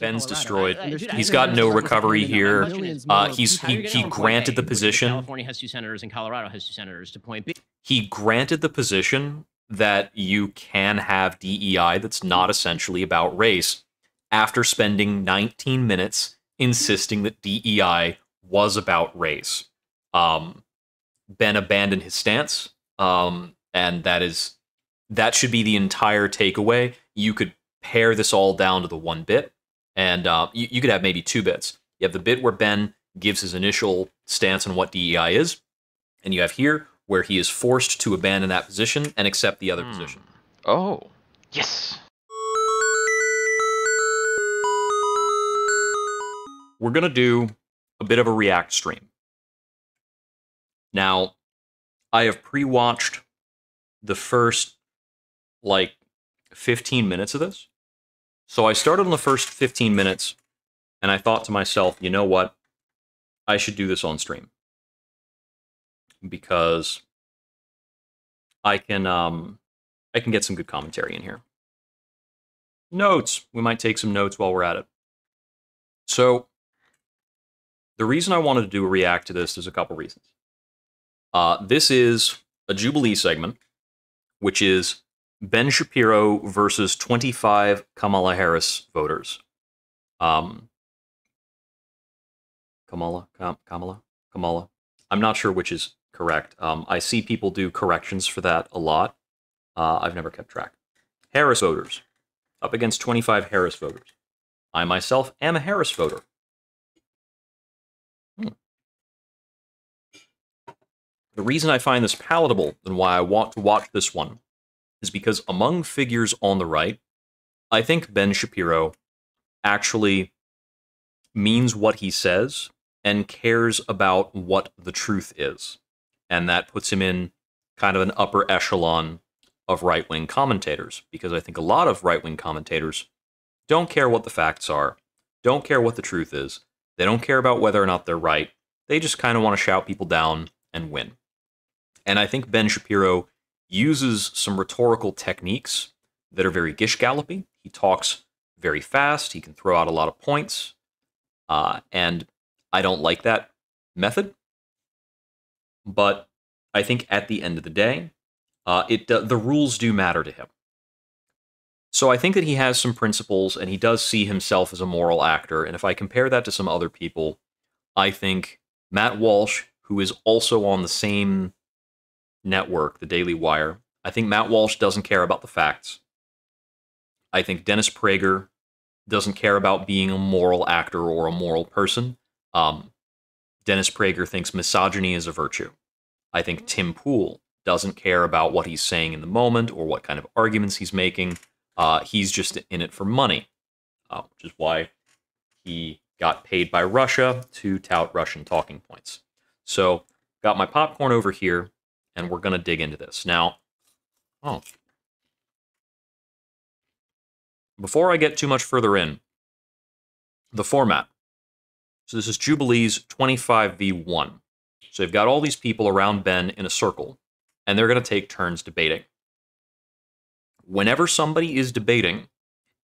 Ben's destroyed. I- I- dude, He's got no recovery here. Uh, he's he, How are you he getting from point granted the position. California has two senators and Colorado has two senators to point B. He granted the position that you can have DEI that's not essentially about race after spending 19 minutes insisting that DEI was about race. Um, ben abandoned his stance, um, and that is that should be the entire takeaway. You could pare this all down to the one bit, and uh, you, you could have maybe two bits. You have the bit where Ben gives his initial stance on what DEI is, and you have here where he is forced to abandon that position and accept the other Hmm. position. Oh, yes. we're going to do a bit of a react stream. Now, I have pre watched the first like 15 minutes of this. So I started on the first 15 minutes and I thought to myself, you know what? I should do this on stream. Because I can um I can get some good commentary in here. Notes. We might take some notes while we're at it. So the reason I wanted to do a react to this is a couple reasons. Uh, this is a Jubilee segment, which is Ben Shapiro versus 25 Kamala Harris voters. Um, Kamala, Kam- Kamala, Kamala. I'm not sure which is correct. Um, I see people do corrections for that a lot. Uh, I've never kept track. Harris voters up against 25 Harris voters. I myself am a Harris voter. Hmm. The reason I find this palatable and why I want to watch this one is because among figures on the right, I think Ben Shapiro actually means what he says and cares about what the truth is. And that puts him in kind of an upper echelon of right wing commentators, because I think a lot of right wing commentators don't care what the facts are, don't care what the truth is, they don't care about whether or not they're right. They just kind of want to shout people down and win. And I think Ben Shapiro uses some rhetorical techniques that are very gish gallopy. He talks very fast, he can throw out a lot of points. Uh, and I don't like that method. But I think at the end of the day, uh, it do- the rules do matter to him. So I think that he has some principles and he does see himself as a moral actor. And if I compare that to some other people, I think Matt Walsh, who is also on the same network, the Daily Wire, I think Matt Walsh doesn't care about the facts. I think Dennis Prager doesn't care about being a moral actor or a moral person. Um, Dennis Prager thinks misogyny is a virtue. I think Tim Pool doesn't care about what he's saying in the moment or what kind of arguments he's making. Uh, he's just in it for money, uh, which is why he got paid by Russia to tout Russian talking points. So, got my popcorn over here, and we're going to dig into this. Now, oh. Before I get too much further in, the format. So, this is Jubilee's 25v1. So, you've got all these people around Ben in a circle, and they're going to take turns debating. Whenever somebody is debating,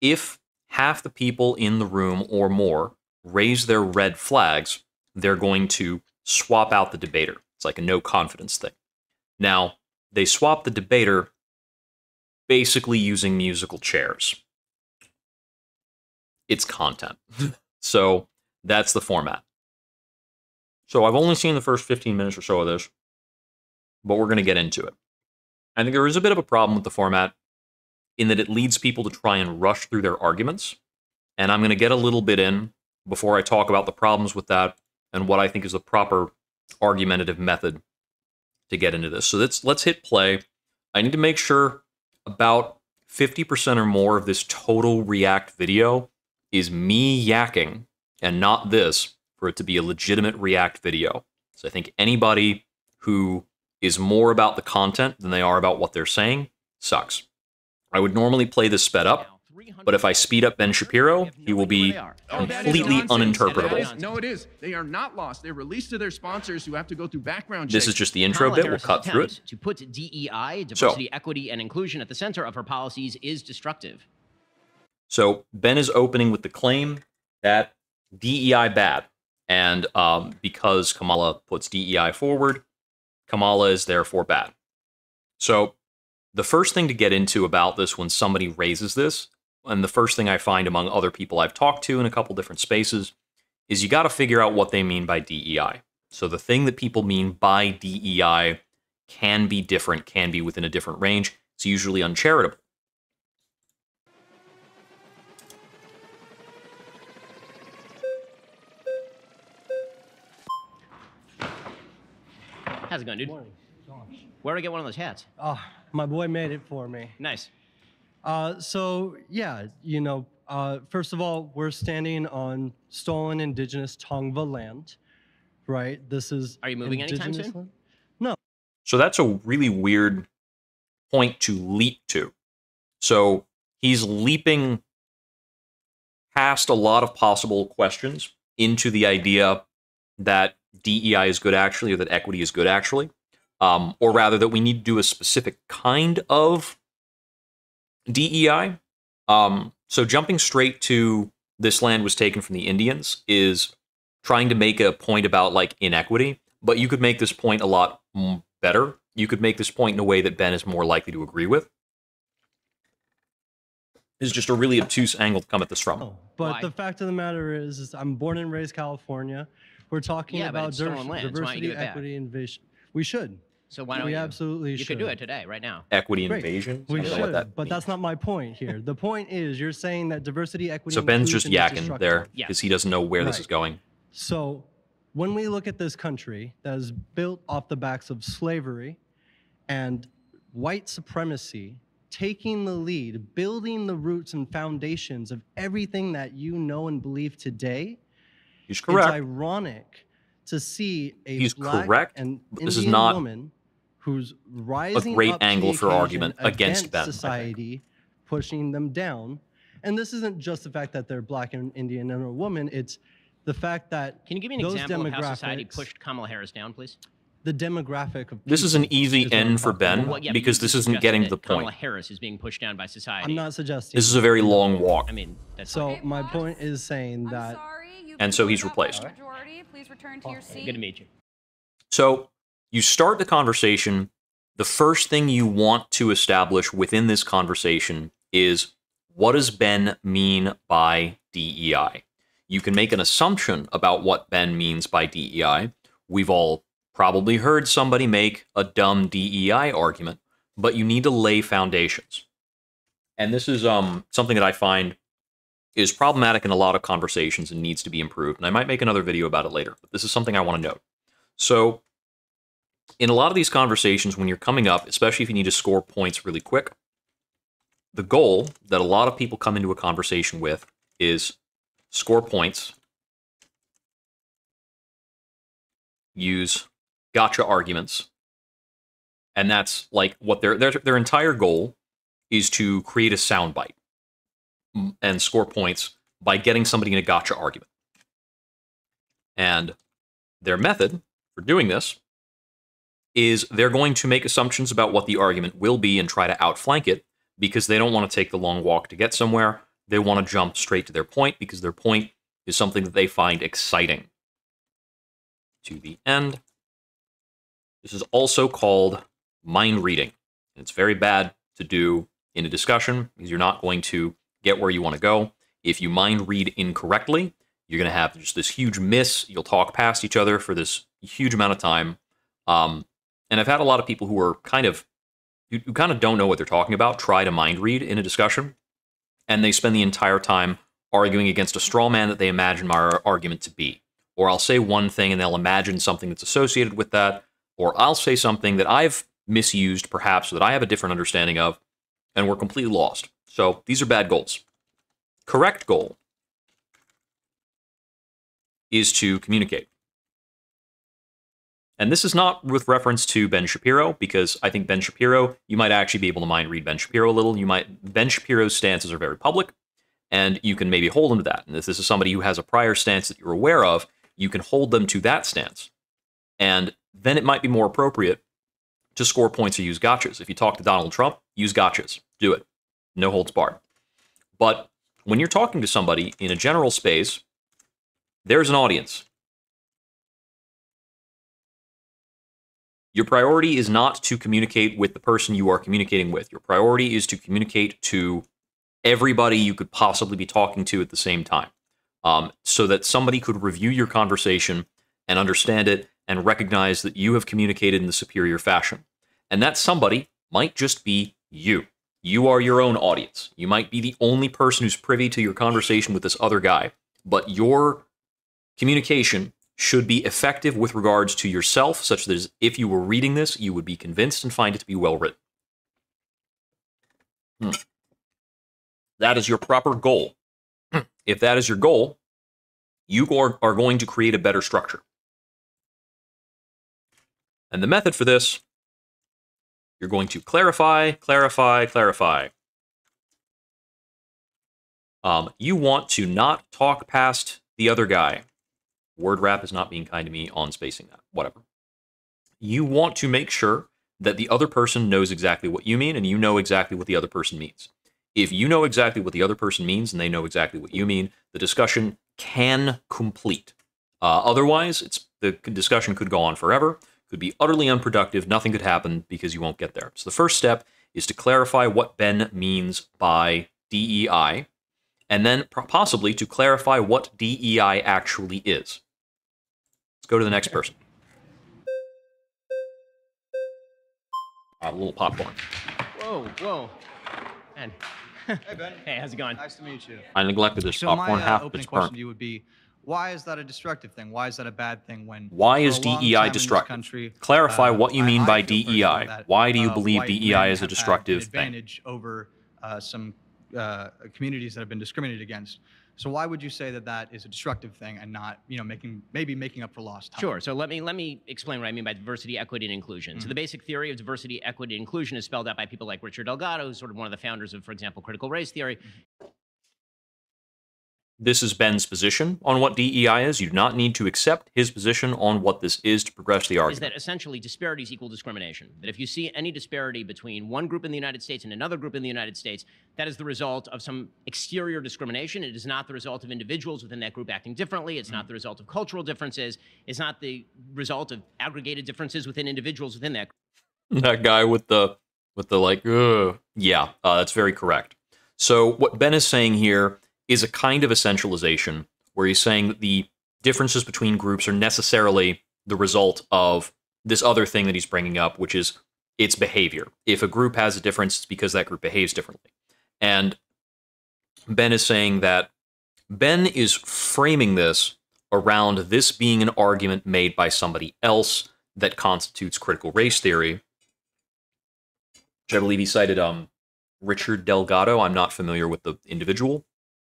if half the people in the room or more raise their red flags, they're going to swap out the debater. It's like a no confidence thing. Now, they swap the debater basically using musical chairs. It's content. so that's the format. So I've only seen the first 15 minutes or so of this, but we're going to get into it. I think there is a bit of a problem with the format in that it leads people to try and rush through their arguments. And I'm going to get a little bit in before I talk about the problems with that and what I think is the proper argumentative method to get into this. So let's let's hit play. I need to make sure about 50% or more of this total React video is me yakking and not this for it to be a legitimate React video. So I think anybody who is more about the content than they are about what they're saying sucks. I would normally play this sped up, but if I speed up Ben Shapiro, he will be Oh, that is completely uninterpretable. No, it is. They are not lost. They're released to their sponsors who have to go through background checks. This is just the intro bit. We'll cut through it. To put DEI, diversity, equity, and inclusion at the center of her policies is destructive. So Ben is opening with the claim that DEI bad, and um, because Kamala puts DEI forward, Kamala is therefore bad. So the first thing to get into about this when somebody raises this, and the first thing I find among other people I've talked to in a couple different spaces, is you got to figure out what they mean by DEI. So the thing that people mean by DEI can be different, can be within a different range. It's usually uncharitable. How's it going, dude? Morning, Josh. Where do I get one of those hats? Oh, my boy made it for me. Nice. Uh, so yeah, you know, uh, first of all, we're standing on stolen indigenous Tongva land, right? This is. Are you moving anytime indigenous soon? land? No. So that's a really weird point to leap to. So he's leaping past a lot of possible questions into the idea that DEI is good actually, or that equity is good actually, um, or rather that we need to do a specific kind of DEI. Um, so jumping straight to this land was taken from the Indians is trying to make a point about like inequity, but you could make this point a lot better. You could make this point in a way that Ben is more likely to agree with. This is just a really obtuse angle to come at this from. Oh, but Why? the fact of the matter is, is I'm born and raised California. We're talking Yeah, about it's stolen diver- land, so why don't you diversity, give it back? equity, and vision. We should. So why don't we you? absolutely you should. could do it today, right now. Equity Great. invasion. We I should, that but means. that's not my point here. The point is, you're saying that diversity, equity. So Ben's just inclusion yakking destructive. there Yeah. because he doesn't know where this is going. So, when we look at this country that is built off the backs of slavery and white supremacy, taking the lead, building the roots and foundations of everything that you know and believe today, He's it's ironic to see a He's black correct, and Indian this is not woman who's rising great up angle for argument against Ben, I society, pushing them down. And this isn't just the fact that they're black and Indian and a woman. It's the fact that Can you give me an Those example of how society pushed Kamala Harris down, please? the demographic of This is an easy is end for Ben. Well, yeah, because this isn't getting to the that Kamala point. Harris is being pushed down by society. I'm not suggesting. This is a very long walk. I mean, that's So Okay, my point is saying I'm that sorry. And so he's voted out by replaced. Majority. Please return to oh, your seat. good to meet you. So you start the conversation. The first thing you want to establish within this conversation is what does Ben mean by DEI? You can make an assumption about what Ben means by DEI. We've all probably heard somebody make a dumb DEI argument, but you need to lay foundations. And this is um, something that I find is problematic in a lot of conversations and needs to be improved. And I might make another video about it later, but this is something I want to note. So, in a lot of these conversations, when you're coming up, especially if you need to score points really quick, the goal that a lot of people come into a conversation with is score points, use gotcha arguments, and that's like what their their their entire goal is to create a soundbite and score points by getting somebody in a gotcha argument. And their method for doing this is they're going to make assumptions about what the argument will be and try to outflank it because they don't want to take the long walk to get somewhere. They want to jump straight to their point because their point is something that they find exciting. To the end. This is also called mind reading. And it's very bad to do in a discussion because you're not going to get where you want to go. If you mind read incorrectly, you're going to have just this huge miss. You'll talk past each other for this huge amount of time. Um, and I've had a lot of people who are kind of who, kind of don't know what they're talking about try to mind read in a discussion, and they spend the entire time arguing against a straw man that they imagine my argument to be. Or I'll say one thing and they'll imagine something that's associated with that, or I'll say something that I've misused perhaps that I have a different understanding of, and we're completely lost. So these are bad goals. Correct goal is to communicate. And this is not with reference to Ben Shapiro, because I think Ben Shapiro, you might actually be able to mind read Ben Shapiro a little. You might Ben Shapiro's stances are very public, and you can maybe hold him to that. And if this is somebody who has a prior stance that you're aware of, you can hold them to that stance. And then it might be more appropriate to score points or use gotchas. If you talk to Donald Trump, use gotchas. Do it. No holds barred. But when you're talking to somebody in a general space, there's an audience. Your priority is not to communicate with the person you are communicating with. Your priority is to communicate to everybody you could possibly be talking to at the same time, um, so that somebody could review your conversation and understand it and recognize that you have communicated in the superior fashion. And that somebody might just be you. You are your own audience. You might be the only person who's privy to your conversation with this other guy, but your communication should be effective with regards to yourself, such that if you were reading this, you would be convinced and find it to be well written. Hmm. That is your proper goal. if that is your goal, you are, are going to create a better structure. And the method for this, you're going to clarify, clarify, clarify. Um, you want to not talk past the other guy. Word wrap is not being kind to me on spacing that. Whatever. You want to make sure that the other person knows exactly what you mean and you know exactly what the other person means. If you know exactly what the other person means and they know exactly what you mean, the discussion can complete. Uh, otherwise, it's the discussion could go on forever, could be utterly unproductive, nothing could happen because you won't get there. So the first step is to clarify what Ben means by DEI, and then possibly to clarify what DEI actually is. Let's go to the next person. A little popcorn. Whoa, whoa. Man. Hey Ben. Hey, how's it going? Nice to meet you. I neglected this So popcorn my uh, half of opening it's question burnt. to you would be, why is that a destructive thing? Why is that a bad thing? When Why is DEI time in this destructive? country, Clarify uh, what you mean I by feel personally DEI. that, Why do you uh, believe DEI is a destructive an thing? advantage over uh, some uh, communities that have been discriminated against. So why would you say that that is a destructive thing and not, you know, making maybe making up for lost time? Sure. So let me let me explain what I mean by diversity, equity, and inclusion. Mm-hmm. So the basic theory of diversity, equity, and inclusion is spelled out by people like Richard Delgado, who's sort of one of the founders of, for example, critical race theory. This is Ben's position on what DEI is. You do not need to accept his position on what this is to progress the argument. Is that essentially disparities equal discrimination? That if you see any disparity between one group in the United States and another group in the United States, that is the result of some exterior discrimination. It is not the result of individuals within that group acting differently. It's not the result of cultural differences. It's not the result of aggregated differences within individuals within that that guy with the with the like Ugh. yeah uh, that's very correct so what ben is saying here is a kind of essentialization where he's saying that the differences between groups are necessarily the result of this other thing that he's bringing up which is its behavior if a group has a difference it's because that group behaves differently and ben is saying that ben is framing this around this being an argument made by somebody else that constitutes critical race theory which I believe he cited um, Richard Delgado. I'm not familiar with the individual.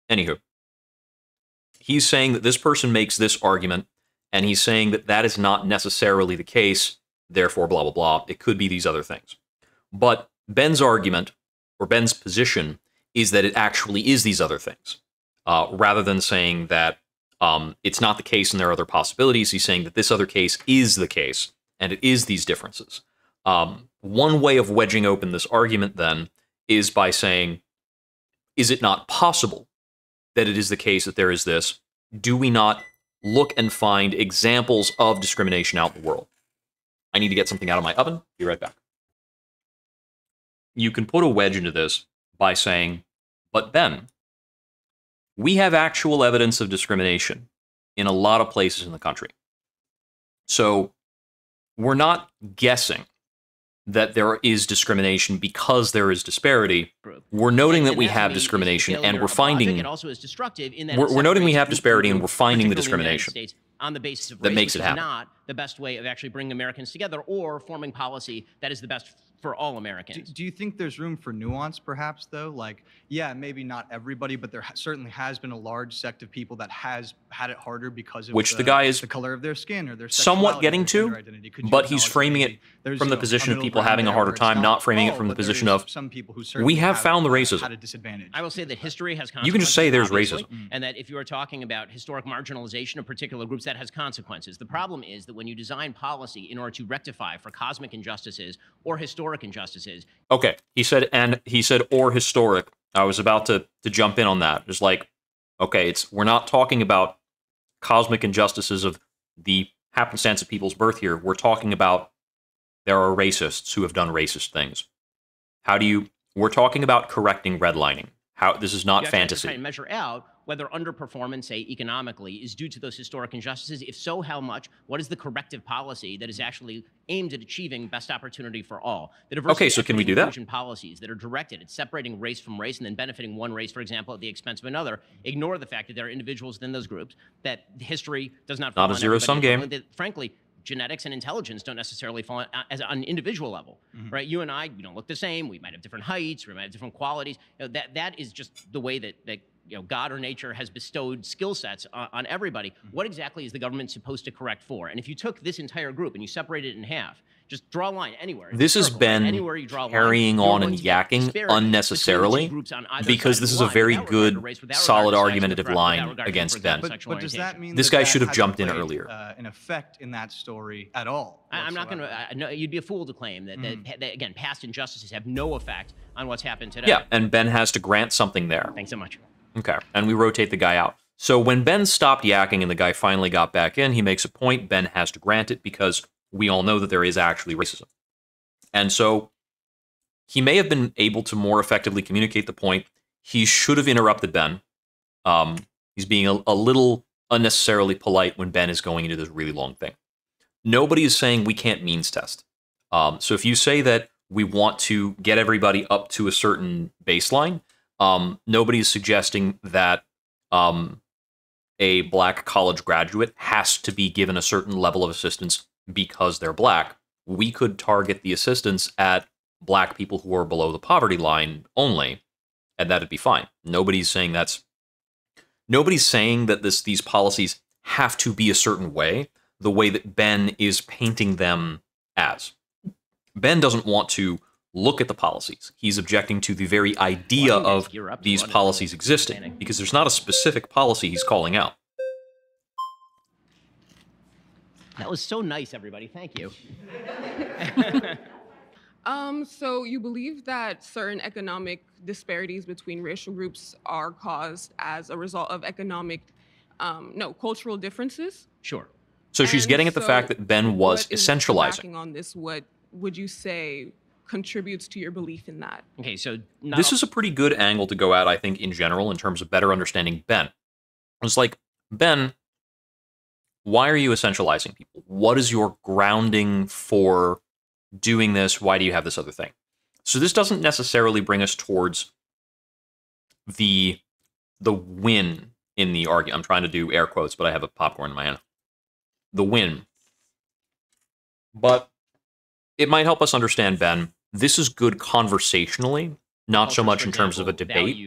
Anywho, he's saying that this person makes this argument, and he's saying that that is not necessarily the case, therefore, blah, blah, blah. It could be these other things. But Ben's argument, or Ben's position, is that it actually is these other things, uh, rather than saying that um, it's not the case and there are other possibilities. He's saying that this other case is the case, and it is these differences. Um, one way of wedging open this argument, then, is by saying, is it not possible that it is the case that there is this? Do we not look and find examples of discrimination out in the world? I need to get something out of my oven. Be right back. You can put a wedge into this by saying, but Ben, we have actual evidence of discrimination in a lot of places in the country. So we're not guessing that there is discrimination because there is disparity. We're noting And- that we have me is a discrimination and we're finding It also is destructive in that We're- we're noting we have disparity and we're finding the the discrimination. States, on the basis of That makes it happen. not the best way of actually bringing Americans together or forming policy that is the best for all Do, Americans. do you think there's room for nuance, perhaps, though? Like, yeah, maybe not everybody, but there ha- certainly has been a large sect of people that has had it harder because of Which the the, guy is the color of their skin or their somewhat getting to, gender identity. Could you but he's framing it there's, from the know, a position of people having a harder time, not framing it from the position of, some people who we certainly have found the uh, racism. Had a disadvantage. I will say that history has consequences. You can just say there's racism. and that if you are talking about historic marginalization of particular groups, that has consequences. The problem is that when you design policy in order to rectify for cosmic injustices or historic historic injustices. Okay, he said, and he said, or historic. I was about to to jump in on that. It's like, okay, it's we're not talking about cosmic injustices of the happenstance of people's birth here. We're talking about there are racists who have done racist things. How do you? We're talking about correcting redlining. How this is not you actually have to fantasy. measure out whether underperformance, say economically, is due to those historic injustices. If so, how much? What is the corrective policy that is actually aimed at achieving best opportunity for all? The diversity, Okay, so can we do that? policies that are directed at separating race from race and then benefiting one race, for example, at the expense of another, ignore the fact that there are individuals within those groups that history does not. Not a zero-sum game. That, frankly. Genetics and intelligence don't necessarily fall on, as on an individual level, Mm-hmm. right? You and I, we don't look the same. We might have different heights. We might have different qualities. You know, that that is just the way that that you know God or nature has bestowed skill sets on, on everybody. Mm-hmm. What exactly is the government supposed to correct for? And if you took this entire group and you separated it in half, just draw a line anywhere. This has been Anywhere you draw a line, carrying on and to yakking disparity between the two unnecessarily on because this is a very without regard to good, solid regard to sex, argumentative line regard to, for against Ben. sexual But does that mean This that guy that should have hasn't jumped in earlier. Uh, an effect in that story at all? I- I'm not going to. No, you'd be a fool to claim that, Mm-hmm. that, that again, past injustices have no effect on what's happened today. Yeah, and Ben has to grant something there. Thanks so much. Okay, and we rotate the guy out. So when Ben stopped yakking and the guy finally got back in, he makes a point. Ben has to grant it because we all know that there is actually racism. And so he may have been able to more effectively communicate the point. He should have interrupted Ben. Um, he's being a, a little unnecessarily polite when Ben is going into this really long thing. Nobody is saying we can't means test. Um, so if you say that we want to get everybody up to a certain baseline, um, nobody is suggesting that um, a black college graduate has to be given a certain level of assistance because they're black. We could target the assistance at black people who are below the poverty line only, and that'd be fine. Nobody's saying that's nobody's saying that this these policies have to be a certain way, the way that Ben is painting them as. Ben doesn't want to look at the policies. He's objecting to the very idea Well, I think of that's gear up to these policies existing because there's not a specific policy he's calling out. That was so nice, everybody. Thank you. Um, so you believe that certain economic disparities between racial groups are caused as a result of economic, um, no, cultural differences? Sure. So she's And getting at the so fact that Ben was what is essentializing. on this? What would you say contributes to your belief in that? Okay, so This is a pretty good angle to go at, I think, in general, in terms of better understanding Ben. It's like, Ben, why are you essentializing people? What is your grounding for doing this? Why do you have this other thing? So this doesn't necessarily bring us towards the the win in the argument. I'm trying to do air quotes, but I have a popcorn in my hand. The win. But it might help us understand, Ben. This is good conversationally, not so much in terms of a debate.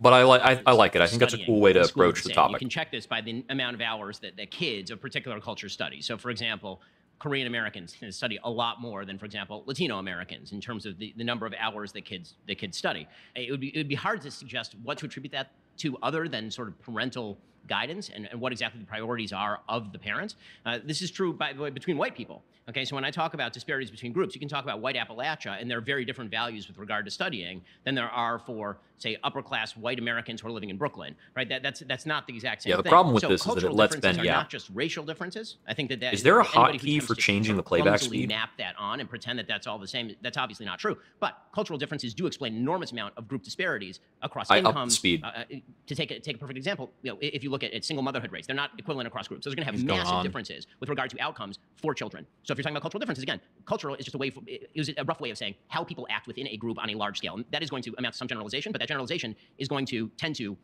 But I like I, I like it. I think that's a cool way to approach the topic. You can check this by the amount of hours that, the kids of particular culture study. So, for example, Korean Americans study a lot more than, for example, Latino Americans in terms of the, the number of hours that kids that kids study. It would be it would be hard to suggest what to attribute that to other than sort of parental guidance and, and what exactly the priorities are of the parents. Uh, this is true, by the way, between white people. Okay, so when I talk about disparities between groups, you can talk about white Appalachia, and there are very different values with regard to studying than there are for, say, upper class white Americans who are living in Brooklyn. Right? That, that's that's not the exact same Yeah, the thing. problem with so this is that it cultural lets differences Ben are yap. not just racial differences. I think that that Is there a hotkey for changing the playback speed? Map that on and pretend that that's all the same. That's obviously not true. But cultural differences do explain an enormous amount of group disparities across I incomes. speed. Uh, uh, to take a, take a perfect example, you know, if you look at, at single motherhood rates, they're not equivalent across groups. Those are going to have What's massive differences with regard to outcomes for children. So if you're talking about cultural differences, again, cultural is just a way. For, it was a rough way of saying how people act within a group on a large scale. And that is going to amount to some generalization, but that generalization is going to tend to,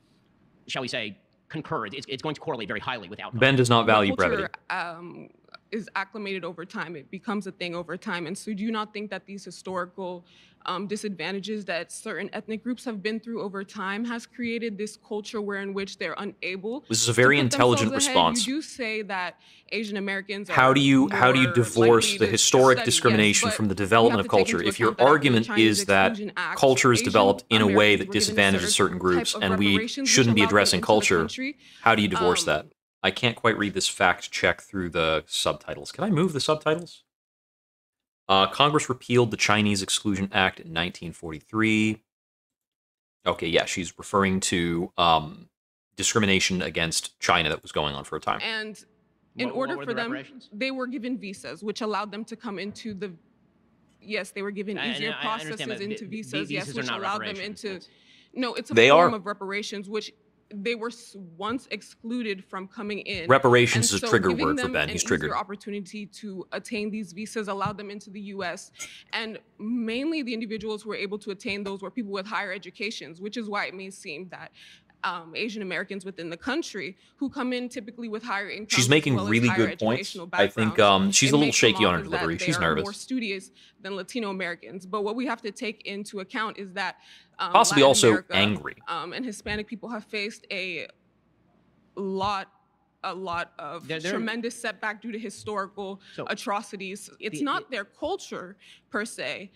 shall we say, concur. It's, it's going to correlate very highly with outcomes. Ben does not value culture, brevity. Um, is acclimated over time. It becomes a thing over time. And so, do you not think that these historical um, disadvantages that certain ethnic groups have been through over time has created this culture where in which they're unable? This is a very intelligent response. You do say that Asian Americans. How do you how do you divorce the historic study, discrimination but from the development of culture? If your account that after the argument is that Act, culture is Asian developed in a way that disadvantages certain groups and we shouldn't be addressing culture, country. how do you divorce Um, that? I can't quite read this fact check through the subtitles. Can I move the subtitles? Uh, Congress repealed the Chinese Exclusion Act in 1943. Okay, yeah, she's referring to um, discrimination against China that was going on for a time. And in What- what order were for the them, they were given visas, which allowed them to come into the. Yes, they were given I- I- easier I processes but into vi- visas. Yes, which allowed them into. No, it's a They form are- of reparations, which they were once excluded from coming in. Reparations And is a trigger word for Ben. He's triggered. opportunity to attain these visas allowed them into the U.S. And mainly the individuals who were able to attain those were people with higher educations, which is why it may seem that um, Asian Americans within the country who come in typically with higher incomes. She's making well really good points. I think um, she's a little shaky on her delivery. She's nervous. More studious than Latino Americans, but what we have to take into account is that um, Possibly Latin also America, angry. um, and Hispanic people have faced a lot a lot of They're- they're- tremendous setback due to historical So- atrocities. It's The- not their culture per se.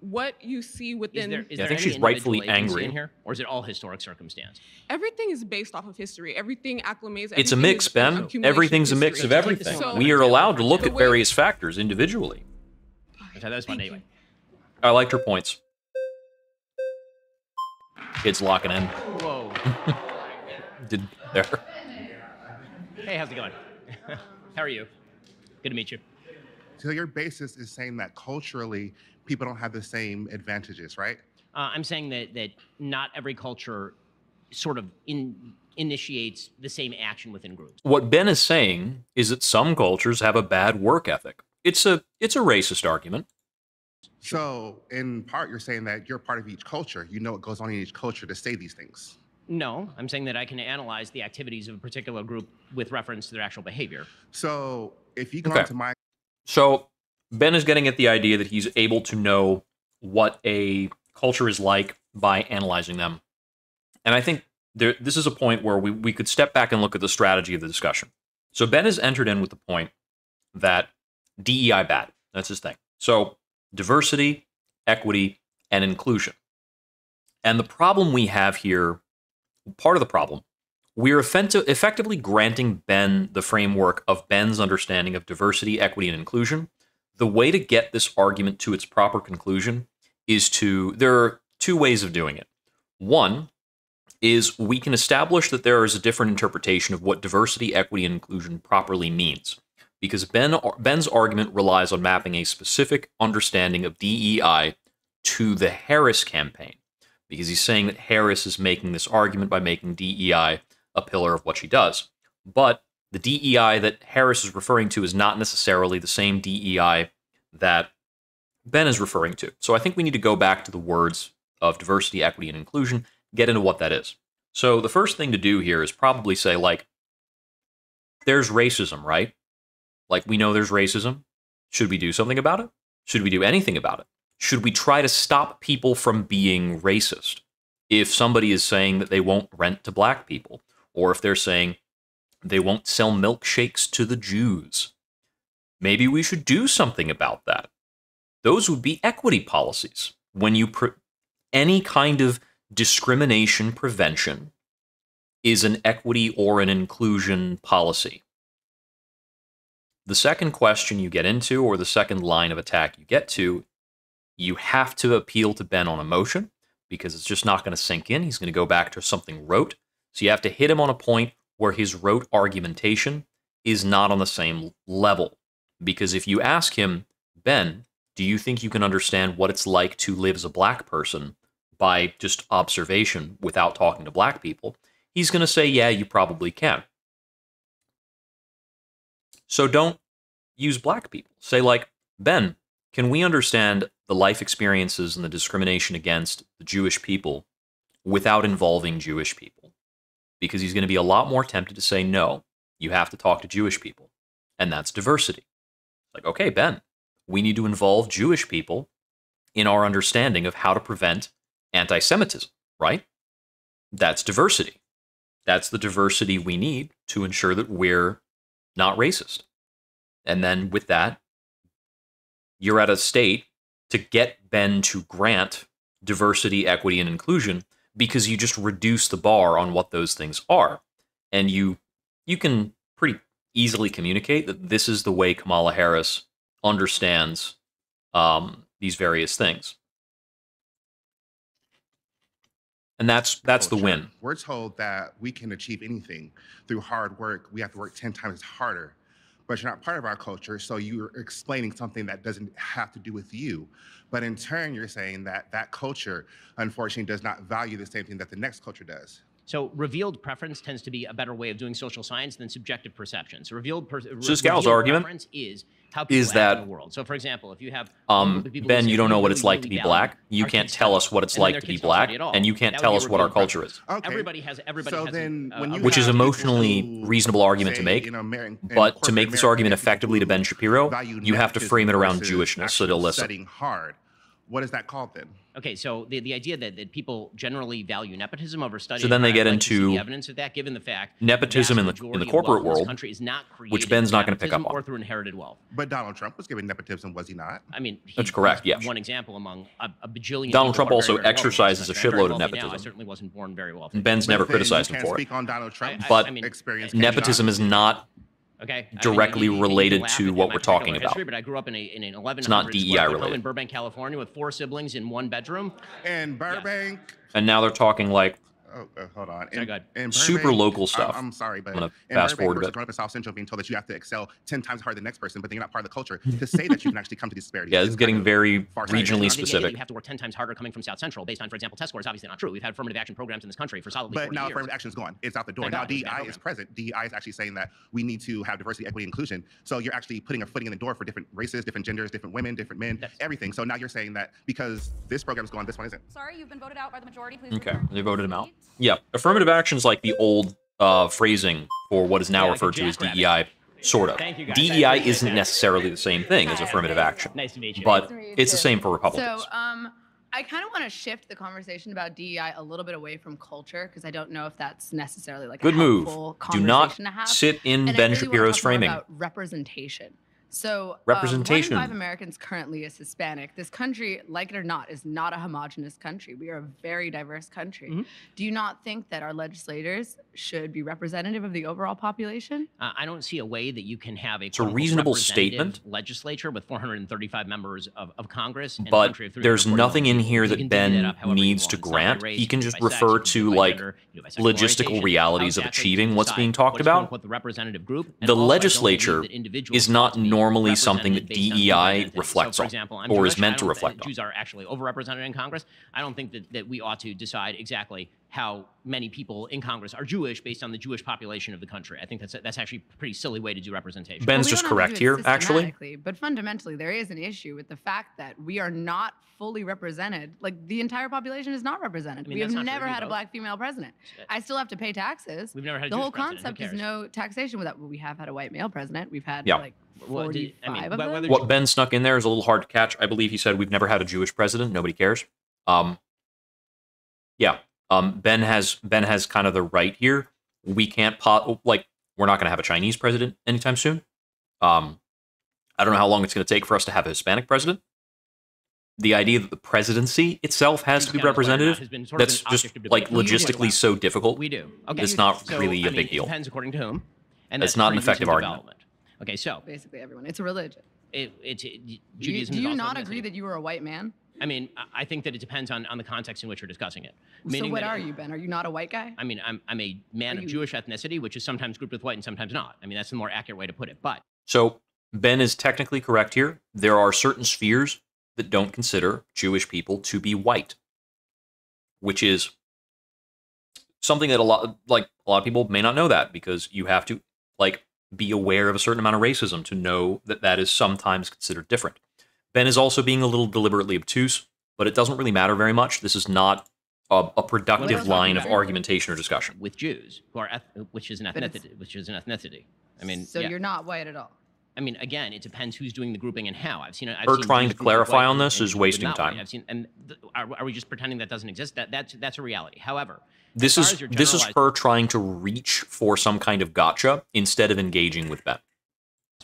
What you see Is within there, is Yeah, I think she's rightfully angry. in here, or is it all historic circumstance? everything is based off of history. Everything acclimates. It's a mix, Ben. Everything's a mix of everything. So- we are allowed to look at way- various factors individually. So that was fun Thank anyway. I liked her points. Kids locking in. Whoa. Did there? hey, how's it going? How are you? Good to meet you. So your basis is saying that culturally people don't have the same advantages, right? Uh, I'm saying that that not every culture sort of in, initiates the same action within groups. What Ben is saying is that some cultures have a bad work ethic. It's a it's a racist argument. So in part, you're saying that you're part of each culture. You know what goes on in each culture to say these things. No, I'm saying that I can analyze the activities of a particular group with reference to their actual behavior. So if you go Okay. into my So Ben is getting at the idea that he's able to know what a culture is like by analyzing them. And I think there, this is a point where we, we could step back and look at the strategy of the discussion. So Ben has entered in with the point that DEI bad. That's his thing. So diversity, equity, and inclusion. And the problem we have here, part of the problem, we're effectively granting Ben the framework of Ben's understanding of diversity, equity, and inclusion. The way to get this argument to its proper conclusion is to, there are two ways of doing it. One is we can establish that there is a different interpretation of what diversity, equity, and inclusion properly means. Because ben, Ben's argument relies on mapping a specific understanding of DEI to the Harris campaign. Because he's saying that Harris is making this argument by making DEI a pillar of what she does. But the DEI that Harris is referring to is not necessarily the same DEI that Ben is referring to. So I think we need to go back to the words of diversity, equity, and inclusion, get into what that is. So the first thing to do here is probably say, like, there's racism, right? Like, we know there's racism. Should we do something about it? Should we do anything about it? Should we try to stop people from being racist? If somebody is saying that they won't rent to black people, or if they're saying they won't sell milkshakes to the Jews, maybe we should do something about that. Those would be equity policies. When you pre- any kind of discrimination prevention is an equity or an inclusion policy. The second question you get into, or the second line of attack you get to, you have to appeal to Ben on emotion because it's just not going to sink in. He's going to go back to something rote. So you have to hit him on a point where his rote argumentation is not on the same level. Because if you ask him, Ben, do you think you can understand what it's like to live as a black person by just observation without talking to black people? He's going to say, yeah, you probably can. So don't use black people. Say, like, Ben, can we understand the life experiences and the discrimination against the Jewish people without involving Jewish people? Because he's going to be a lot more tempted to say, no, you have to talk to Jewish people. And that's diversity. Like, okay, Ben, we need to involve Jewish people in our understanding of how to prevent anti Semitism, right? That's diversity. That's the diversity we need to ensure that we're not racist. And then with that, you're at a state to get Ben to grant diversity, equity, and inclusion because you just reduce the bar on what those things are. And you you can pretty easily communicate that this is the way Kamala Harris understands um, these various things. And that's that's the win. We're told that we can achieve anything through hard work. We have to work 10 times harder. But you're not part of our culture, so you're explaining something that doesn't have to do with you. But in turn, you're saying that that culture, unfortunately, does not value the same thing that the next culture does. So revealed preference tends to be a better way of doing social science than subjective perception. So revealed, per- So this revealed argument preference is how people is that, in the world. So for example, if you have Um, the people who Ben, you don't know what it's like to be black. You can't tell us what it's like to be kids don't study black, and you can't tell us what our culture is. Okay. Everybody has everybody so has then, a- when a you Which is emotionally reasonable argument to make, in Ameri- But to make this America, argument there are people effectively to Ben Shapiro, you have to frame it around Jewishness so they'll listen. Hard. What is that called then? Okay, so the, the idea that, that people generally value nepotism over study. So then they get like into the evidence of that, given the fact nepotism vast in the- in the corporate wealth this world, country is not which created Ben's through not gonna pick up on. or through inherited wealth. But Donald Trump was given nepotism, was he not? I mean, he, That's correct, he's yes. One example among a, a bajillion. Donald Trump also very, very wealthy exercises a country. I'm very shitload of wealthy now. I nepotism. certainly wasn't born very wealthy. Ben's But never criticized you him can't for it. speak on Donald Trump's I- But I mean, experience. Nepotism is not Okay. I mean, directly you- you- you related laugh to what we're particular talking history, about. But I grew up in, a, in an 1100 not DEI square foot home related. in Burbank, California, with four siblings in one bedroom. And Burbank. And now they're talking like Oh, uh, hold on. Sorry, go ahead. in Super Burbank, local stuff. I'm, sorry, but I'm gonna in fast Burbank, forward a bit. growing up in South Central, being told that you have to excel 10 times harder than the next person, but then you're not part of the culture, to say that you can actually come to these disparities. Yeah, is this is getting very far-sighted. regionally The idea that specific. You have to work 10 times harder coming from South Central based on, for example, test scores. Obviously not true. We've had affirmative action programs in this country for solidly But 40 now years. affirmative action is gone. It's out the door. Thank now God, DEI is present. DEI is actually saying that we need to have diversity, equity, inclusion. So you're actually putting a footing in the door for different races, different genders, different women, different men, That's- everything. So now you're saying that because this program's gone, this one isn't. Sorry, you've been voted out by the majority. Please Okay, return they voted him out. Seat. Yeah, affirmative action is like the old uh, phrasing for what is now Yeah, referred to as jackrabbit. DEI, sort of. Thank you, guys. DEI isn't that. necessarily the same thing as affirmative action, Nice to meet you. but to meet you it's the same for Republicans. So, um, I kind of want to shift the conversation about DEI a little bit away from culture because I don't know if that's necessarily like Good a move. helpful Do not conversation to have. sit in And I Ben really wanna Shapiro's talk more framing. About representation. So, Representation. Uh, one in five Americans currently is Hispanic. This country, like it or not, is not a homogenous country. We are a very diverse country. Mhm. Do you not think that our legislators should be representative of the overall population? Uh, I don't see a way that you can have a, a reasonable statement. legislature with 435 members of, of Congress. and But country of there's nothing in here that Ben up needs to It's not by grant. race, He can just by sex, refer you can do to, like, gender, you do it by sexual logistical realities of achieving what's being talked what is, about. quote-unquote, the representative group. The also, I don't believe legislature is not ought to be normally something that represented based on DEI reflects so, for on, example, I'm or is meant to reflect on. Jews are actually overrepresented in Congress. I don't think that, that we ought to decide exactly how many people in Congress are Jewish based on the Jewish population of the country. I think that's that's actually a pretty silly way to do representation. Ben's Well, we just don't have to correct here, actually. But fundamentally, there is an issue with the fact that we are not fully represented. Like the entire population is not represented. I mean, we have that's not true. never We had a black female president. I still have to pay taxes. We've never had a the Jewish whole president. Who concept is no taxation without. Well, we have had a white male president. We've had Yeah. like Well, forty-five did- I mean, of them. whether What Ben snuck in there is a little hard to catch. I believe he said we've never had a Jewish president. Nobody cares. Um, yeah. Um, Ben has Ben has kind of the right here. We can't pot like we're not going to have a Chinese president anytime soon. Um, I don't know how long it's going to take for us to have a Hispanic president. The idea that the presidency itself has to be County Square representative, has been sort of that's just like debate. We do as logistically well. so difficult. We do. Okay. It's not So, really I a mean, big It deal. depends according to whom. And It's that's not an effective argument. Okay, so Basically, everyone. It's a religion. it, it's it, Do you, do you not agree that you were a white man? I mean, I- I think that it depends on, on the context in which you're discussing it. So Meaning what that- are you, Ben? Are you not a white guy? I mean, I'm, I'm a man Are of you- Jewish ethnicity, which is sometimes grouped with white and sometimes not. I mean, that's the more accurate way to put it. But So Ben is technically correct here. There are certain spheres that don't consider Jewish people to be white, which is something that a lot like a lot of people may not know that because you have to like be aware of a certain amount of racism to know that that is sometimes considered different. Ben is also being a little deliberately obtuse, but it doesn't really matter very much. This is not a, a productive else line of argumentation or discussion. with Jews, who are eth- which is an ethnicity, which is an ethnicity. I mean, so yeah. you're not white at all. I mean, again, it depends who's doing the grouping and how. I've seen it. I've Her seen trying to clarify on this is wasting not white. time. I've seen, and th- are, are we just pretending that doesn't exist? That that's that's a reality. However, This is far as your this is her trying to reach for some kind of gotcha instead of engaging with Ben.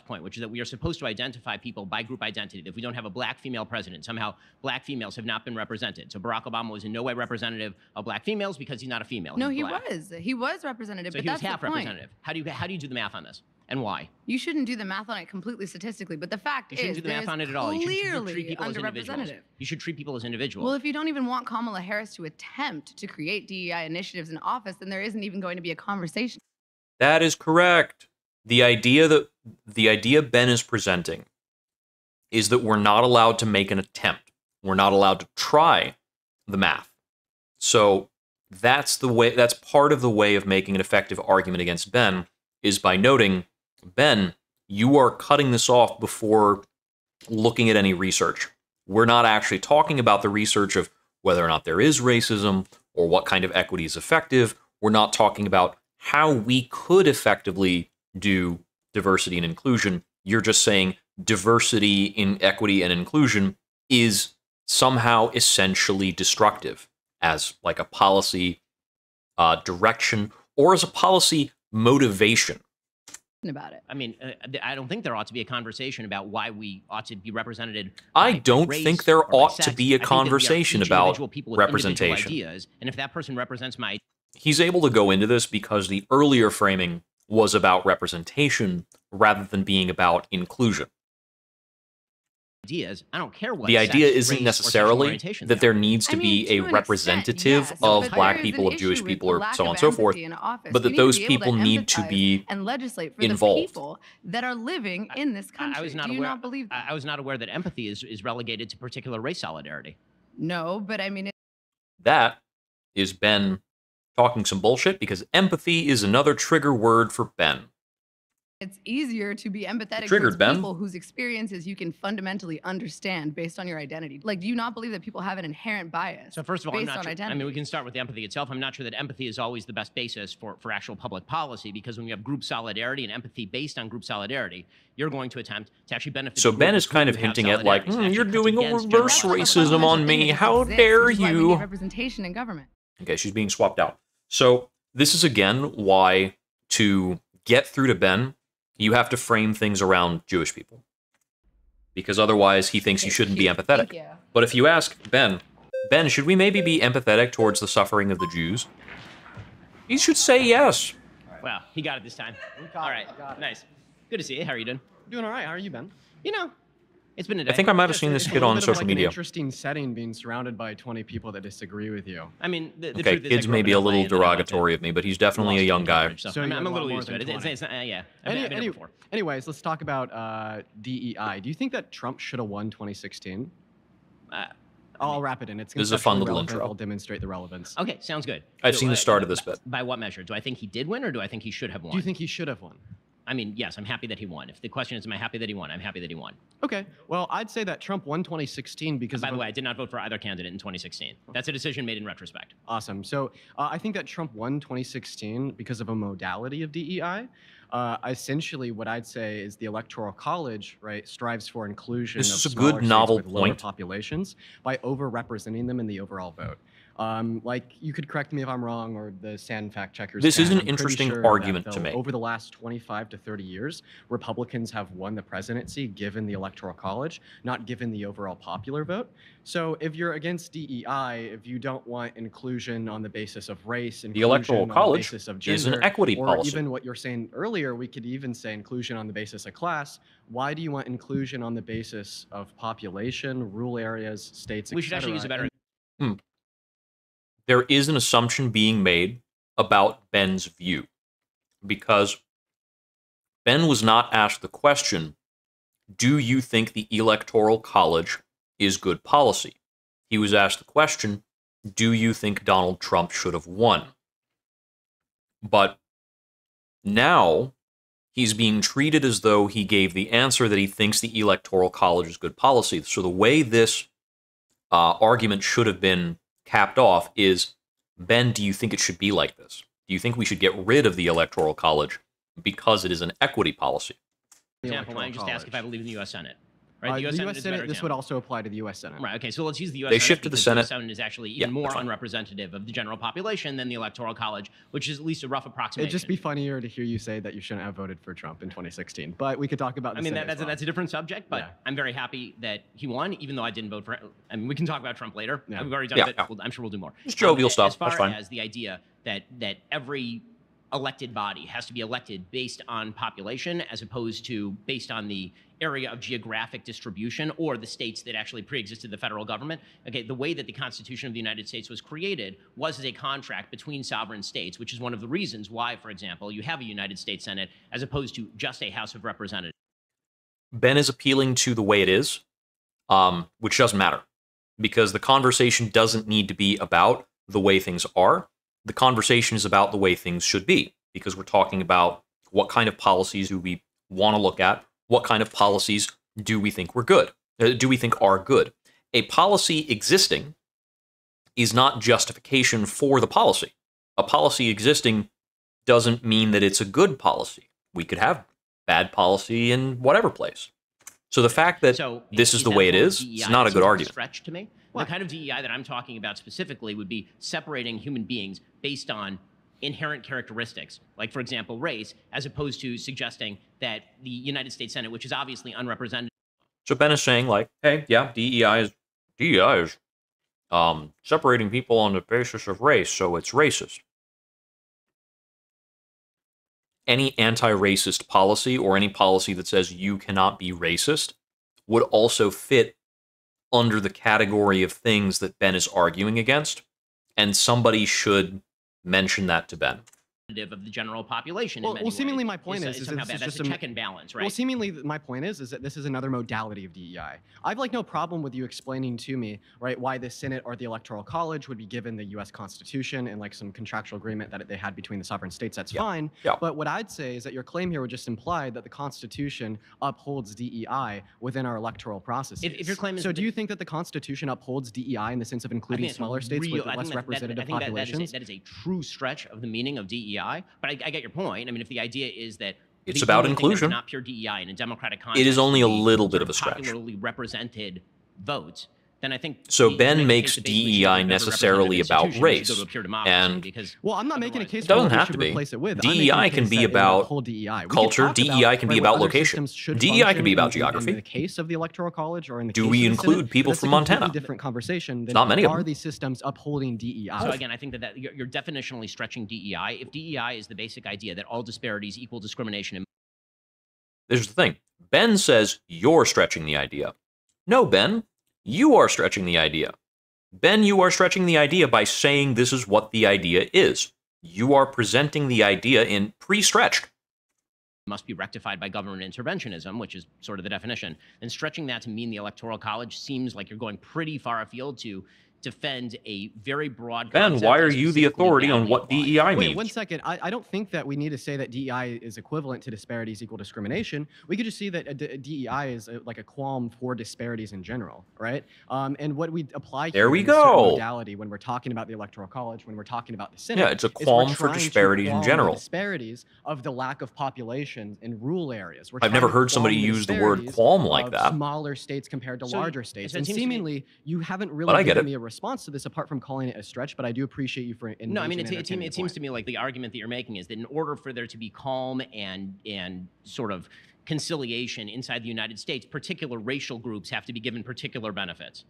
Point, which is that we are supposed to identify people by group identity. If we don't have a black female president, somehow black females have not been represented. So Barack Obama was in no way representative of black females because he's not a female. No, he black. was. He was representative, So but he was half the point. representative. How do you how do you do the math on this? And why? You shouldn't do the math on it completely statistically, but the fact You shouldn't is do the math on it at all. You should, you should clearly treat people as individuals. You should treat people as individuals. Well, if you don't even want Kamala Harris to attempt to create DEI initiatives in office, then there isn't even going to be a conversation. That is correct. The idea that the idea Ben is presenting is that we're not allowed to make an attempt. We're not allowed to try the math. So that's the way that's part of the way of making an effective argument against Ben is by noting, Ben, you are cutting this off before looking at any research. We're not actually talking about the research of whether or not there is racism or what kind of equity is effective. We're not talking about how we could effectively do diversity and inclusion. You're just saying diversity in equity and inclusion is somehow essentially destructive as like a policy uh, direction or as a policy motivation. About it. I mean, uh, I don't think there ought to be a conversation about why we ought to be represented. I don't race think there ought to be a I think that we are conversation each about people representation. Ideas, and if that person represents my He's able to go into this because the earlier framing was about representation rather than being about inclusion. ideas, I don't care what. the idea sex, isn't race, or sexual necessarily that they there needs to I mean, be to a an extent, representative yes, of but black people, an of Jewish people, or so on and so forth. empathy in office. But that those be to people need to be and legislate for involved. the people that are living in this country. I was not Do you aware. not believe that? I, I was not aware that empathy is, is relegated to particular race solidarity. no, but I mean, That is Ben talking some bullshit because empathy is another trigger word for Ben. it's easier to be empathetic Triggered, towards Ben. people whose experiences you can fundamentally understand based on your identity. Like, do you not believe that people have an inherent bias? So first of all, I'm not on sure. I mean, we can start with the empathy itself. I'm not sure that empathy is always the best basis for, for actual public policy because when you have group solidarity and empathy based on group solidarity, you're going to attempt to actually benefit. So Ben is kind of hinting at like, solidarity. It's "Hmm, actually you're doing a reverse general That's the racism on me. How dare which is why we you?" representation in government. Okay, she's being swapped out. So this is again why to get through to Ben, you have to frame things around Jewish people. Because otherwise he thinks you shouldn't be empathetic. Thank. But if you ask Ben, Ben, should we maybe be empathetic towards the suffering of the Jews? He should say yes. Wow, he got it this time. All right, nice. Good to see you. How are you doing? Doing all right. How are you, Ben? You know, it's been a day. I think I might have seen this it's kid on bit of, social like, media. An interesting setting, being surrounded by 20 people that disagree with you. I mean, the, the Okay, truth kids grew may be a little and then I went to derogatory of me, but he's definitely a young guy. So, So I'm, I'm a a little used to it. than It's, it's, uh, yeah, I've, Any, I've been any- before. anyways, let's talk about uh, DEI. Do you think that Trump should have won 2016? Uh, I'll wrap it in. It's This is a fun little relevant. intro. I'll demonstrate the relevance. Okay, sounds good. I've So, seen the uh, start of this by- bit. By what measure? Do I think he did win, or do I think he should have won? Do you think he should have won? I mean, yes, I'm happy that he won. If the question is, am I happy that he won? I'm happy that he won. Okay. Well, I'd say that Trump won 2016 because By the way, I did not vote for either candidate in 2016. That's a decision made in retrospect. Awesome. So uh, I think that Trump won 2016 because of a modality of DEI. Uh, essentially, what I'd say is the Electoral College, right, strives for inclusion This of is a smaller good states novel with lower populations by overrepresenting them in the overall vote. Um, like you could correct me if I'm wrong, or the sand fact checkers. This can. is an I'm interesting sure that, argument to make. Over the last 25 to 30 years, Republicans have won the presidency given the Electoral College, not given the overall popular vote. So if you're against DEI, if you don't want inclusion on the basis of race, and The Electoral on the College basis of is an equity or policy. even what you're saying earlier, we could even say inclusion on the basis of class. Why do you want inclusion on the basis of population, rural areas, states? We should actually use a better. And there is an assumption being made about Ben's view because Ben was not asked the question, Do you think the Electoral College is good policy? He was asked the question, Do you think Donald Trump should have won? But now he's being treated as though he gave the answer that he thinks the Electoral College is good policy. So the way this uh, argument should have been capped off is Ben, do you think it should be like this? Do you think we should get rid of the Electoral College because it is an equity policy? the Example, why just Electoral ask if I believe in the U.S. Senate? Uh, Right, the U.S. is a Senate, better this would also apply to the U.S. Senate. Right. Okay. So let's use the U.S. They Senate shift to the Senate. U.S. Senate is actually Yeah, even more unrepresentative of the general population than the Electoral College, which is at least a rough approximation. It'd just be funnier to hear you say that you shouldn't have voted for Trump in 2016, but we could talk about. The I mean, Senate that, as that's, a, well. that's a different subject, but Yeah. I'm very happy that he won, even though I didn't vote for him. I mean, we can talk about Trump later. Yeah. We've already done Yeah, it. yeah. We'll- I'm sure we'll do more. Just jovial Um, stuff. As far That's fine. as the idea that, that every elected body has to be elected based on population as opposed to based on the area of geographic distribution or the states that actually pre-existed the federal government. Okay, the way that the Constitution of the United States was created was as a contract between sovereign states, which is one of the reasons why, for example, you have a United States Senate as opposed to just a House of Representatives. Ben is appealing to the way it is, um, which doesn't matter because the conversation doesn't need to be about the way things are. The conversation is about the way things should be because we're talking about what kind of policies do we want to look at, what kind of policies do we think we're good, uh, do we think are good. A policy existing is not justification for the policy. A policy existing doesn't mean that it's a good policy. We could have bad policy in whatever place. So the fact that So this is the way it is, is, it's not a good argument. Stretch to me. The kind of DEI that I'm talking about specifically would be separating human beings based on inherent characteristics, like for example race, as opposed to suggesting that the United States Senate, which is obviously unrepresented. So Ben is saying like, hey, yeah, DEI is DEI is um, separating people on the basis of race, so it's racist. Any anti-racist policy or any policy that says you cannot be racist would also fit under the category of things that Ben is arguing against, and somebody should mention that to Ben. Of the general population. Well, in many well, seemingly ways. my point It's- is, it's is this That's just a a check and balance, right? Well, seemingly my point is, is that this is another modality of DEI. I've like no problem with you explaining to me, right, why the Senate or the Electoral College would be given the U.S. Constitution and like some contractual agreement that they had between the sovereign states. That's fine. Yeah. But what I'd say is that your claim here would just imply that the Constitution upholds DEI within our electoral process. If- if your claim is so, do you think that the Constitution upholds DEI in the sense of including think it's smaller states real- with less that- that- representative I think that- that is a- populations? that is a true stretch of the meaning of DEI. But I, I get your point. I mean, if the idea is that It's about inclusion. not pure DEI in a democratic context. It is only a little bit of a stretch. Popularly represented votes. Then I think So you Ben makes case that basically we should DEI have a better necessarily about institution. We should race, go to a pure democracy and because Well, I'm not making a case It for doesn't have to be. it with. I'm making a DEI can be that it would about DEI. Culture. talk DEI about, can be about location. DEI can be about geography. In the case of the Electoral College or in the Do case we of the include Senate, people from Montana? different conversation than Not many of are them. these systems upholding DEI. So again, I think that, that you're, you're definitionally stretching DEI. If DEI is the basic idea that all disparities equal discrimination and Here's the thing Ben says you're stretching the idea. No, Ben, you are stretching the idea. Ben, you are stretching the idea by saying this is what the idea is. You are presenting the idea in pre stretched. must be rectified by government interventionism, which is sort of the definition, And stretching that to mean the Electoral College seems like you're going pretty far afield to defend a very broad Ben, why are you the authority on badly what applied. DEI Wait, means? one second. I, I don't think that we need to say that DEI is equivalent to disparities equal discrimination. We could just see that a D- a DEI is a, like a qualm for disparities in general, right? Um, and what we apply There here we in certain go. modality when we're talking about the electoral college, when we're talking about the Senate. Yeah, it's a qualm for disparities in qualm the general. Disparities of the lack of population in rural areas. We're I've never heard somebody the use the word qualm like that. Smaller states compared to So- larger states, so and seems me- seemingly you haven't really But I get given it. me a response to this apart from calling it a stretch. But I do appreciate you for No, I mean, it, it, seem- it seems to me like the argument that you're making is that in order for there to be calm and and sort of conciliation inside the United States, particular racial groups have to be given particular benefits.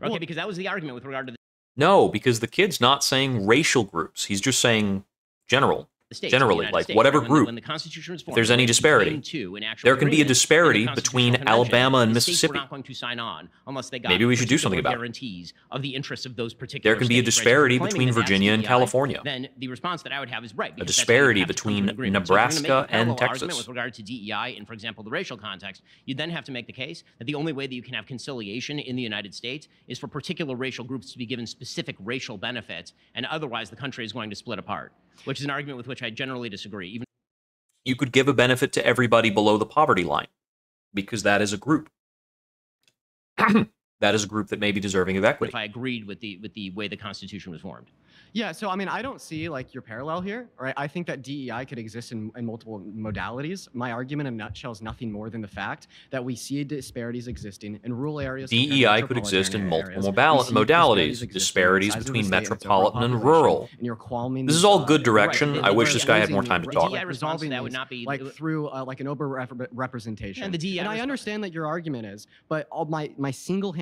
Okay, Well- because that was the argument with regard to the No, because the kid's not saying racial groups. He's just saying general. The states. of the Generally, like States, whatever right? When the- group. When the Constitution was If formed, there's any disparity, between two, an actual there can be a agreement in the disparity between Alabama and Mississippi. not going to sign on unless they got Maybe we should do something about it. guarantees of the interests of those particular There can be a states, right? So if you're disparity between Virginia and California. Then the response that I would have is right. A because that's how you disparity have to come to between an agreement. So if you're a Nebraska and Texas. With regard to DEI and, for example, the racial context, you then have to make the case that the only way that you can have conciliation in the United States is for particular racial groups to be given specific racial benefits, and otherwise the country is going to split apart, which is an argument with which I generally disagree. Even You could give a benefit to everybody below the poverty line because that is a group. that is a group that may be deserving of equity. if I agreed with the with the way the Constitution was formed. Yeah, so I mean, I don't see like your parallel here, right? I think that DEI could exist in, in multiple modalities. My argument in a nutshell is nothing more than the fact that we see disparities existing in rural areas. DEI could exist in multiple areas. Modal- modalities, existing in the disparities size of the between state and metropolitan and rural. And you're qualming This is all good direction. and I wish this guy had more time to talk. DEI resolving that would not be- like through uh, like an over representation. And the DEI and I understand that your argument is, but all my my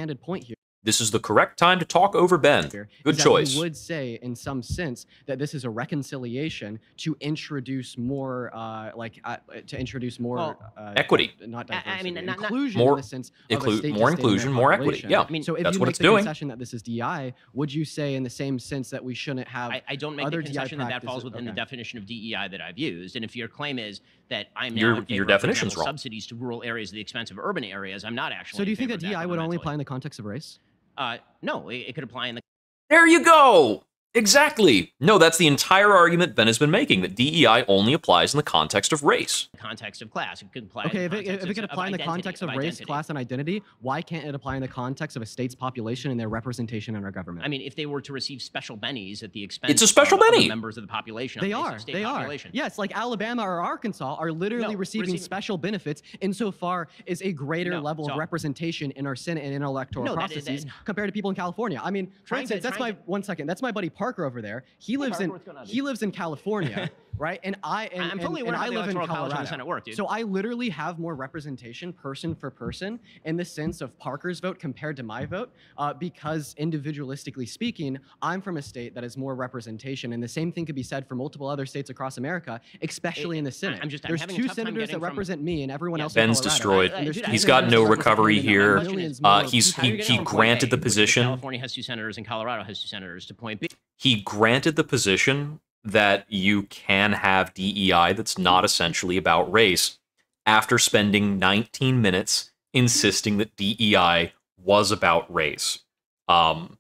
single-handed point here this is the correct time to talk over Ben. Good choice. We would say, in some sense, that this is a reconciliation to introduce more, uh, like, uh, to introduce more Well, uh, Equity. not I- I diversity, mean, not- not- inclusion More in the sense of a inclu- state more to stay in their inclusion, more equity. Yeah, I mean, So if that's you what make it's the doing. concession that this is DI, would you say, in the same sense, that we shouldn't have? I, I don't make other the DI concession that that falls within the definition of DEI that I've used. And if your claim is that I'm Your- in your favor of, for definition's wrong. subsidies to rural areas at the expense of urban areas, I'm not actually. So do you think that DI would only apply in the context of race? Uh, no, it, it could apply in the There you go. Exactly. No, that's the entire argument Ben has been making that DEI only applies in the context of race. context of class. It could apply. Okay, if it, context if it could apply in the context of race, identity. class, and identity, why can't it apply in the context of a state's population and their representation in our government? I mean, if they were to receive special bennies at the expense, It's a special of other benny. members of the population. They are. basis of state They are. Yes, like Alabama or Arkansas are literally No, receiving receiving- special benefits insofar as a greater No, level so- of representation in our Senate and in electoral No, that is- processes that- compared to people in California. I mean, for Trying to- instance, that's my to- one second. That's my buddy Parker over there. He lives Parker, in what's going on, he lives in California, right? And I and, I'm fully and, aware and how I the live in Electoral College Colorado. Senate work, dude. So I literally have more representation person for person in the sense of Parker's vote compared to my vote, uh, because individualistically speaking, I'm from a state that has more representation, and the same thing could be said for multiple other states across America, especially in the Senate. I'm just- I'm There's a two tough senators getting that from- represent me and everyone Yes. else. Ben's Colorado. destroyed. And there's Dude, two I- He's I- got no recovery here. Uh, he's- he- he granted the position- California has two senators and Colorado has two senators to point B. He granted the position that you can have DEI that's not essentially about race after spending 19 minutes insisting that DEI was about race. Um,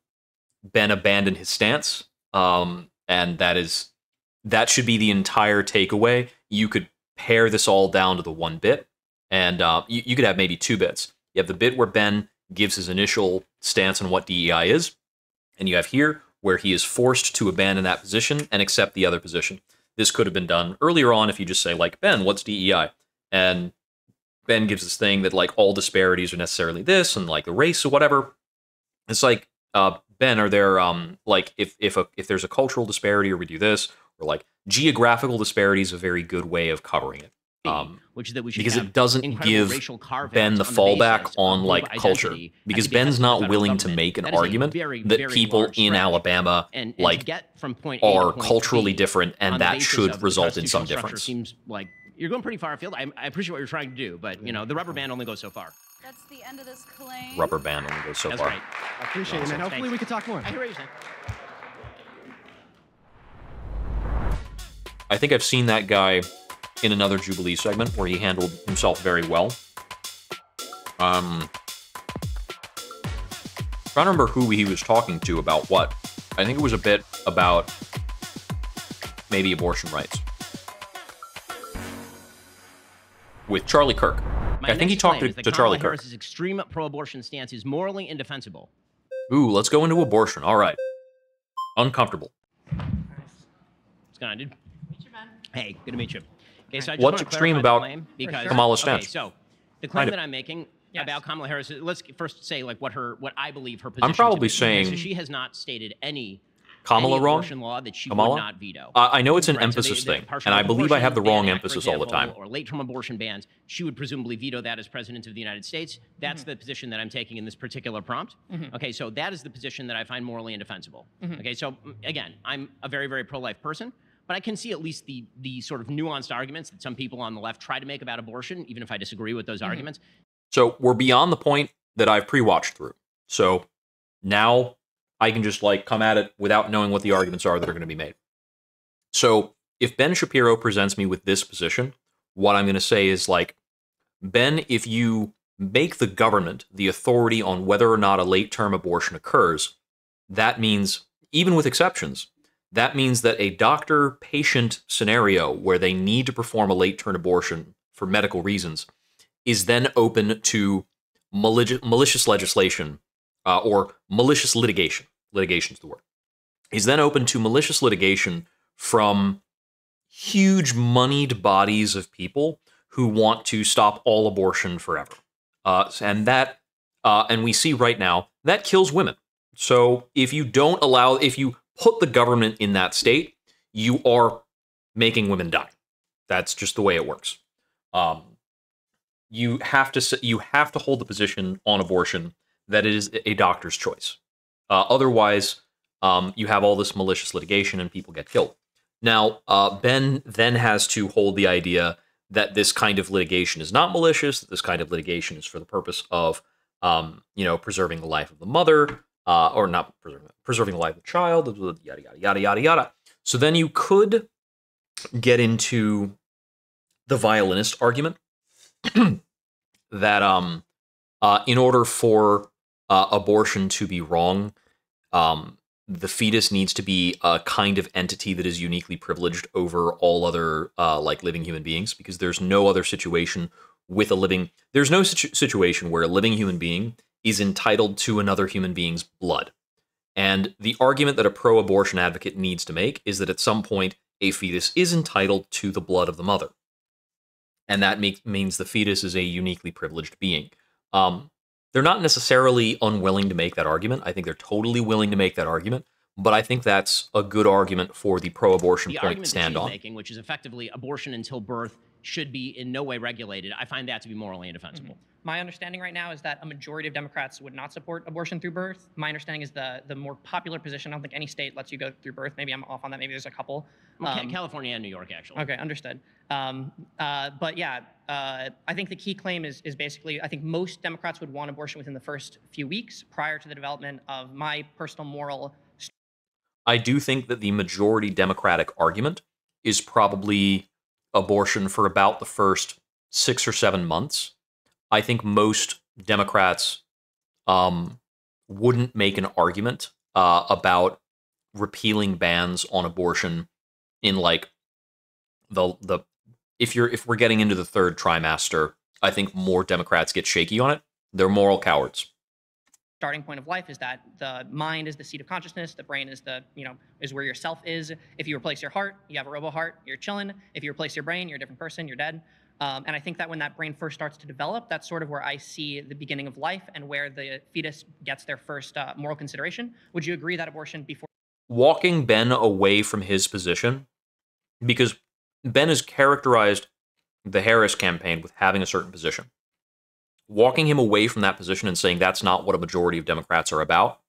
ben abandoned his stance, um, and that is that should be the entire takeaway. You could pare this all down to the one bit, and uh, you, you could have maybe two bits. You have the bit where Ben gives his initial stance on what DEI is, and you have here where he is forced to abandon that position and accept the other position. This could have been done earlier on if you just say, like, Ben, what's DEI? And Ben gives this thing that, like, all disparities are necessarily this and, like, the race or whatever. It's like, uh, Ben, are there, um, like, if, if, a, if there's a cultural disparity or we do this, or, like, geographical disparity is a very good way of covering it. Um, which is that we should because have it doesn't give Ben the fallback basis on like culture because Ben's not willing to make an That is a argument very, that very people in. Alabama and, and like get from point A are point culturally B different and that should result in some constitutional structure difference. Seems like you're going pretty far afield. I, I appreciate what you're trying to do, but you know the rubber band only goes so far. That's the end of this claim. Rubber band only goes so That's far. right. I appreciate it, man. Thanks. Hopefully we can talk more. I hear what you're saying. I think I've seen that guy in another Jubilee segment where he handled himself very well. Um, trying to remember who he was talking to about what. I think it was a bit about maybe abortion rights with Charlie Kirk. My I think he next talked claim to, is that to Kamala Charlie Kirk. Harris's extreme pro-abortion stance is morally indefensible. Ooh, let's go into abortion. All right. Uncomfortable. What's going on, dude? Hey, good to meet you. Okay, so I just What's wanna extreme clarify the about claim because Kamala's okay, stance? so the claim that I'm making about Kamala Harris. Let's first say like what her what I believe her position. Is. I'm probably to be. Okay, so saying she has not stated any Kamala any wrong? law that she Kamala? would not veto. Uh, I know it's an Right, so the- emphasis thing, and I believe I have the wrong ban act, for emphasis all the time. Or late-term abortion bans. She would presumably veto that as president of the United States. That's Mm-hmm. the position that I'm taking in this particular prompt. Okay, so that is the position that I find morally indefensible. Mm-hmm. Okay, so mm, again, I'm a very, very pro-life person. But I can see at least the the sort of nuanced arguments that some people on the left try to make about abortion, even if I disagree with those Mm-hmm. arguments. So we're beyond the point that I've pre-watched through. So now I can just like come at it without knowing what the arguments are that are going to be made. So if Ben Shapiro presents me with this position, what I'm going to say is like, Ben, if you make the government the authority on whether or not a late-term abortion occurs, that means, even with exceptions, that means that a doctor patient scenario where they need to perform a late term abortion for medical reasons is then open to malicious legislation uh, or malicious litigation. Litigation is the word. Is then open to malicious litigation from huge moneyed bodies of people who want to stop all abortion forever. Uh, and that, uh, and we see right now, that kills women. So if you don't allow, if you put the government in that state, you are making women die. That's just the way it works. Um, you have to you have to hold the position on abortion that it is a doctor's choice. Uh, otherwise, um, you have all this malicious litigation and people get killed. Now, uh, Ben then has to hold the idea that this kind of litigation is not malicious, that this kind of litigation is for the purpose of, um, you know, preserving the life of the mother, uh, or not preserving, preserving the life of the child, yada, yada, yada, yada, yada. So then you could get into the violinist argument that um, uh, in order for uh, abortion to be wrong, um, the fetus needs to be a kind of entity that is uniquely privileged over all other uh, like living human beings because there's no other situation with a living there's no situ- situation where a living human being is entitled to another human being's blood and the argument that a pro-abortion advocate needs to make is that at some point a fetus is entitled to the blood of the mother and that make, means the fetus is a uniquely privileged being um, they're not necessarily unwilling to make that argument. I think they're totally willing to make that argument, but I think that's a good argument for the pro-abortion point to stand on. making, which is effectively abortion until birth should be in no way regulated, I find that to be morally indefensible. My understanding right now is that a majority of Democrats would not support abortion through birth. My understanding is the the more popular position. I don't think any state lets you go through birth. Maybe I'm off on that. Maybe there's a couple. Well, Um, California and New York, actually. Okay, understood. Um, uh, but yeah, uh, I think the key claim is is basically I think most Democrats would want abortion within the first few weeks prior to the development of my personal moral. I do think that the majority Democratic argument is probably abortion for about the first six or seven months. I think most Democrats um, wouldn't make an argument uh, about repealing bans on abortion in like the the if you're if we're getting into the third trimester, I think more Democrats get shaky on it. They're moral cowards. Starting point of life is that the mind is the seat of consciousness the brain is the you know is where your self is. If you replace your heart you have a robo heart you're chilling. If you replace your brain you're a different person you're dead. Um, and i think that when that brain first starts to develop that's sort of where i see the beginning of life and where the fetus gets their first uh, moral consideration. Would you agree that abortion before walking Ben away from his position because Ben has characterized the Harris campaign with having a certain position. Walking him away from that position and saying that's not what a majority of Democrats are about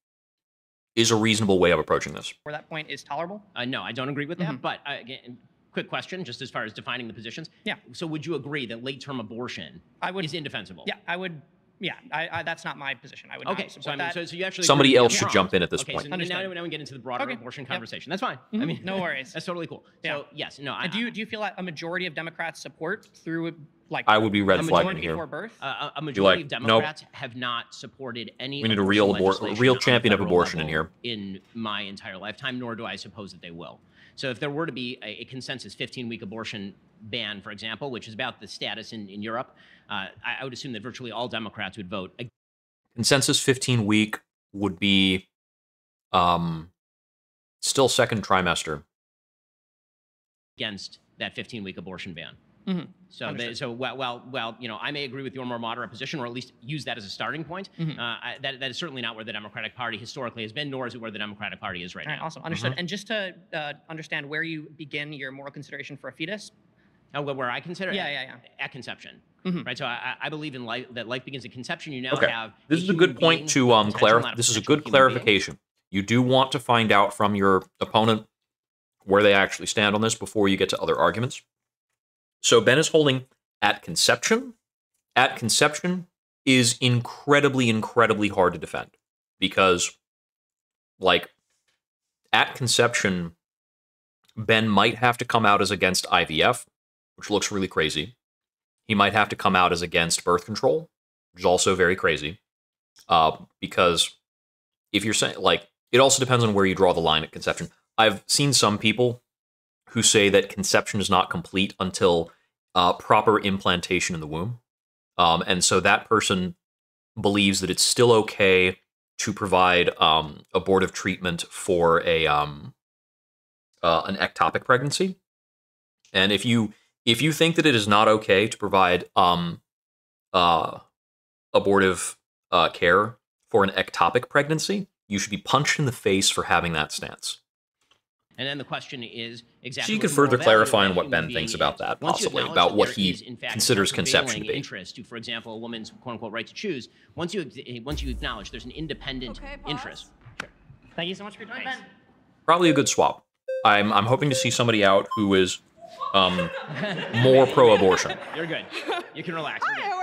is a reasonable way of approaching this. where that point is tolerable Uh, no, I don't agree with that. Mhm. But uh, again, quick question, just as far as defining the positions. Yeah. So would you agree that late-term abortion I would, is indefensible? yeah i would yeah I, I, that's not my position i would Okay, not so, I mean, that so, so you actually Somebody agree else should prompt. jump in at this okay, point. So now, now we get into the broader Okay, abortion yep. conversation. That's fine. I Mhm, mean, no worries. That's totally cool. Yeah. So yes, no, I, do you do you feel that a majority of democrats support through like I would be red A flagging here. before birth Uh, a- a majority like, of nope. Democrats have not supported any. We need a real abor- a real champion of abortion in here. In my entire lifetime, nor do I suppose that they will. So if there were to be a, a consensus 15-week abortion ban, for example, which is about the status in, in Europe, uh, I, I would assume that virtually all Democrats would vote Consensus 15 week would be um still second trimester. against that 15-week abortion ban. Mhm. So, they, so well, well, well, you know, I may agree with your more moderate position, or at least use that as a starting point. Mhm. Uh, I, that, that is certainly not where the Democratic Party historically has been, nor is it where the Democratic Party is right All right, now. awesome. Understood. And just to uh, understand where you begin your moral consideration for a fetus. Uh, where- where I consider Yeah, yeah, yeah. at conception, Mhm. right? So I, I I believe in life that life begins at conception. You now Okay. have This is a good point to um clarify. This is a good human being. clarification. You do want to find out from your opponent where they actually stand on this before you get to other arguments. So Ben is holding at conception. At conception is incredibly, incredibly hard to defend because, like, at conception, Ben might have to come out as against IVF, which looks really crazy. He might have to come out as against birth control, which is also very crazy. Uh, because if you're saying like it also depends on where you draw the line at conception. I've seen some people who say that conception is not complete until uh, proper implantation in the womb, um, and so that person believes that it's still okay to provide um, abortive treatment for a um, uh, an ectopic pregnancy. And if you if you think that it is not okay to provide um, uh, abortive uh, care for an ectopic pregnancy, you should be punched in the face for having that stance. And then the question is exactly. She could further clarify on what Ben thinks about that, possibly about what he is, fact, considers conception to be. Interest to, for example, a woman's "quote unquote" right to choose. Once you once you acknowledge there's an independent okay, interest. Sure. Thank you so much for your time, Ben. Probably a good swap. I'm I'm hoping to see somebody out who is um, more pro-abortion. You're good. You can relax. Hi,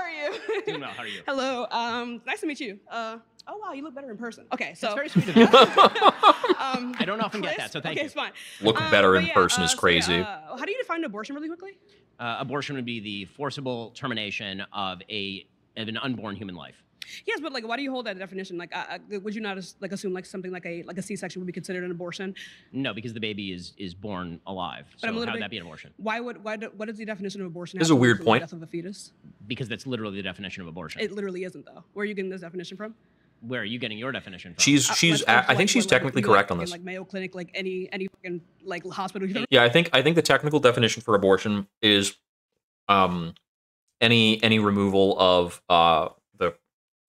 Doing well. How are you? Hello. Um, nice to meet you. Uh, oh wow, you look better in person. Okay, so That's very sweet of you. um, I don't often get that, so thank okay, you. It's fine. Look um, better in yeah, person uh, is crazy. So yeah, uh, how do you define abortion really quickly? Uh, abortion would be the forcible termination of a of an unborn human life. Yes, but like, why do you hold that definition? Like, uh, would you not like assume like something like a like a C-section would be considered an abortion? No, because the baby is is born alive. But so I'm a how would that be an abortion? Why would why do, what is the definition of abortion? This is a weird point. death of a fetus. Because that's literally the definition of abortion. It literally isn't though. Where are you getting this definition from? Where are you getting your definition from? She's uh, she's uh, I, I think she's technically like, correct on this. Like Mayo Clinic, like any any fucking like hospital. Yeah, I think I think the technical definition for abortion is, um, any any removal of uh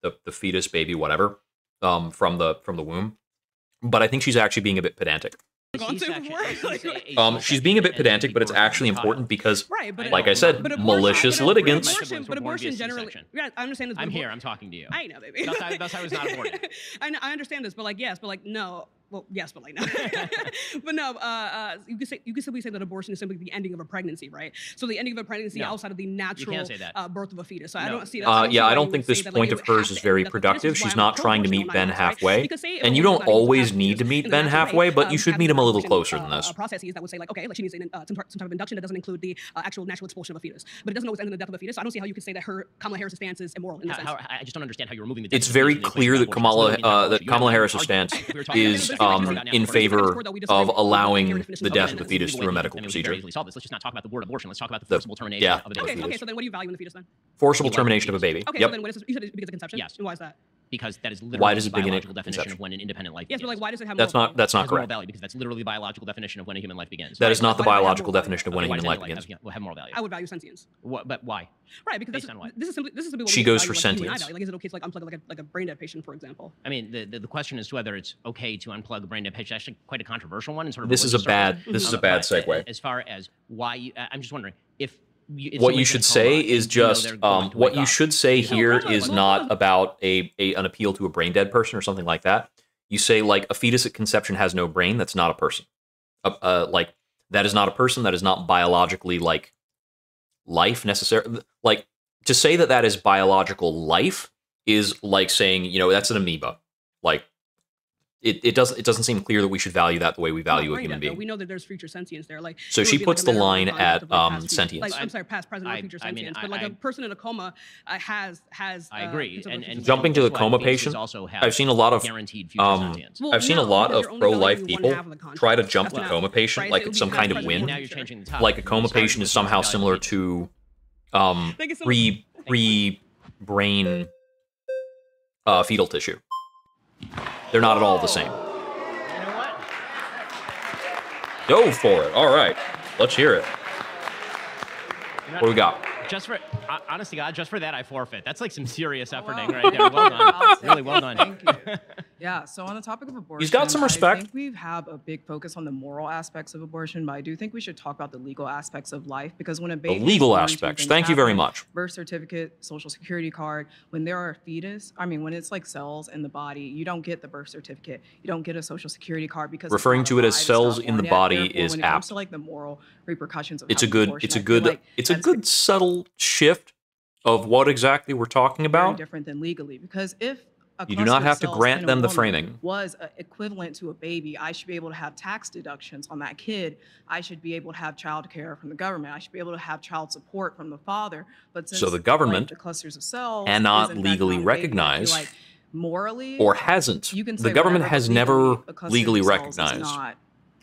the, the fetus, baby, whatever, um, from the from the womb. But I think she's actually being a bit pedantic. She's, actually, um, she's being a bit pedantic, but it's actually important because, right, but like I, I said, abortion, malicious but litigants. But abortion, but abortion generally. Yeah, I understand this. I'm here. I'm talking to you. I know, baby. that's, how, that's how it's not important. I, know, I understand this, but like, yes, but like, no well, yes, but like no, but no. Uh, uh, you could say you could simply say that abortion is simply the ending of a pregnancy, right? So the ending of a pregnancy no. outside of the natural uh, birth of a fetus. So no. Uh, I don't see that. Yeah, I don't think this that, point of hers is very productive. She's not trying to meet Ben halfway, and uh, you don't always need to meet Ben halfway, but you um, should meet him a little closer than uh, this. Processes that would say like, okay, like she needs some type of induction that doesn't include the actual natural expulsion of a fetus, but it doesn't always end in the death of a fetus. So I don't see how you could say that her Kamala Harris' stance is immoral. In I just don't understand how you're removing the. It's very clear that Kamala that Kamala Harris' stance is um, in favor of allowing the death of the fetus through a medical procedure. Let's just not talk about the word abortion. Let's talk about the forcible termination of a baby. Okay, so then what do you value in the fetus then? Forcible termination of a baby. Okay, then what is, you said because of conception? Yes. why is that? because that is literally why does it begin biological definition of when an independent life. Yes, begins. but like why does it have? That's not that's not correct. Moral value because that's literally the biological definition of when a human life begins. That right? is not the biological definition of when okay, a human life begins. Have, have moral value. I would value sentience. What, but why? Right, because Based on this is simply this is simply what she goes value, for like, sentience. Like, is it okay to like unplug like a, like a brain dead patient, for example? I mean, the, the, the question is whether it's okay to unplug a brain dead patient. Actually, quite a controversial one and sort of. This is a bad. This is a uh, bad segue. As far as why, I'm just wondering if what you should say is just um, what you up. should say here is not about a, a an appeal to a brain dead person or something like that. You say like a fetus at conception has no brain. That's not a person. Uh, uh, like that is not a person. That is not biologically like life necessarily. Like to say that that is biological life is like saying you know that's an amoeba. Like it, it doesn't it doesn't seem clear that we should value that the way we value a human being. Though. We know that there's future sentience there. Like so, she puts like the line at like um, future, sentience. Like, I'm sorry, past, present, I, future I, sentience. I mean, but like a person in a coma uh, has has. Uh, I agree. Uh, and, and jumping to the coma patient, I've seen a lot of guaranteed future um, sentience. Well, I've seen no, a lot of pro-life people try to jump the coma patient like it's some kind of win. Like a coma patient is somehow similar to um pre brain uh, fetal tissue. They're not at all the oh. same. Go for it. All right. Let's hear it. What do we got? Just for honestly, God, just for that, I forfeit. That's like some serious oh, efforting right there. Well done. Really well done. Thank you. Yeah. So on the topic of abortion, he's got some respect. I think we have a big focus on the moral aspects of abortion, but I do think we should talk about the legal aspects of life because when a baby the legal aspects. Thank you very much. Birth certificate, social security card. When there are a fetus, I mean, when it's like cells in the body, you don't get the birth certificate. You don't get a social security card because referring to it as cells in the body is when apt. Comes to like the moral repercussions of it's a good. Abortion, it's a good. It's a good subtle shift of what exactly we're talking about. Different than legally because if you do not have to grant them the framing. was equivalent to a baby. I should be able to have tax deductions on that kid. I should be able to have child care from the government. I should be able to have child support from the father. But so the government like, the clusters of cells and not legally recognized, like, morally or hasn't. the government has never legally recognized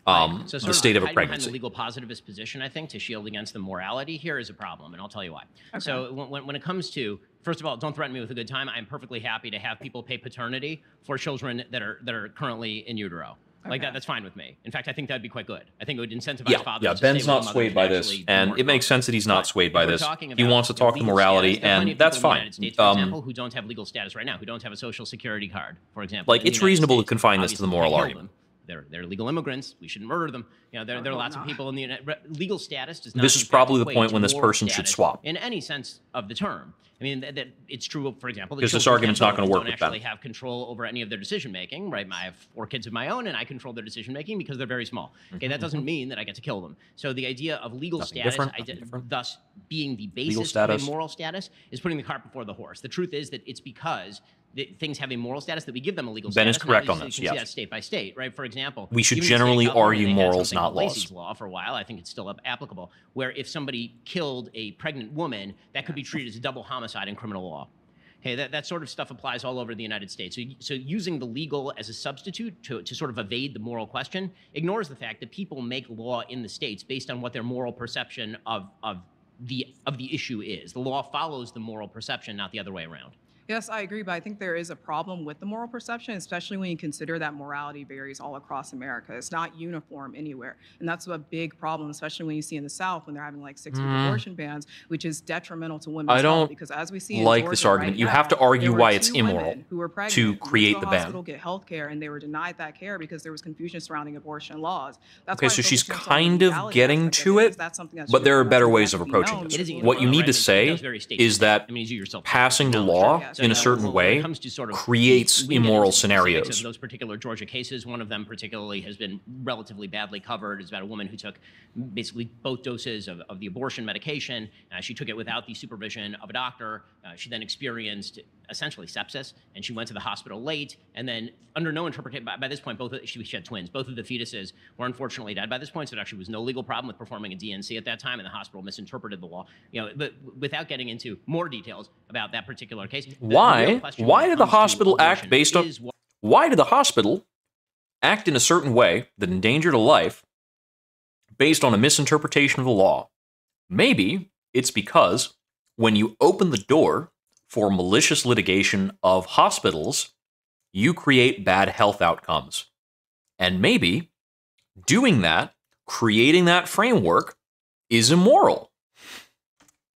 um, right. so the state of, of a pregnancy. The legal positivist position, I think, to shield against the morality here is a problem, and I'll tell you why. Okay. So when, when it comes to First of all, don't threaten me with a good time. I'm perfectly happy to have people pay paternity for children that are that are currently in utero. Okay. Like that, that's fine with me. In fact, I think that'd be quite good. I think it would incentivize yeah, fathers. Yeah, Ben's not swayed by this, and it makes sense that he's not swayed by this. He wants to talk to morality, status, and that's fine. States, um, example, who don't have legal status right now, who don't have a social security card, for example. Like it's reasonable States, to confine this to the moral argument them. they're they're legal immigrants. We shouldn't murder them. You know, there, there are lots of people in the legal status does not. This is probably the point when this person should swap. in any sense of the term. I mean, that, that it's true. For example, Because this children argument's can't gonna vote, work don't with Ben. actually have control over any of their decision making. Right? I have four kids of my own, and I control their decision making because they're very small. Mm-hmm, okay, that mm-hmm. doesn't mean that I get to kill them. So the idea of legal Nothing status, different, ide- nothing thus being the basis status. of a moral status, is putting the cart before the horse. The truth is that it's because the, things have a moral status that we give them a legal status. Ben is correct on this, You can see yes. that state by state, right? For example, We should even in the state of generally argue morals, not laws. Laci's law for a while. I think it's still applicable, where if somebody killed a pregnant woman, that could be treated as a double homicide in criminal law. Okay, that, that sort of stuff applies all over the United States. So, so using the legal as a substitute to, to sort of evade the moral question ignores the fact that people make law in the states based on what their moral perception of, of, the, of the issue is. The law follows the moral perception, not the other way around. Yes, I agree, but I think there is a problem with the moral perception, especially when you consider that morality varies all across America. It's not uniform anywhere. And that's a big problem, especially when you see in the South when they're having like six week Mm. abortion bans, which is detrimental to women's I don't Because as we see like Georgia this argument. right You now, have to argue there were why it's two women immoral who were pregnant, to create to the a ban. hospital, get health care, and they were denied that care because there was confusion surrounding abortion laws. That's Okay, so she's focus on the kind of getting to it, it, that's something that's but there are better ways of approaching this. What you need to say goes very state is that I mean, you yourself passing the law So, in a certain way sort of- creates we can get into immoral scenarios. Of those particular Georgia cases, one of them particularly has been relatively badly covered. It's about a woman who took basically both doses of, of the abortion medication. Uh, she took it without the supervision of a doctor. Uh, she then experienced essentially sepsis, and she went to the hospital late. And then, under no interpretation, by, by this point, both of, she, she had twins. Both of the fetuses were unfortunately dead by this point, so there actually was no legal problem with performing a D&C at that time, and the hospital misinterpreted the law. You know, but without getting into more details about that particular case, Why? Why it did the hospital act based on? Why did the hospital act in a certain way that endangered a life based on a misinterpretation of the law? Maybe it's because when you open the door for malicious litigation of hospitals, you create bad health outcomes. And maybe doing that, creating that framework, is immoral.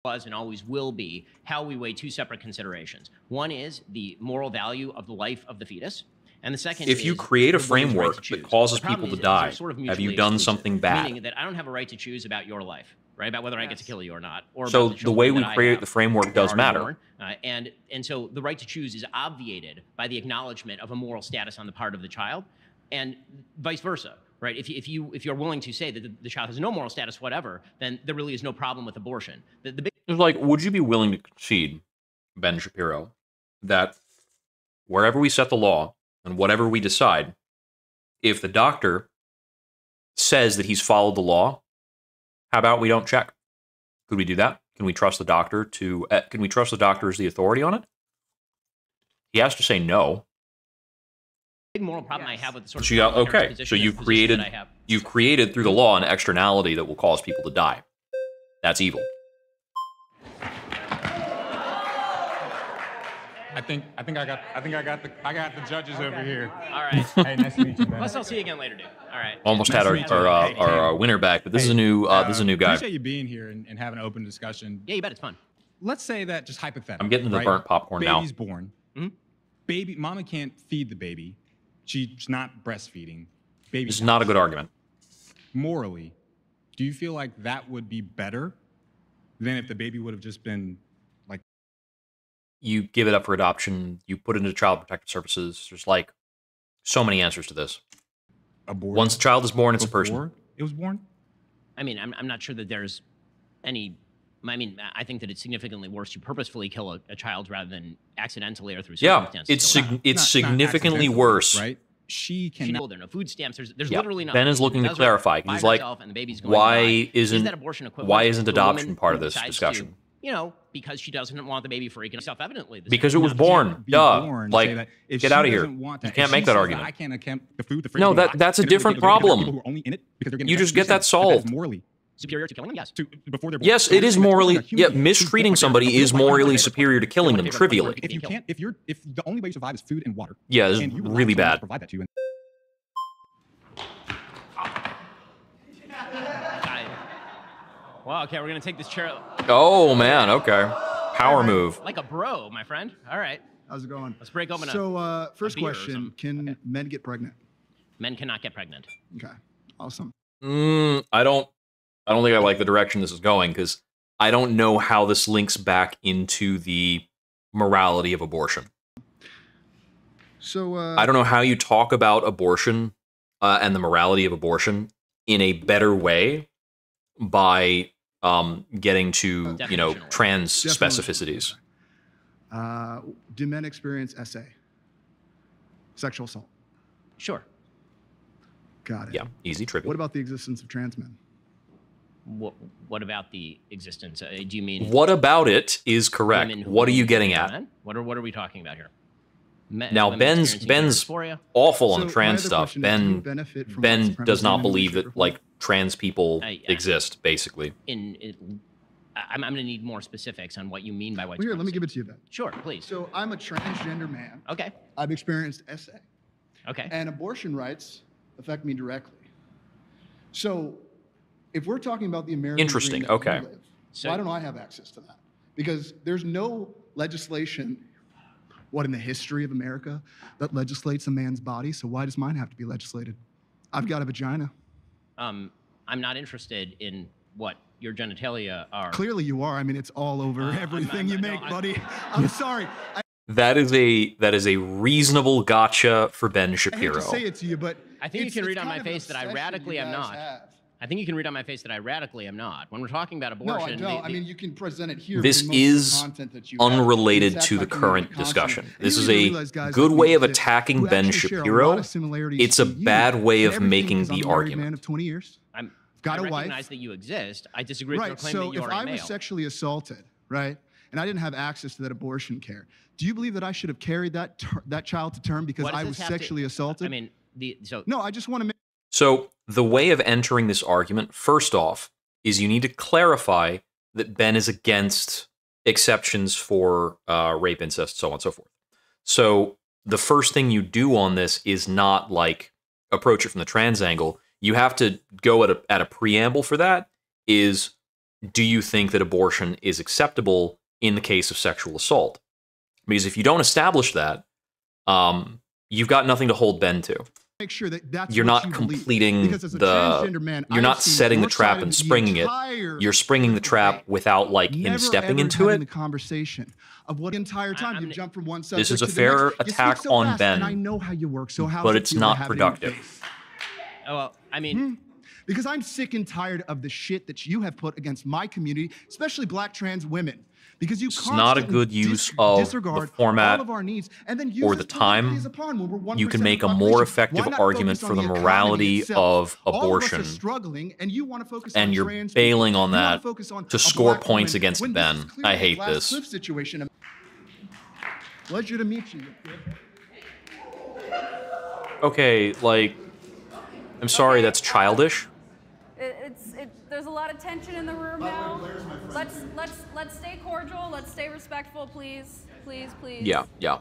was and always will be how we weigh two separate considerations. One is the moral value of the life of the fetus, and the second If you create a woman's right framework that causes people to die, sort of have you done exclusive, something bad? Meaning that I don't have a right to choose about your life, right? About whether I get to kill you or not. Or So about the the way we create the framework does matter. Uh, and and so the right to choose is obviated by the acknowledgement of a moral status on the part of the child, and vice versa, right? If you, if you if you're willing to say that the, the child has no moral status whatever, then there really is no problem with abortion. The, the big It's like, would you be willing to concede, Ben Shapiro, that wherever we set the law and whatever we decide, if the doctor says that he's followed the law, how about we don't check? Could we do that? Can we trust the doctor to? Uh, can we trust the doctor as the authority on it? He has to say no. big moral problem I have with the sort of So you got okay. So you've created I have. you've created through the law an externality that will cause people to die. That's evil. I think I think I got I think I got the I got the judges over here. All right. hey, nice to meet you, man. Let's all see you again later, dude. All right. Almost Nice had to our meet our, uh, Hey, our uh, winner back, but this is a new uh, this is a new guy. Appreciate you being here and, and having an open discussion. Yeah, you bet it's fun. Let's say that just hypothetically. I'm getting the right? burnt popcorn now. Baby's born. Mm-hmm. Baby, mama can't feed the baby. She's not breastfeeding. Baby. This is not a good argument. Morally, do you feel like that would be better than if the baby would have just been like? You give it up for adoption. You put it into child protective services. There's like so many answers to this. Aborted Once the child is born, it's a person. It was born. I mean, I'm, I'm not sure that there's any. I mean, I think that it's significantly worse to purposefully kill a, a child rather than accidentally or through Yeah, it's kill a sig- child. it's significantantly worse. Right? She She can. told there are no food stamps. There's, there's Yeah. literally nothing. Ben is looking to clarify. by He's like, herself and the baby's going why to die. Is isn't that abortion why isn't adoption part of this decides discussion? To, you know, because she doesn't want the baby for economic self-evidently. Because it was born. be Duh. born, like, that if get out of here. doesn't You can't make that says argument. I can't account the food. The No, fridge that is a hot, and it different was given to problem. people who are only in it because they're getting You just get that solved. morally superior to killing them. Yes. to, before they're born. Yes, So it we're is saying that morally. Yeah, mistreating somebody there, is who might not morally superior to killing them trivially. If you can't, if you're, if the only way you survive is food and water, Yeah, it's and you rely really on someone else bad. to Provide that to you. Well, okay, we're gonna take this chair Oh man, okay. Power move. like a bro, my friend. All right. How's it going? Let's break open a- So, uh, first beer or question: something. Can men get pregnant? Men cannot get pregnant. Okay. Awesome. Mm, I don't. I don't think I like the direction this is going because I don't know how this links back into the morality of abortion. So uh, I don't know how you talk about abortion uh, and the morality of abortion in a better way by um, getting to you know trans specificities. Uh, do men experience SA? Sexual assault. Sure. Got it. Yeah, easy, trivial. What about the existence of trans men? What, what about the existence? Uh, do you mean What about it is correct. What are you getting at? men? What are what are we talking about here? Men- Now Ben's Ben's awful on So the trans stuff. question is, do you Ben benefit from white Ben does not believe way, that like trans people I- exist. Basically, in, in I- I'm, I'm going to need more specifics on what you mean by white Well, here, let me give it to you then. Sure, please. So I'm a transgender man. Okay. I've experienced SA. Okay. And abortion rights affect me directly. So if we're talking about the American Interesting, dream that we okay. live, So- why don't I have access to that? Because there's no legislation, what in the history of America, that legislates a man's body. So why does mine have to be legislated? I've got a vagina. Um, I'm not interested in what your genitalia are. Clearly you are. I mean, it's all over Uh, I'm- everything you I'm- no, make, I'm- buddy. I'm sorry. I that is a that is a reasonable gotcha for Ben Shapiro. I hate Shapiro. to say it to you, but I think you can read on my kind of an face that I radically am not. have. I think you can read on my face that I radically am not. When we're talking about No, abortion, I don't. I the- mean, you can present it here. this but most of the is content that you have unrelated to the current content. discussion. And This is a realize, guys, good way of attacking Ben actually a Shapiro. It's a to you, bad way of making the argument. man of 20 years. I'm, got I a wife. that you exist. I disagree with your Right. claim So that you if are a I male. was sexually assaulted, right, and I didn't have access to that abortion care, do you believe that I should have carried that ter- that child to term because I was have to- sexually assaulted? I mean, the so no, I just want to make. So the way of entering this argument, first off, is you need to clarify that Ben is against exceptions for uh, rape, incest, so on and so forth. So the first thing you do on this is not like approach it from the trans angle. You have to go at a, at a preamble for that. Is do you think that abortion is acceptable in the case of sexual assault? Because if you don't establish that, um, you've got nothing to hold Ben to. Make sure that that's you're not you completing Because the transgender man, you're have not setting the trap and springing it you're springing the trap without like him stepping into having it the conversation of what the entire time you jump from one subject This is a fair next. You speak attack so on fast, Ben, and I know how you work. So how but it's not have it in your productive. Oh, well, I mean, hmm. because I'm sick and tired of the shit that you have put against my community, especially black trans women. Because you It's not a good use of the format all of our needs and then or the time. as when we're You can make a more effective argument for on the morality of abortion. struggling, and you want to focus and on you're trans bailing on that focus on to score points against Ben. I hate this. situation. Pleasure to meet you. Okay, like I'm sorry, that's childish. It, it's it, there's a lot of tension in the room now. Let's let's let's stay cordial. Let's stay respectful, please, please, please. Yeah, yeah.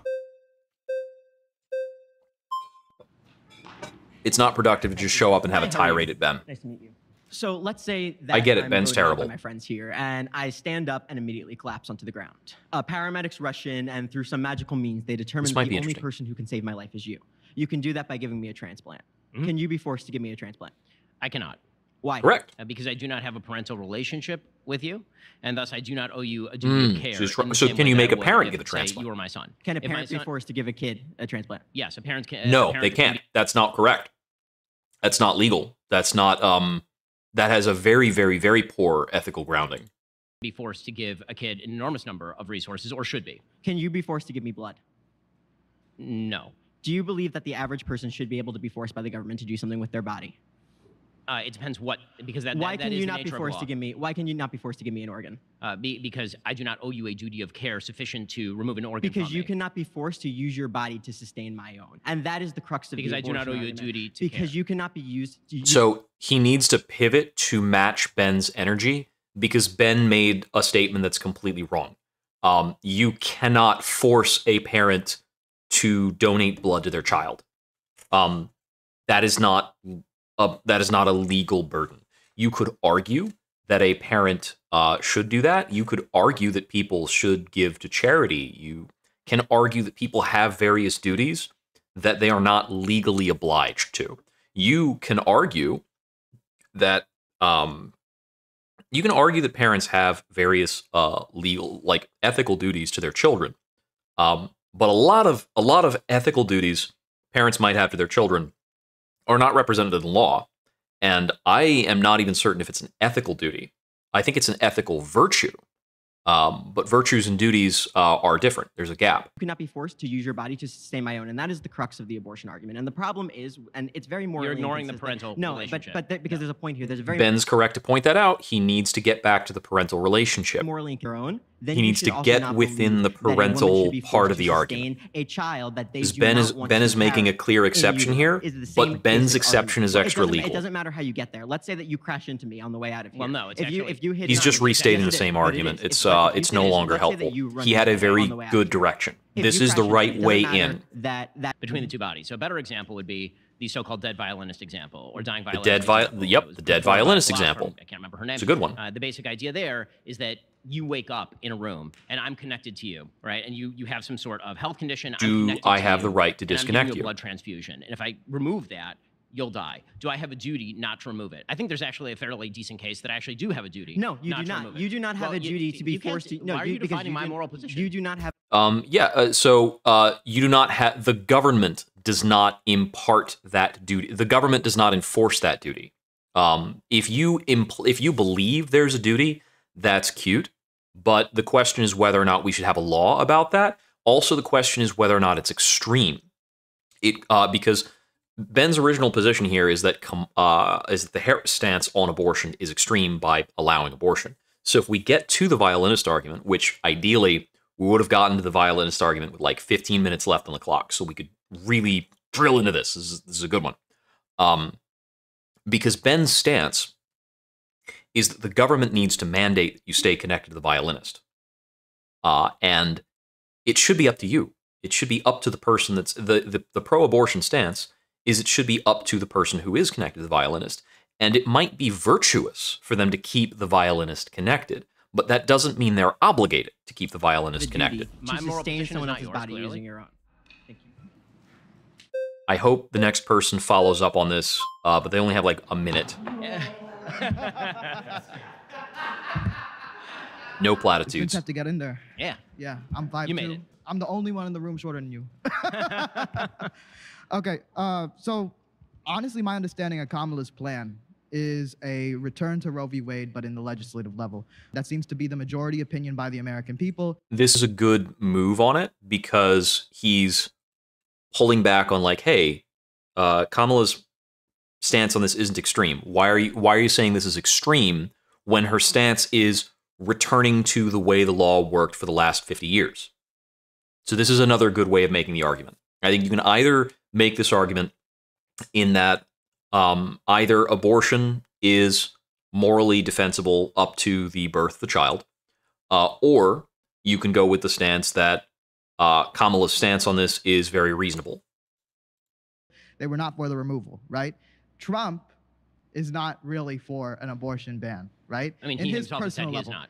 It's not productive to just show up and have a Hi, how are you? tirade at Ben. Nice to meet you. So let's say that I get it, I'm Ben's voted out by terrible. My friends here, and I stand up and immediately collapse onto the ground. Uh, paramedics rush in, and through some magical means, they determine that the only person who can save my life is you. You can do that by giving me a transplant. Mm-hmm. Can you be forced to give me a transplant? I cannot. Why? Correct. Uh, because I do not have a parental relationship with you, and thus I do not owe you a duty Mm, of care. so it's tr- in the so can you make a parent if, give a say, transplant? You were my son. Can a If my parent be son- forced to give a kid a transplant? Yes, a parent can. No, parent they can can't. That's not correct. That's not legal. That's not um that has a very very very poor ethical grounding. be forced to give a kid an enormous number of resources, or should be. Can you be forced to give me blood? No. Do you believe that the average person should be able to be forced by the government to do something with their body? Uh, it depends what because that. why that, can that is you not be forced to give me? Why can you not be forced to give me an organ? Uh, be, because I do not owe you a duty of care sufficient to remove an organ Because from you me. cannot be forced to use your body to sustain my own, and that is the crux of the. Because the I do not owe you a duty to Because you cannot be used. You, So he needs to pivot to match Ben's energy because Ben made a statement that's completely wrong. Um, you cannot force a parent to donate blood to their child. Um, that is not a that is not a legal burden. You could argue that a parent uh, should do that. You could argue that people should give to charity. You can argue that people have various duties that they are not legally obliged to. you can argue that um, you can argue that parents have various uh, legal, like ethical duties to their children. Um, but a lot of a lot of ethical duties parents might have to their children are not represented in law. And I am not even certain if it's an ethical duty. I think it's an ethical virtue. Um, but virtues and duties uh, are different. There's a gap. You cannot be forced to use your body to sustain my own, and that is the crux of the abortion argument. And the problem is, and it's very morally You're ignoring the parental no, relationship. but but th- because there's a point here. There's a very Ben's correct to point that out. He needs to get back to the parental relationship. morally your own. Then He needs to get within the believe that a woman parental part of the argument. sustain A child that they do Ben not is want Ben to is making a clear exception utero here, is the same but Ben's exception argument. is Well, it extra legal. It doesn't matter how you get there. Let's say that you crash into me on the way out of here. Well, no, it's if you actually- if you hit He's just restating the same it argument. is. It's uh, it's no longer let's say that helpful. He had a very on the way out good direction. This is the crash into me, right way in. That that between the two bodies. So a better example would be the so-called dead violinist example or dying violinist. The dead vi- example. yep, the dead put forward by a violinist philosopher, example. I can't remember her name. It's a good one. Uh, the basic idea there is that you wake up in a room and I'm connected to you, right? And you you have some sort of health condition. I'm Do I to have you, the right to and I'm giving disconnect you? a blood transfusion, and if I remove that. You'll die. Do I have a duty not to remove it? I think there's actually a fairly decent case that I actually do have a duty. No, you not do not. remove it. You do not have Well, a you- duty to be forced to. No, why are you, you defining you my do- moral position? You do not have. Um, yeah. Uh, so uh, you do not have the government does not impart that duty. The government does not enforce that duty. Um, if you impl- if you believe there's a duty, that's cute. But the question is whether or not we should have a law about that. Also, the question is whether or not it's extreme. It uh, because Ben's original position here is that com- uh, is that the Harris stance on abortion is extreme by allowing abortion. So if we get to the violinist argument, which ideally we would have gotten to the violinist argument with like 15 minutes left on the clock, so we could really drill into this. This is, this is a good one. Um, because Ben's stance is that the government needs to mandate you stay connected to the violinist. Uh, and it should be up to you. It should be up to the person that's the, the, the pro abortion stance is it should be up to the person who is connected to the violinist. And it might be virtuous for them to keep the violinist connected, but that doesn't mean they're obligated to keep the violinist connected. My to moral sustain position is someone not else's yours, body clearly. using your own. I hope the next person follows up on this, uh, but they only have like a minute. No It's platitudes. have to get in there. Yeah. Yeah, I'm five You made two. it. I'm the only one in the room shorter than you. okay, uh, so honestly, my understanding of Kamala's plan is a return to Roe v. Wade, but in the legislative level. That seems to be the majority opinion by the American people. This is a good move on it because he's pulling back on like, hey, uh, Kamala's stance on this isn't extreme. Why are you why are you saying this is extreme when her stance is returning to the way the law worked for the last 50 years? So this is another good way of making the argument. I think you can either make this argument in that um, either abortion is morally defensible up to the birth of the child, uh, or you can go with the stance that uh, Kamala's stance on this is very reasonable. They were not for the removal, right? Trump is not really for an abortion ban, right? I mean, In his himself has said personal he is level.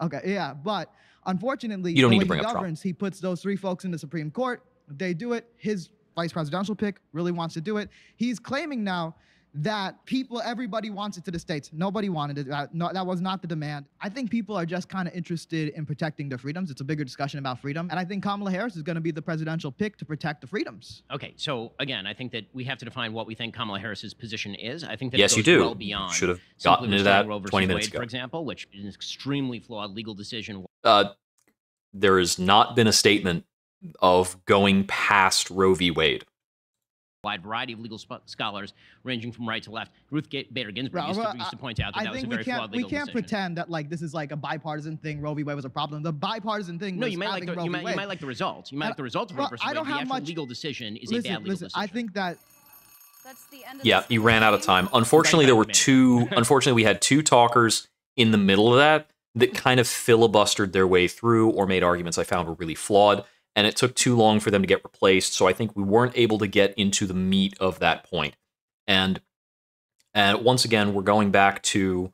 not. Okay, yeah, but unfortunately, You don't need to bring he up Trump. governs, he puts those three folks in the Supreme Court. They do it. His vice presidential pick really wants to do it. He's claiming now that people, everybody wants it to the states. Nobody wanted it. That, no, that was not the demand. I think people are just kind of interested in protecting their freedoms. It's a bigger discussion about freedom, and I think Kamala Harris is going to be the presidential pick to protect the freedoms. Okay, so again, I think that we have to define what we think Kamala Harris's position is. I think that Yes, it you do. well beyond. Should have gotten into that Roe versus 20 minutes Wade, ago. for example, which is an extremely flawed legal decision. Uh, there has not been a statement of going past Roe v. Wade. Wide variety of legal sp- scholars, ranging from right to left. Ruth Ga- Bader Ginsburg Well, used, well, to, used to point out that I that was a think very we can't we can't decision. pretend that like this is like a bipartisan thing. Roe v. Wade was a problem. The bipartisan thing. No, was you might like having the, Roe you v. might, you might like the results. You might And- like the results of well, Roe versus I don't The have much- legal decision is listen, a bad legal listen, decision. I think that Yeah, you ran out of time. Unfortunately, there were two. Unfortunately, we had two talkers in the middle of that that kind of filibustered their way through or made arguments I found were really flawed, and it took too long for them to get replaced. So I think we weren't able to get into the meat of that point. And and once again, we're going back to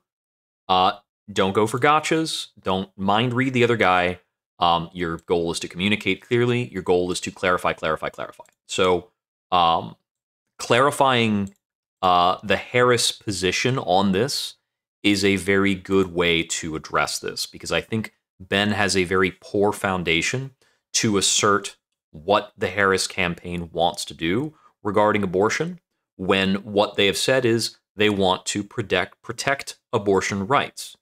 uh, don't go for gotchas. Don't mind read the other guy. Um, your goal is to communicate clearly. Your goal is to clarify, clarify, clarify. So um, clarifying uh, the Harris position on this is a very good way to address this because I think Ben has a very poor foundation to assert what the Harris campaign wants to do regarding abortion when what they have said is they want to protect protect abortion rights.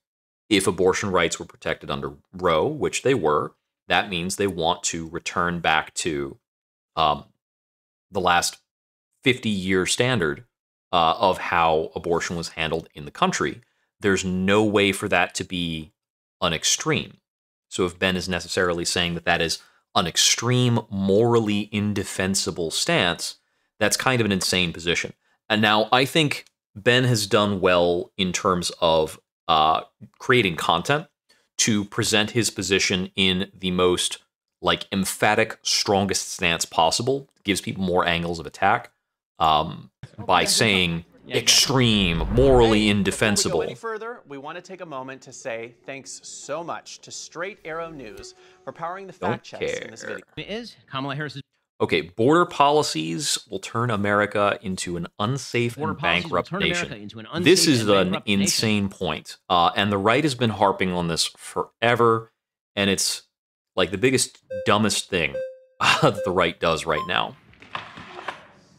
If abortion rights were protected under Roe, which they were, that means they want to return back to um, the last 50 year standard uh, of how abortion was handled in the country. There's no way for that to be an extreme. So if Ben is necessarily saying that that is an extreme, morally indefensible stance, that's kind of an insane position. And now I think Ben has done well in terms of uh, creating content to present his position in the most like emphatic, strongest stance possible. Gives people more angles of attack um, by saying extreme, morally indefensible. Before we go any further, we want to take a moment to say thanks so much to Straight Arrow News for powering the Don't fact checks in this care. video. Is Kamala Harris's Okay, border policies will turn America into an unsafe Border and bankrupt nation. Into an this is and an bankrupt nation. insane point. Uh, and the right has been harping on this forever, and it's like the biggest, dumbest thing that the right does right now.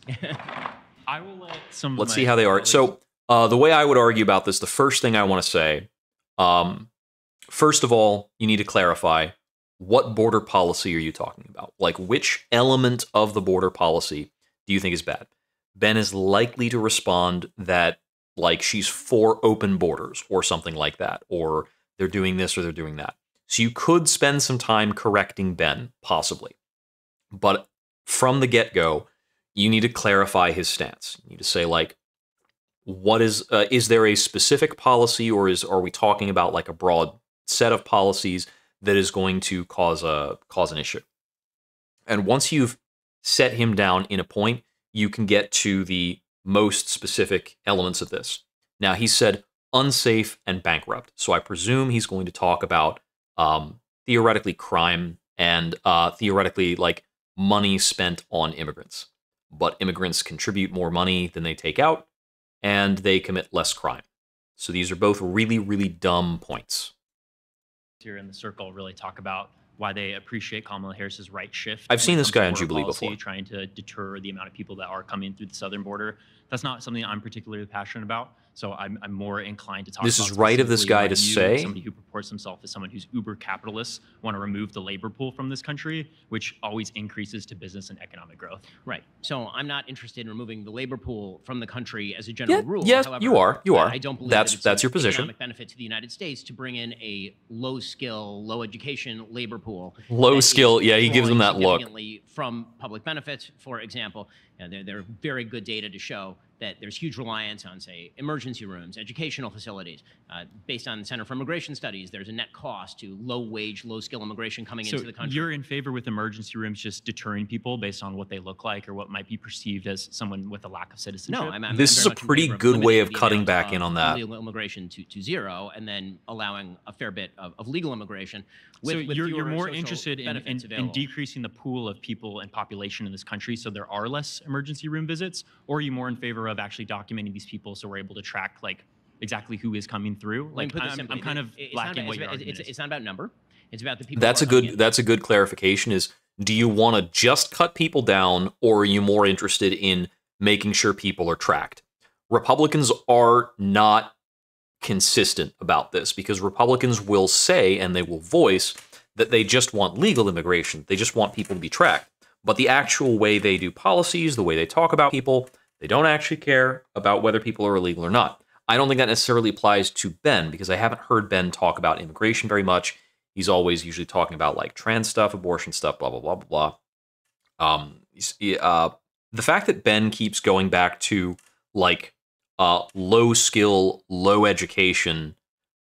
I will let some. Let's see how they are. So, uh, the way I would argue about this, the first thing I want to say, um, first of all, you need to clarify what border policy are you talking about? Like, which element of the border policy do you think is bad? Ben is likely to respond that, like, she's for open borders or something like that, or they're doing this or they're doing that. So, you could spend some time correcting Ben, possibly. But from the get go, you need to clarify his stance. You need to say, like, what is uh, is there a specific policy or is are we talking about like a broad set of policies that is going to cause a cause an issue? And once you've set him down in a point you can get to the most specific elements of this. Now he said unsafe and bankrupt so i presume he's going to talk about um, theoretically crime and uh, theoretically like money spent on immigrants but immigrants contribute more money than they take out and they commit less crime. So these are both really, really dumb points. here in the circle really talk about why they appreciate Kamala Harris's right shift. I've seen this guy on Jubilee policy, before. Trying to deter the amount of people that are coming through the southern border. That's not something I'm particularly passionate about. So I'm, I'm more inclined to talk. This about is right of this guy to you, say- somebody who purports himself as someone who's uber capitalist want to remove the labor pool from this country, which always increases to business and economic growth. Right. So I'm not interested in removing the labor pool from the country as a general Yeah, rule. yes, However, you are, you are. I don't believe That's- that it's that's an your position. Economic benefit to the United States to bring in a low skill, low education labor pool. Low skill, yeah, he gives them that look. significantly From public benefits, for example, and there, there are very good data to show that there's huge reliance on, say, emergency rooms, educational facilities. Uh, based on the Center for Immigration Studies, there's a net cost to low-wage, low-skill immigration coming So into the country. you're in favor with emergency rooms just deterring people based on what they look like or what might be perceived as someone with a lack of citizenship? No, I'm, I'm This I'm is a pretty favor of good way of cutting amount back in on that. Illegal immigration to, to zero, and then allowing a fair bit of, of legal immigration. With, so with you're, you're more interested in, in, in decreasing the pool of people and population in this country so there are less emergency room visits or are you more in favor of actually documenting these people so we're able to track like exactly who is coming through like put this I'm, simply, I'm kind of it's not lacking about- what it's your about- it's, it's not about number. It's about the people. That's a good in. that's a good clarification is do you want to just cut people down or are you more interested in making sure people are tracked? Republicans are not consistent about this because Republicans will say and they will voice that they just want legal immigration. They just want people to be tracked. But the actual way they do policies, the way they talk about people, they don't actually care about whether people are illegal or not. I don't think that necessarily applies to Ben because I haven't heard Ben talk about immigration very much. He's always usually talking about like trans stuff, abortion stuff, blah blah blah blah blah. Um, uh, the fact that Ben keeps going back to like uh, low skill, low education,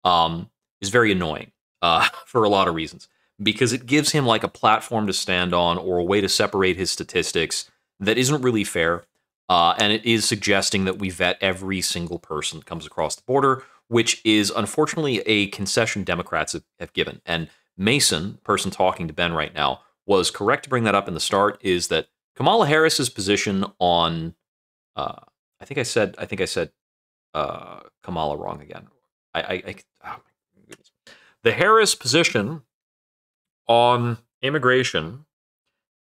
um, is very annoying uh, for a lot of reasons because it gives him like a platform to stand on or a way to separate his statistics that isn't really fair. Uh, and it is suggesting that we vet every single person that comes across the border, which is unfortunately a concession Democrats have, have given. And Mason, person talking to Ben right now, was correct to bring that up in the start. Is that Kamala Harris's position on uh, I think I said I think I said uh, Kamala wrong again. I, I, I oh the Harris position on immigration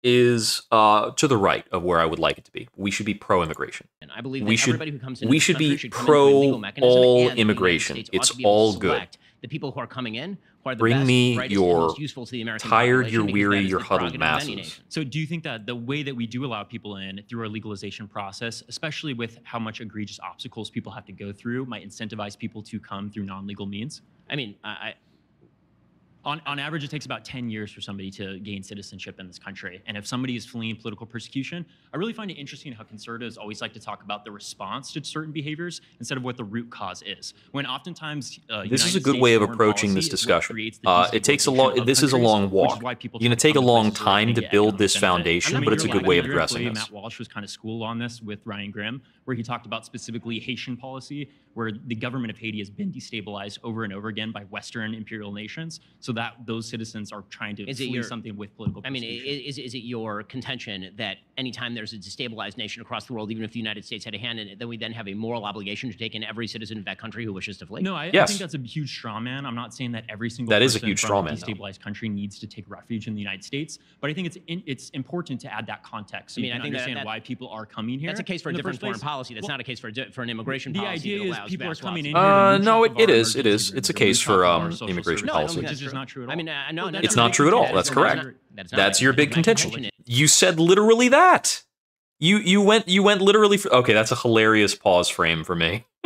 is uh, to the right of where I would like it to be. We should be pro-immigration. And I believe that we should everybody who comes into we should be should come into a legal pro mechanism, all and the United immigration. It's to be able to all good. The people who are coming in, who are the Bring best, me brightest, your most useful to the American tired, population, your weary, that is your huddled prerogative of any masses. So, do you think that the way that we do allow people in through our legalization process, especially with how much egregious obstacles people have to go through, might incentivize people to come through non-legal means? I mean, I, on, on average, it takes about 10 years for somebody to gain citizenship in this country. And if somebody is fleeing political persecution, I really find it interesting how conservatives always like to talk about the response to certain behaviors instead of what the root cause is. When oftentimes, uh, This is a good States way of approaching this discussion. Uh, it takes a long. This is a long walk. why people You're going to take a long places where they time to build this foundation, I mean, but it's a good way of addressing this. Matt Walsh was kind of school on this with Ryan Grim, where he talked about specifically Haitian policy, where the government of Haiti has been destabilized over and over again by Western imperial nations, so that those citizens are trying to Is it flee your- something with political. I mean, is, is it your contention that anytime there's a destabilized nation across the world, even if the United States had a hand in it, then we then have a moral obligation to take in every citizen of that country who wishes to flee? No, I, I think that's a huge straw man. I'm not saying that every single That is a huge straw man, though. destabilized country needs to take refuge in the United States, but I think it's in, it's important to add that context so I mean, you I can think understand that- why people are coming here. That's a case for a different foreign place. policy. That's Well, not a case for, a di- for an immigration the policy idea that is allows people are coming in here Uh, no, off it, of it our is. It is. It's a case for off of our um, immigration services. No, policy. That's not true at all. I mean, uh, no, no, It's no, not true at all. That's correct. not- that is not That's your big contention. contention. You said literally that. You you went you went literally. For, okay, that's a hilarious pause frame for me.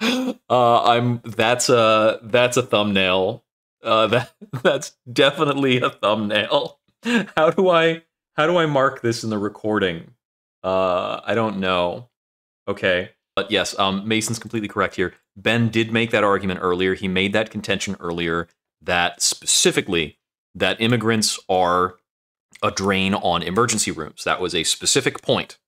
uh, I'm that's a that's a thumbnail. Uh, that that's definitely a thumbnail. How do I how do I mark this in the recording? Uh, I don't know. Okay, but yes, um, Mason's completely correct here. Ben did make that argument earlier. He made that contention earlier that specifically that immigrants are a drain on emergency rooms. That was a specific point.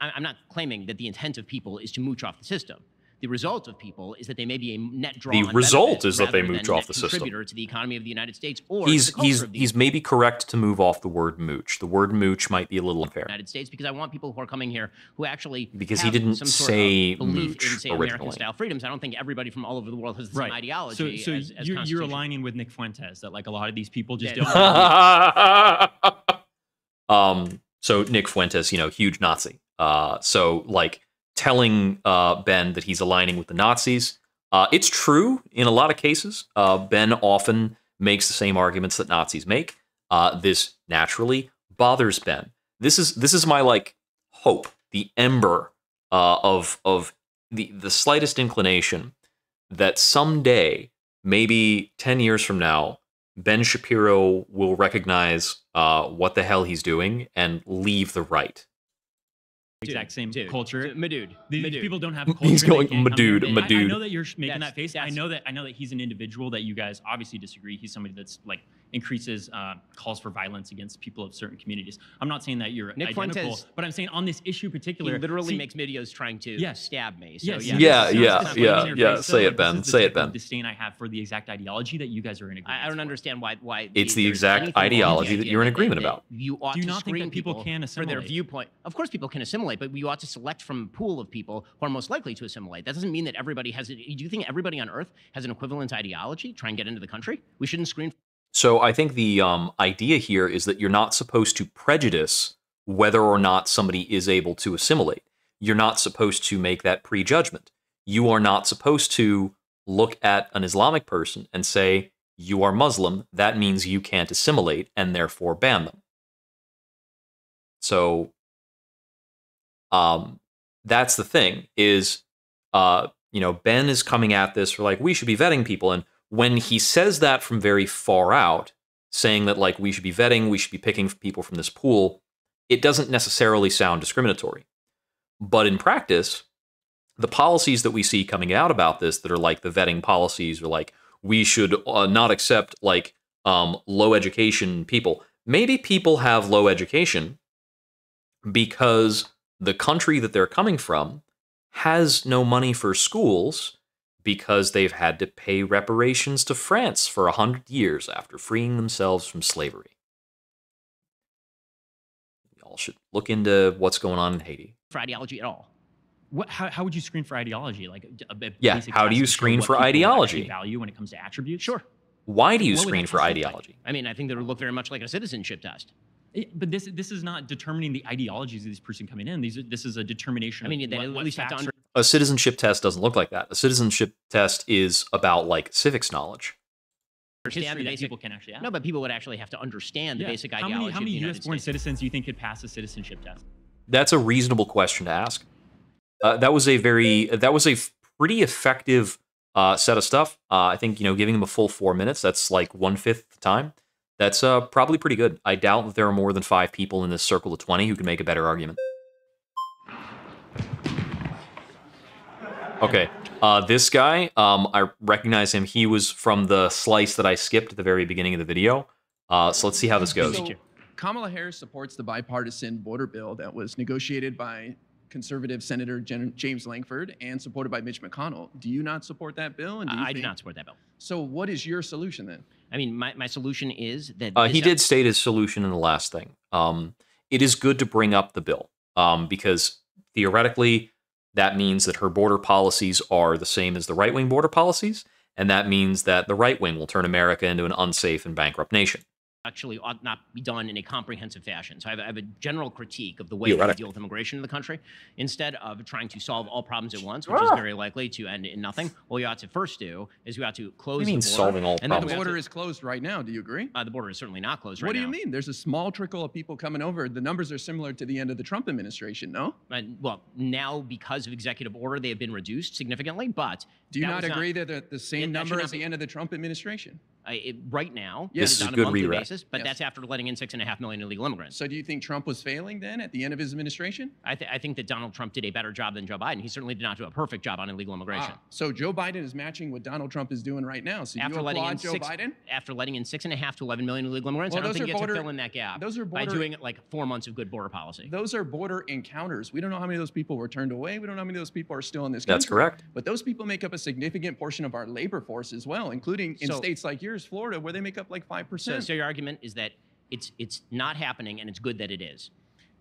I'm not claiming that the intent of people is to mooch off the system. The result of people is that they may be a net draw. The on result is that they rather mooch than off net the system. Contributor to the economy of the United States or to He's he's of the he's maybe correct to move off the word mooch. The word mooch might be a little unfair. United States because I want people who are coming here who actually Because he didn't some sort say mooch in say originally. American style freedoms. I don't think everybody from all over the world has the Right. same ideology So, so as, as you're, you're aligning with Nick Fuentes that like a lot of these people just Yeah. don't. um so Nick Fuentes, you know, huge Nazi. Uh so like telling uh Ben that he's aligning with the Nazis. Uh it's true in a lot of cases. Uh Ben often makes the same arguments that Nazis make. Uh this naturally bothers Ben. This is this is my like hope, the ember uh of of the the slightest inclination that someday, maybe 10 years from now, Ben Shapiro will recognize uh, what the hell he's doing and leave the right. Exact same dude, culture. dude, Madood, These Madood. people don't have a culture. He's going, can't come here. "Madood, I- I, know that you're making That's- that face. I know that I know that he's an individual that you guys obviously disagree. He's somebody that's like increases uh, calls for violence against people of certain communities. I'm not saying that you're Nick identical, Fuentes- but I'm saying on this issue particular, He literally see, makes videos trying to Yes. stab me. So Yes, yeah, Yeah, this is- yeah, yeah, yeah. face, Say though, it, Ben. Say it, type of Ben. Disdain I have for the exact ideology that you guys are in agreement. I, I don't understand why why It's the there's exact anything the ideology that you're in agreement that about. You ought Do you to not think screen that people can assimilate for their viewpoint. Of course, people can assimilate, but you ought to select from a pool of people who are most likely to assimilate. That doesn't mean that everybody has. A, do you think everybody on Earth has an equivalent ideology? Try and get into the country. We shouldn't screen. So I think the um, idea here is that you're not supposed to prejudice whether or not somebody is able to assimilate. You're not supposed to make that prejudgment. You are not supposed to look at an Islamic person and say, you are Muslim, that means you can't assimilate, and therefore ban them. So um, that's the thing is, uh, you know, Ben is coming at this for like, we should be vetting people. And when he says that from very far out, saying that like we should be vetting, we should be picking people from this pool, it doesn't necessarily sound discriminatory. But in practice, the policies that we see coming out about this that are like the vetting policies or like we should uh, not accept like um, low education people. Maybe people have low education because the country that they're coming from has no money for schools because they've had to pay reparations to France for a hundred years after freeing themselves from slavery. y'all should look into what's going on in Haiti. For ideology at all. What, how, how would you screen for ideology? Like a, a Yeah, basic how do you screen for ideology? Value when it comes to attributes. Sure. Why do you What screen for test look like? ideology? I mean, I think that would look very much like a citizenship test. It- but this this is not determining the ideologies of this person coming in. These this is a determination. I mean, of they what, at what least have to under- A citizenship test doesn't look like that. A citizenship test is about like civics knowledge. Understand history the that basic, people can actually No, but people would actually have to understand the Yeah. basic how ideology many, how many of the U.S. born States. citizens do you think could pass a citizenship test? That's a reasonable question to ask. Uh, that was a very that was a f- pretty effective uh, set of stuff. Uh, I think you know giving them a full four minutes. That's like one fifth the time. That's uh, probably pretty good. I doubt that there are more than five people in this circle of twenty who can make a better argument. Okay, uh, this guy, um, I recognize him. He was from the slice that I skipped at the very beginning of the video. Uh, so let's see how this goes. So, Kamala Harris supports the bipartisan border bill that was negotiated by conservative Senator Jen- James Lankford and supported by Mitch McConnell. Do you not support that bill? And do you I I do not support that bill. So, what is your solution then? I mean, my, my solution is that Uh, he did state his solution in the last thing. Um, it is good to bring up the bill um, because theoretically, that means that her border policies are the same as the right wing border policies, and that means that the right wing will turn America into an unsafe and bankrupt nation. Actually ought not be done in a comprehensive fashion. So I have, I have a general critique of the way that we Theoretically. deal with immigration in the country. Instead of trying to solve all problems at once, which is Ah. very likely to end in nothing, what we ought to first do is we ought to close you mean the border. solving all and then The border to- is closed right now. Do you agree? uh, the border is certainly not closed right what do now. you mean? There's a small trickle of people coming over. The numbers are similar to the end of the Trump administration, no? And, well, now because of executive order, they have been reduced significantly. But Do you not was agree that they're the same that number not as the end of the Trump administration? I, it, right now, Yes. This is is on good a monthly reread. basis, but Yes. that's after letting in six and a half million illegal immigrants. So do you think Trump was failing then at the end of his administration? I, th- I think that Donald Trump did a better job than Joe Biden. He certainly did not do a perfect job on illegal immigration. Ah, so Joe Biden is matching what Donald Trump is doing right now. So after you letting in Joe six, Biden? after letting in six and a half to 11 million illegal immigrants, Well, I don't think you get border- to fill in that gap those are border, by doing like four months of good border policy. Those are border encounters. We don't know how many of those people were turned away. We don't know how many of those people are still in this country. That's correct. But those people make up a significant portion of our labor force as well, including in So- states like yours, Florida, where they make up like 5%. So, so your argument is that it's it's not happening, and it's good that it is.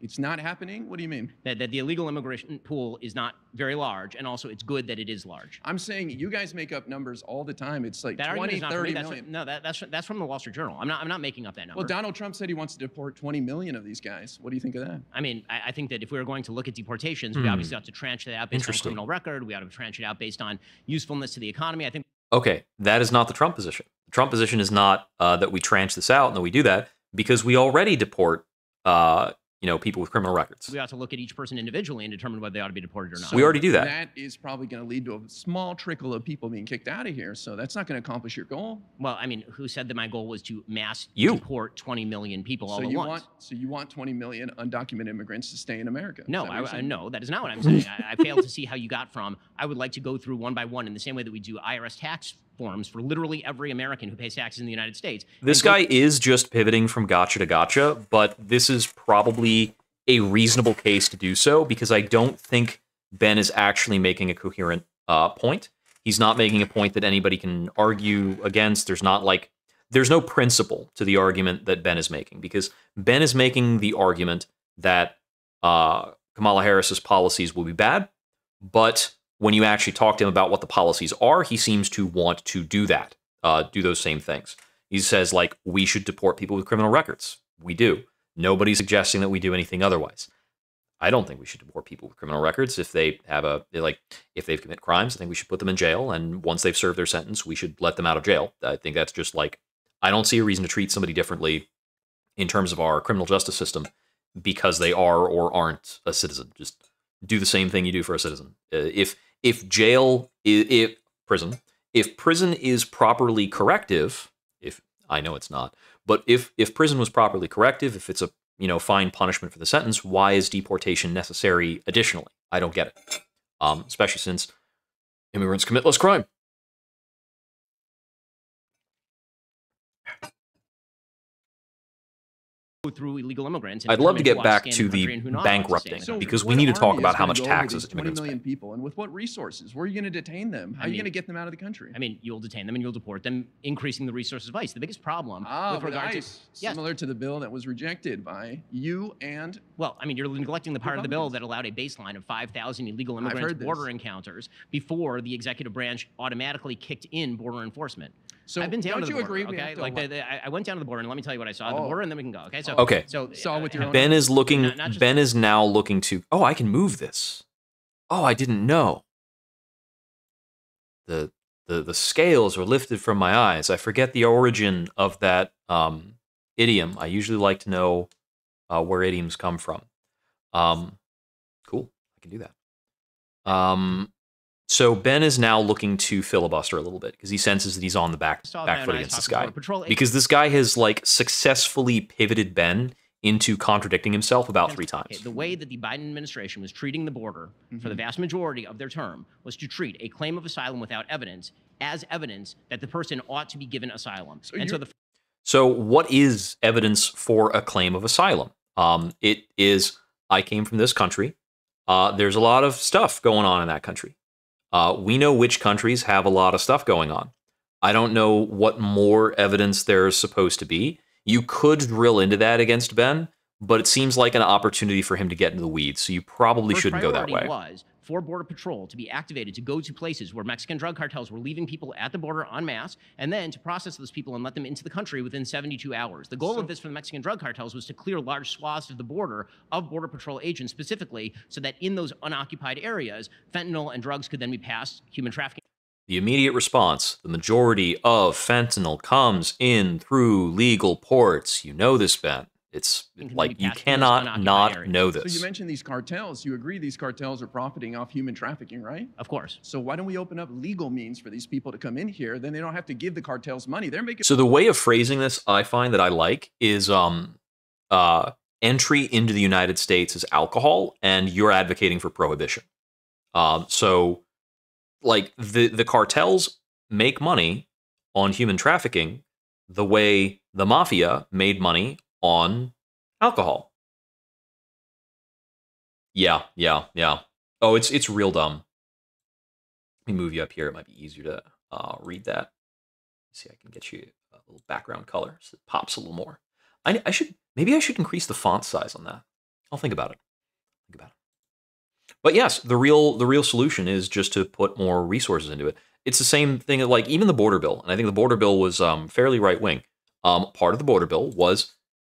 It's not happening? What do you mean? That, that the illegal immigration pool is not very large, and also it's good that it is large. I'm saying you guys make up numbers all the time. It's like That 20, argument is not from 30. That's no, that, that's that's from the Wall Street Journal. I'm not I'm not making up that number. Well, Donald Trump said he wants to deport 20 million of these guys. What do you think of that? I mean, I, I think that if we were going to look at deportations, we Hmm. obviously ought to tranche that out based on Interesting. criminal record. We ought to tranche it out based on usefulness to the economy. I think Okay, that is not the Trump position. The Trump position is not uh, that we tranche this out and that we do that because we already deport, uh, you know, people with criminal records. we ought to look at each person individually and determine whether they ought to be deported or not. We already do that. That is probably going to lead to a small trickle of people being kicked out of here. So that's not going to accomplish your goal. Well, I mean, who said that my goal was to mass You. deport 20 million people all so at you once? want so you want 20 million undocumented immigrants to stay in America? No, I, I, no, that is not what I'm saying. I, I fail to see how you got from. I would like to go through one by one in the same way that we do IRS tax forms for literally every American who pays taxes in the United States. This go- guy is just pivoting from gotcha to gotcha, but this is probably a reasonable case to do so because I don't think Ben is actually making a coherent uh, point. He's not making a point that anybody can argue against. There's not like there's no principle to the argument that Ben is making because Ben is making the argument that uh, Kamala Harris's policies will be bad, but when you actually talk to him about what the policies are, he seems to want to do that, uh, do those same things. He says like we should deport people with criminal records. We do. Nobody's suggesting that we do anything otherwise. I don't think we should deport people with criminal records if they have a like if they've committed crimes. I think we should put them in jail, and once they've served their sentence, we should let them out of jail. I think that's just like I don't see a reason to treat somebody differently in terms of our criminal justice system because they are or aren't a citizen. Just do the same thing you do for a citizen. Uh, if if jail if prison if prison is properly corrective, if I know it's not, but if if prison was properly corrective, if it's a you know fine punishment for the sentence, why is deportation necessary additionally? I don't get it. Um, especially since immigrants commit less crime. Through illegal immigrants. I'd love to get back to the the country and who not ought to stay in the bankrupting country. because we need to talk about how much taxes these 20 immigrants million people, and with what resources? Where are you going to detain them? How I are you going to get them out of the country? I mean, you'll detain them and you'll deport them, increasing the resources of ICE. The biggest problem Ah, with regard ICE, to yes, similar to the bill that was rejected by you and well, I mean, you're neglecting the part of the bill that allowed a baseline of 5,000 illegal immigrants border encounters before the executive branch automatically kicked in border enforcement. So I've been down don't to the you border, agree okay? Like allow- the, the, I I went down to the border and let me tell you what I saw at the Oh. border, and then we can go. Okay, so Okay. So Saw with your own Ben is looking. Not- not ben is now looking to. Oh, I can move this. Oh, I didn't know. The the the scales are lifted from my eyes. I forget the origin of that um, idiom. I usually like to know uh, where idioms come from. Um, cool. I can do that. Um, so Ben is now looking to filibuster a little bit because he senses that he's on the back back foot against this talked guy because this guy has like successfully pivoted Ben into contradicting himself about three times. The way that the Biden administration was treating the border for Mm-hmm. the vast majority of their term was to treat a claim of asylum without evidence as evidence that the person ought to be given asylum. and so the So, what is evidence for a claim of asylum? Um, it is I came from this country. Uh, there's a lot of stuff going on in that country. Uh, we know which countries have a lot of stuff going on. I don't know what more evidence there's supposed to be. You could drill into that against Ben, but it seems like an opportunity for him to get into the weeds. So you probably shouldn't go that way. was for Border Patrol to be activated to go to places where Mexican drug cartels were leaving people at the border en masse, and then to process those people and let them into the country within 72 hours. The goal of this for the Mexican drug cartels was to clear large swaths of the border of Border Patrol agents specifically, so that in those unoccupied areas, fentanyl and drugs could then be passed human trafficking. The immediate response the majority of fentanyl comes in through legal ports. You know this, Ben. It's like you cannot not know this. So this. you mentioned these cartels. You agree these cartels are profiting off human trafficking, right? Of course. So why don't we open up legal means for these people to come in here? Then they don't have to give the cartels money. They're making. So the way of phrasing this I find that I like is um uh entry into the United States is alcohol and you're advocating for prohibition. Um so like the the cartels make money on human trafficking the way the mafia made money on alcohol. Yeah, yeah, yeah. Oh, it's it's real dumb. Let me move you up here. It might be easier to uh, read that. see, I can get you a little background color so it pops a little more. I, I should maybe I should increase the font size on that. I'll think about it. Think about it. But yes, the real the real solution is just to put more resources into it. It's the same thing like even the border bill, and I think the border bill was um, fairly right wing. Um, part of the border bill was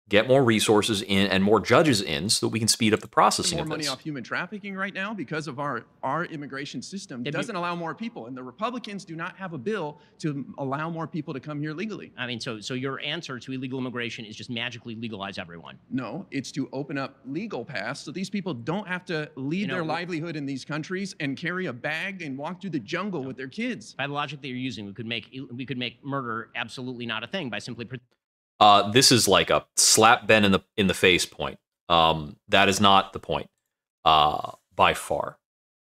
get more resources in and more judges in so that we can speed up the processing more of money off human trafficking right now because of our our immigration system They'd doesn't allow more people, and the Republicans do not have a bill to allow more people to come here legally. I mean, so so your answer to illegal immigration is just magically legalize everyone. No, it's to open up legal paths so these people don't have to leave know, their livelihood in these countries and carry a bag and walk through the jungle with their kids. By the logic that you're using, we could make we could make murder absolutely not a thing by simply. Pre- Uh, this is like a slap Ben in the in the face point. Um, that is not the point. Uh, by far.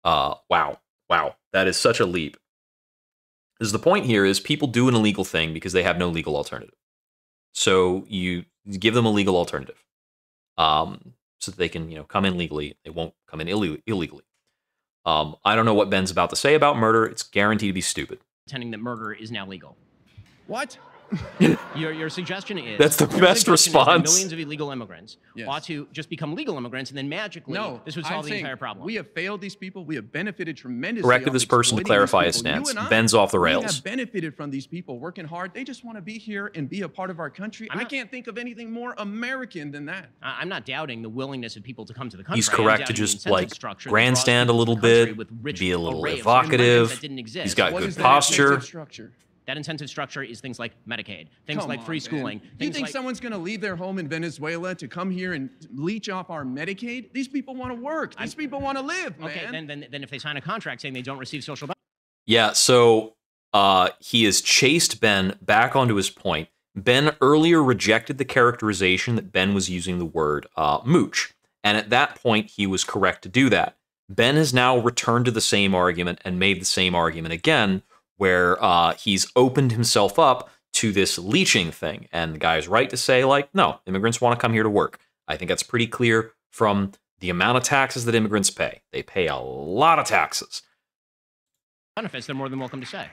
Uh, wow, wow, that is such a leap. Because the point here is people do an illegal thing because they have no legal alternative. So you give them a legal alternative, um, so that they can you know come in legally. They won't come in illeg- illegally. Um, I don't know what Ben's about to say about murder. It's guaranteed to be stupid. pretending that murder is now legal. What? Your, your suggestion is That's the best suggestion is that response. millions of illegal immigrants Yes. ought to just become legal immigrants, and then magically No, this would I'm solve the entire problem. We have failed these people. We have benefited tremendously. Corrected this person to clarify his stance. and I, Ben's off the rails. We have benefited from these people working hard. They just want to be here and be a part of our country. I can't think of anything more American than that. I- I'm not doubting the willingness of people to come to the country. He's correct to just like structure that draws grandstand a little bit, with rich be a little array of services evocative. that didn't exist. He's got What good posture. Incentive structure? That incentive structure is things like Medicaid, things Come like on, free man. schooling. Do you think like, someone's going to leave their home in Venezuela to come here and leech off our Medicaid? These people want to work. These people want to live, man. Okay, then, then then if they sign a contract saying they don't receive social benefits, Yeah, so uh, he has chased Ben back onto his point. Ben earlier rejected the characterization that Ben was using the word uh, mooch. And at that point, he was correct to do that. Ben has now returned to the same argument and made the same argument again, where uh, he's opened himself up to this leeching thing. And the guy's right to say, like, no, immigrants want to come here to work. I think that's pretty clear from the amount of taxes that immigrants pay. They pay a lot of taxes. Benefits, they're more than welcome to say.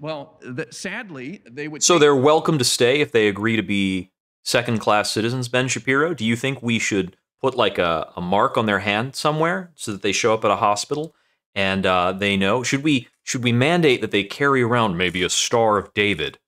Well, the, sadly, they would. So they're welcome to stay if they agree to be second class citizens, Ben Shapiro. Do you think we should put like a, a mark on their hand somewhere so that they show up at a hospital and uh, they know? Should we should we mandate that they carry around maybe a Star of David?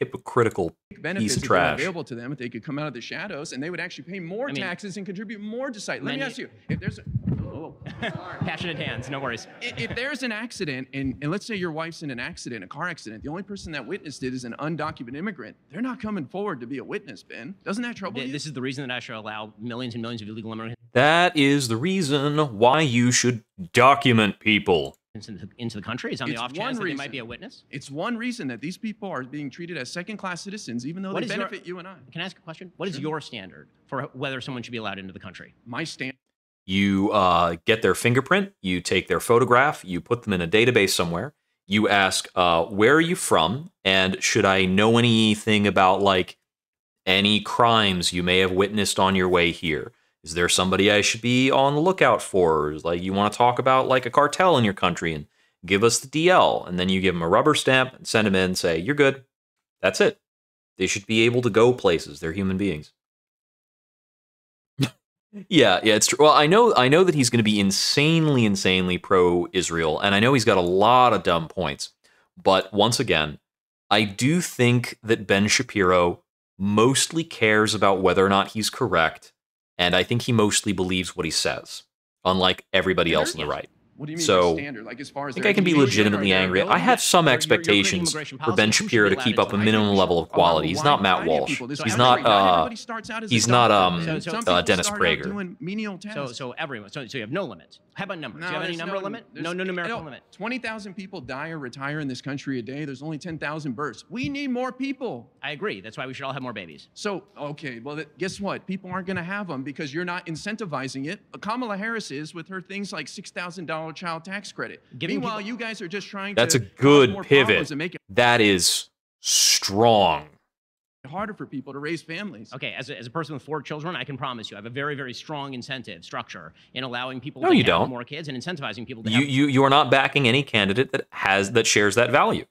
You hypocritical benefits piece of if trash. available to them if they could come out of the shadows and they would actually pay more I mean- taxes and contribute more to society. Let me ask you, if there's a, oh, Passionate hands, no worries. i- if there's an accident and, and let's say your wife's in an accident, a car accident, the only person that witnessed it is an undocumented immigrant. They're not coming forward to be a witness, Ben. Doesn't that trouble Th- you? This is the reason that I should allow millions and millions of illegal immigrants That is the reason why you should document people. Into the, into the country. Is on the off one chance that they might be a witness. It's one reason that these people are being treated as second-class citizens, even though What they is your- benefit you and I. Can I ask a question? What is Sure. your standard for whether someone should be allowed into the country? My stand. You uh, get their fingerprint, you take their photograph, you put them in a database somewhere. You ask, uh, where are you from? And should I know anything about like any crimes you may have witnessed on your way here? Is there somebody I should be on the lookout for? Like you want to talk about like a cartel in your country and give us the DL, and then you give them a rubber stamp and send them in and say you're good. That's it. They should be able to go places. They're human beings. Yeah, yeah, it's true. Well, I know, I know that he's going to be insanely, insanely pro-Israel, and I know he's got a lot of dumb points. But once again, I do think that Ben Shapiro mostly cares about whether or not he's correct, and I think he mostly believes what he says, unlike everybody else on the right. What do you mean So by standard? Like as far I think I can be legitimately angry. I have some expectations for policy, Ben Shapiro to keep up a minimum level of quality. He's not Matt Walsh. He's not. not Uh, everybody starts out as a he's not um Some so- people uh, Dennis Prager. So, so everyone. So, so you have no limit. How about numbers? Do you have any there's number limit? No, no numerical limit. 20,000 people die or retire in this country a day. There's only 10,000 births. We need more people. I agree. That's why we should all have more babies. So, okay, well, guess what? People aren't going to have them because you're not incentivizing it. Kamala Harris is with her things like $6,000 child tax credit. Giving Meanwhile, people- you guys are just trying to That's a good pivot. make it That is strong. harder for people to raise families. Okay, as a, as a person with four children, I can promise you, I have a very, very strong incentive structure in allowing people No, to you have don't. more kids and incentivizing people to You have you you are not backing any candidate that has that shares that value.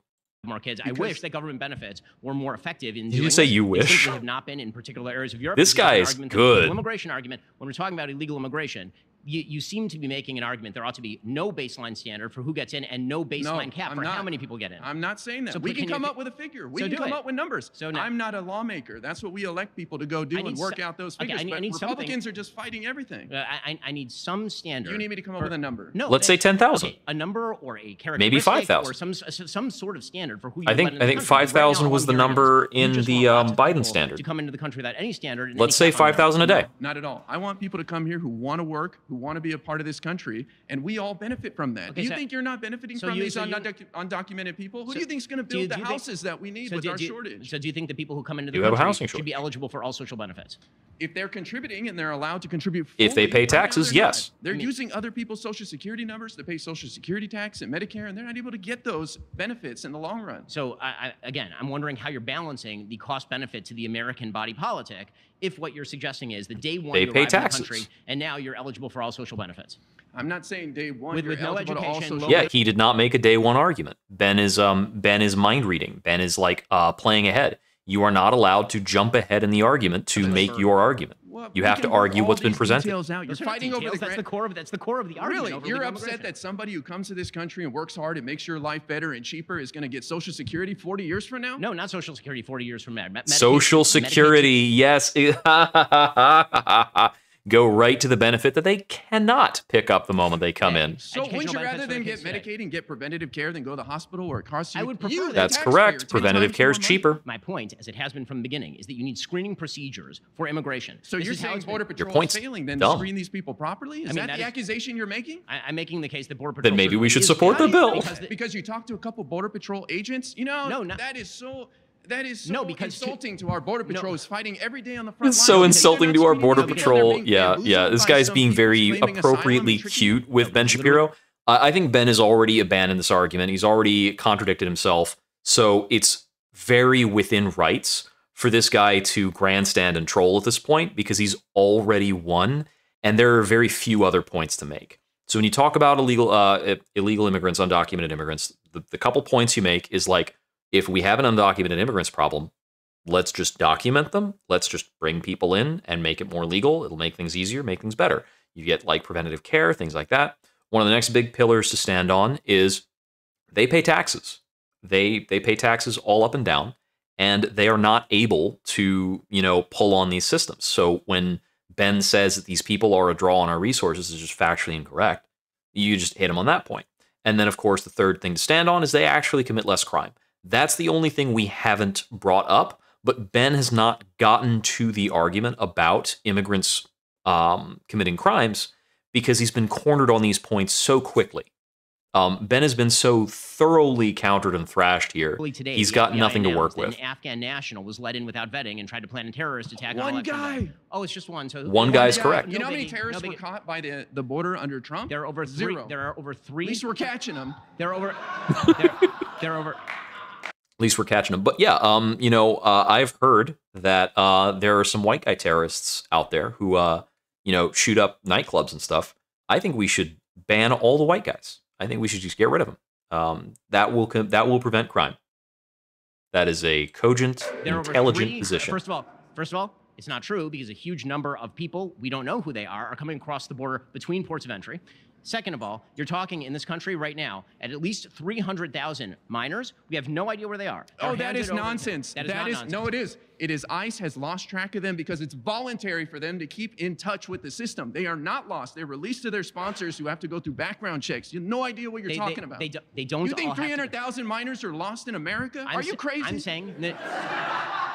more kids. I wish that government benefits were more effective in Did you say this. you wish? simply have not been in particular areas of Europe. This This guy is argument that the illegal good. Immigration argument. When we're talking about illegal immigration, you, you seem to be making an argument there ought to be no baseline standard for who gets in and no baseline cap I'm for how many people get in. I'm not saying that. So we please, can can you- come up with a figure. We So can do come it. up with numbers. So now- I'm not a lawmaker. That's what we elect people to go do and work so- out those okay, I figures. need- I but need something- Republicans are just fighting everything. Uh, I, I- I need some standard. You need me to come up for- with a number. No. Let's say 10,000. okay, a number or a character. Maybe 5,000. Or some some sort of standard for who you I think I think country. Because right 5,000 was the number in the want lots um, of Biden standard. To come into the country without any standard. Let's say cap on them. 5,000 a day. Not at all. I want people to come here who want to work, who want to be a part of this country, and we all benefit from that. Okay, do you so- think you're not benefiting so from you- these so you- undocu- undocumented people? Who So do you think is going to do you- build the do think- houses that we need So with do- our do shortage? So do you think the people who come into the You have a country housing should be eligible for all social benefits? if they're contributing and they're allowed to contribute If they pay taxes, they're not. yes. They're I mean- using other people's social security numbers to pay social security tax and Medicare, and they're not able to get those benefits in the long run. So I, I, again, I'm wondering how you're balancing the cost benefit to the American body politic if what you're suggesting is the day one They you pay arrive in the taxes. country and now you're eligible for all social benefits. I'm not saying day one With- you're with no eligible to all education, social Yeah, he did not make a day one argument. Ben is um Ben is mind reading. Ben is like uh playing ahead. You are not allowed to jump ahead in the argument to make your argument. Well, You have to argue what's been presented. out. You're Those are not fighting over the that's the core of that's the core of the argument. Really, over you're upset that somebody who comes to this country and works hard and makes your life better and cheaper is going to get Social Security 40 years from now? No, not Social Security 40 years from now. Me- Medicaid- Social Medicaid- security, yes. Go right to the benefit that they cannot pick up the moment they come in. So wouldn't you rather than get kids. Medicaid and get preventative care than go to the hospital where it costs you? I would prefer you, that. That's correct. Preventative care is cheaper. My point, as it has been from the beginning, is that you need screening procedures for immigration. So This you're is saying Border Patrol point's is failing then dumb. to screen these people properly? Is I mean, that, that the is- accusation you're making? I, I'm making the case that Border Patrol. Then maybe we should support the bill. because the- Because you talked to a couple Border Patrol agents? You know, No, not- that is so... That is so No, because insulting to our border No. patrols fighting every day on the front It's line. so because insulting to our border people because they're patrol. Yeah, yeah. This by guy's being very claiming asylum and appropriately cute with Ben Shapiro. I I think Ben has already abandoned this argument. He's already contradicted himself So it's very within rights for this guy to grandstand and troll at this point because he's already won, and there are very few other points to make. So when you talk about illegal uh, illegal immigrants, undocumented immigrants, the, the couple points you make is like if we have an undocumented immigrants problem, let's just document them. Let's just bring people in and make it more legal. It'll make things easier, make things better. You get like preventative care, things like that. One of the next big pillars to stand on is they pay taxes. They they pay taxes all up and down, and they are not able to you know pull on these systems. So when Ben says that these people are a draw on our resources is just factually incorrect. You just hit him on that point. And then, of course, the third thing to stand on is they actually commit less crime. That's the only thing we haven't brought up. But Ben has not gotten to the argument about immigrants um, committing crimes because he's been cornered on these points so quickly. Um, ben has been so thoroughly countered and thrashed here. Today, He's the got FBI nothing to work with. An Afghan national was let in without vetting and tried to plan a terrorist attack on One election guy. day. Oh, it's just one. So One guy's correct. You know how many terrorists no were caught by the, the border under Trump? There are over three. Zero. There are over three. At least we're catching them. There are over. there, there are over. At least we're catching them. But yeah, um, you know, uh, I've heard that uh, there are some white guy terrorists out there who, uh, you know, shoot up nightclubs and stuff. I think we should ban all the white guys. I think we should just get rid of them. Um, that will that will prevent crime. That is a cogent, There intelligent three- position. First of all, first of all, it's not true because a huge number of people we don't know who they are are coming across the border between ports of entry. Second of all, you're talking in this country right now at at least 300,000 minors. We have no idea where they are. They're Oh, that is nonsense. That is nonsense. no, it is. It is ICE has lost track of them because it's voluntary for them to keep in touch with the system. They are not lost. They're released to their sponsors who have to go through background checks. You have no idea what you're They- they- talking about. they do- they don't You think 300,000 minors are lost in America? I'm are you crazy? I'm saying that.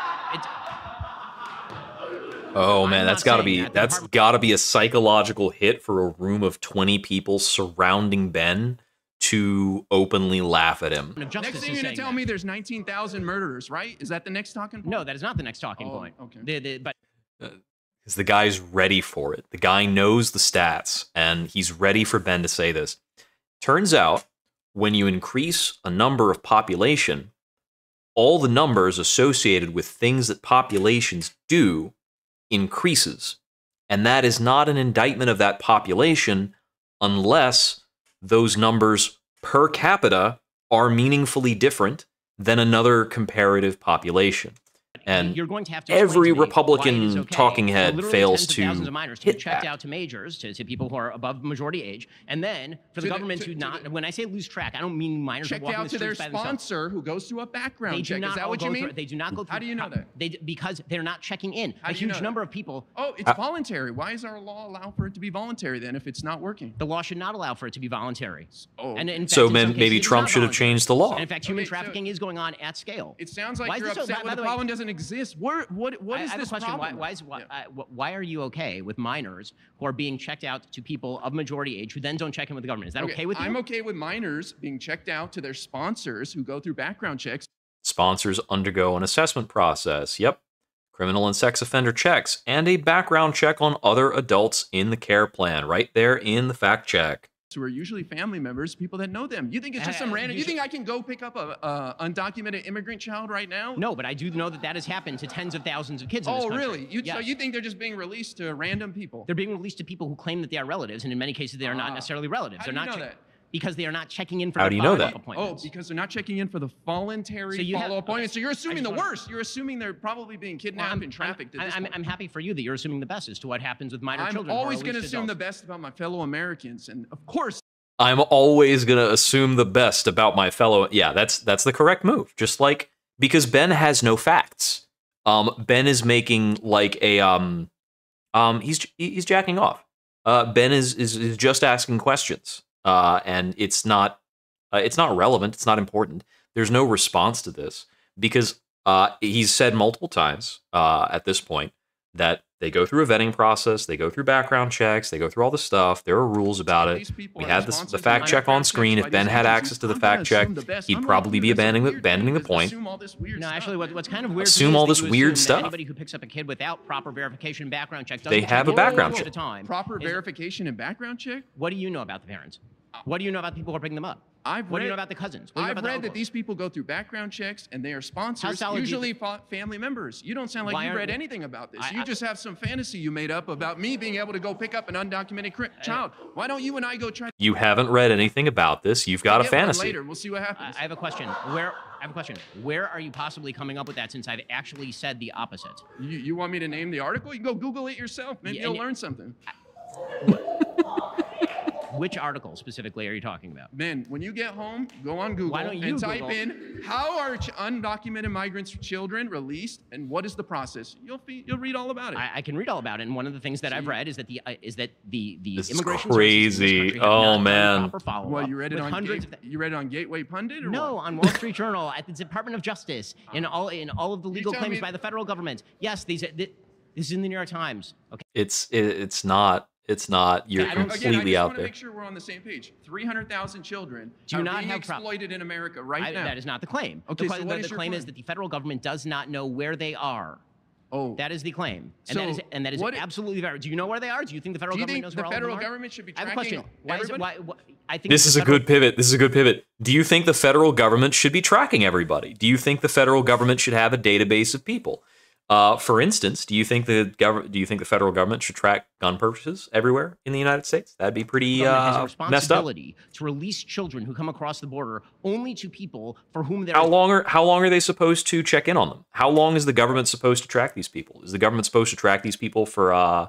Oh man, I'm that's not got to be that. The that's Department- got to be a psychological hit for a room of 20 people surrounding Ben to openly laugh at him. Next thing you're going to tell me there's 19,000 murderers, right? Is that the next talking point? No, that is not the next talking Oh, point. okay. The- the- but uh, Because the guy's ready for it. The guy knows the stats and he's ready for Ben to say this. Turns out, when you increase a number of population, all the numbers associated with things that populations do increases. And that is not an indictment of that population unless those numbers per capita are meaningfully different than another comparative population. And you're going to have to every to me why it is Republican okay talking head fails tens of to thousands of minors to be hit checked that. out to majors to, to people who are above majority age, and then for the To government to- to, to not. when I say lose track, I don't mean minors are Checked walking out the to their streets by themselves. sponsor who goes through a background They do check. not Is that what you mean? through- they do not go through. How do you know that? They because they're not checking in. How a do you know huge number of people. Oh, it's uh, voluntary. Why does our law allow for it to be voluntary then if it's not working? The law should not allow for it to be voluntary. Oh, and in fact, So in men- maybe Trump should have changed the law. And in fact, human trafficking is going on at scale. It sounds like Why is you're so- upset by- when the the way- problem doesn't exist. What, what, what I, I have this a question. Why, why, is, why, uh, wh- why are you okay with minors who are being checked out to people of majority age who then don't check in with the government? Is that okay, with you? I'm okay with minors being checked out to their sponsors who go through background checks. Sponsors undergo an assessment process. Yep. Criminal and sex offender checks and a background check on other adults in the care plan, right there in the fact check. Who are usually family members, people that know them. You think it's just some Uh, random? you You think I can go pick up a, undocumented immigrant child right now? No, but I do know that that has happened to tens of thousands of kids in this Oh, really? You, So you think they're just being released to random people? They're being released to people who claim that they are relatives, and in many cases, they are not Ah. necessarily relatives. How they're do you not know that? Because they are not checking in for How their do you know follow-up that? appointments. Oh, because they're not checking in for the voluntary So follow-up appointments. So you're assuming the wanna- worst. You're assuming they're probably being kidnapped I'm- and trafficked. I'm, this I'm, point. I'm happy for you that you're assuming the best as to what happens with minor children. I'm children. who are always going to released assume the best about my fellow Americans, and of course, I'm always going to assume the best about my fellow. Yeah, that's that's the correct move. Just like because Ben has no facts. Um Ben is making like a um um he's he's jacking off. Uh Ben is is, is just asking questions. Uh and it's not uh, it's not relevant, it's not important. There's no response to this because uh he's said multiple times uh at this point that they go through a vetting process, they go through background checks, they go through all the stuff. There are rules about it. We had this, the fact check on screen. If Ben had access to the fact check, he'd probably be abandoning the, abandoning the point. No, actually, what, what's kind of weird. Assume all this weird stuff. Anybody who picks up a kid without proper verification and background check They have a background check. at the time. proper verification and background check. What do you know about the parents? What do you know about people who are picking them up? I've What read, do you know about the cousins? What do you know I've about the read that these people go through background checks and they are sponsors, solid do you usually fa- family members. You don't sound like you aren't read we- anything about this. I- you I- just have some fantasy you made up about me being able to go pick up an undocumented cri- uh, child. Why don't you and I go try? You haven't read anything about this. You've got a fantasy. Later, we'll see what happens. I have a question. Where I have a question. Where are you possibly coming up with that? Since I've actually said the opposite. You, you want me to name the article? You can go Google it yourself. Maybe Yeah, you'll learn something. Which article specifically are you talking about? Man, when you get home, go on Google Why don't you and type Google? in how are ch- undocumented migrants children released and what is the process. You'll be, you'll read all about it. I, I can read all about it, and one of the things that I've read is that the uh, is that the the This is immigration services in this crazy. have Oh, man. proper follow-up Well, you read it on hundreds Gate- you read it on Gateway Pundit or No, what? on Wall Street Journal, at the Department of Justice, in all in all of the legal claims me- by the federal government. Yes, these th- this is in the New York Times. Okay. It's it, it's not it's not. You're I don't- completely again, I just out want to there. make sure we're on the same page. 300,000 children Do are not being have prob- exploited in America right I- now. That is not the claim. Okay, the, so the- what the is claim, claim? is that the federal government does not know where they are. Oh, that is the claim, and that is and that is absolutely valid. Do you know where they are? Do you think the federal government knows the where all of them federal are? government should be I have a question. Why is it? Why, why, I think This the is a good pivot. This is a good pivot. Do you think the federal government should be tracking everybody? Do you think the federal government should have a database of people? Uh, for instance, do you think the government? Do you think the federal government should track gun purchases everywhere in the United States? That'd be pretty uh, has a messed up. responsibility to release children who come across the border only to people for whom there How long are how long are they supposed to check in on them? How long is the government supposed to track these people? Is the government supposed to track these people for uh,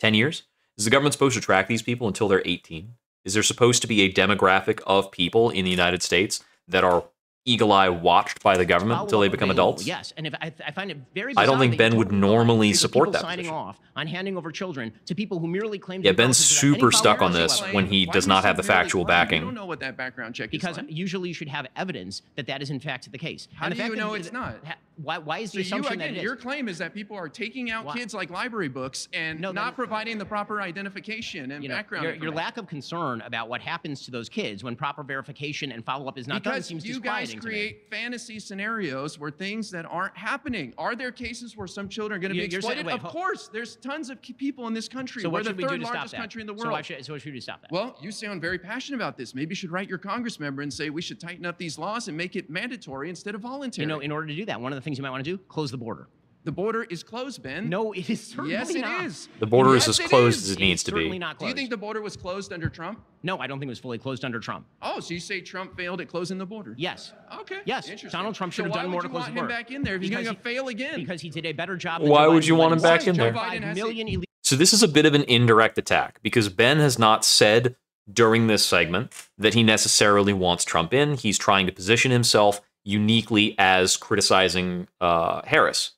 ten years? Is the government supposed to track these people until they're eighteen? Is there supposed to be a demographic of people in the United States that are eagle eye watched by the government until they become adults? Yes, and if I, I find it very. I don't think Ben would normally support that signing position. off on handing over children to people who merely claim. to Yeah, Ben's relatives without any super stuck on this when he does not have the factual why? You backing. don't know what that background check is Because like. usually you should have evidence that that is in fact the case. How And do you know it- it's not? Why, why is So the you, assumption again, that it is? your claim is that people are taking out Why- kids like library books and No, not providing the proper identification and you know, background. your, your lack of concern about what happens to those kids when proper verification and follow-up is not done because seems you guys disquieting to me. create fantasy scenarios where things that aren't happening. Are there cases where some children are going to be you're saying- exploited? wait, of course, there's tons of people in this country. So We're what the should we do third to stop largest that? country in the So world. why should, so what should we do to stop that? Well, you sound very passionate about this. Maybe you should write your Congress member and say we should tighten up these laws and make it mandatory instead of voluntary. You know, in order to do that, one of the things you might want to do, close the border. The border is closed, Ben. No, it is certainly Yes, it not. is. The border is as closed is. as it needs to be. not Do you think the border was closed under Trump? No, I don't think it was fully closed under Trump. Oh, so you say Trump failed at closing the border? Yes. Okay. Yes. Interesting. Donald Trump should So have done more to close the border. Why would you want the him border. back in there if he's going to fail again? Because he did a better job. Than Why Joe would Biden you want him back in Joe there? Biden has million So this is a bit of an indirect attack because Ben has not said during this segment that he necessarily wants Trump in. He's trying to position himself uniquely as criticizing uh, Harris.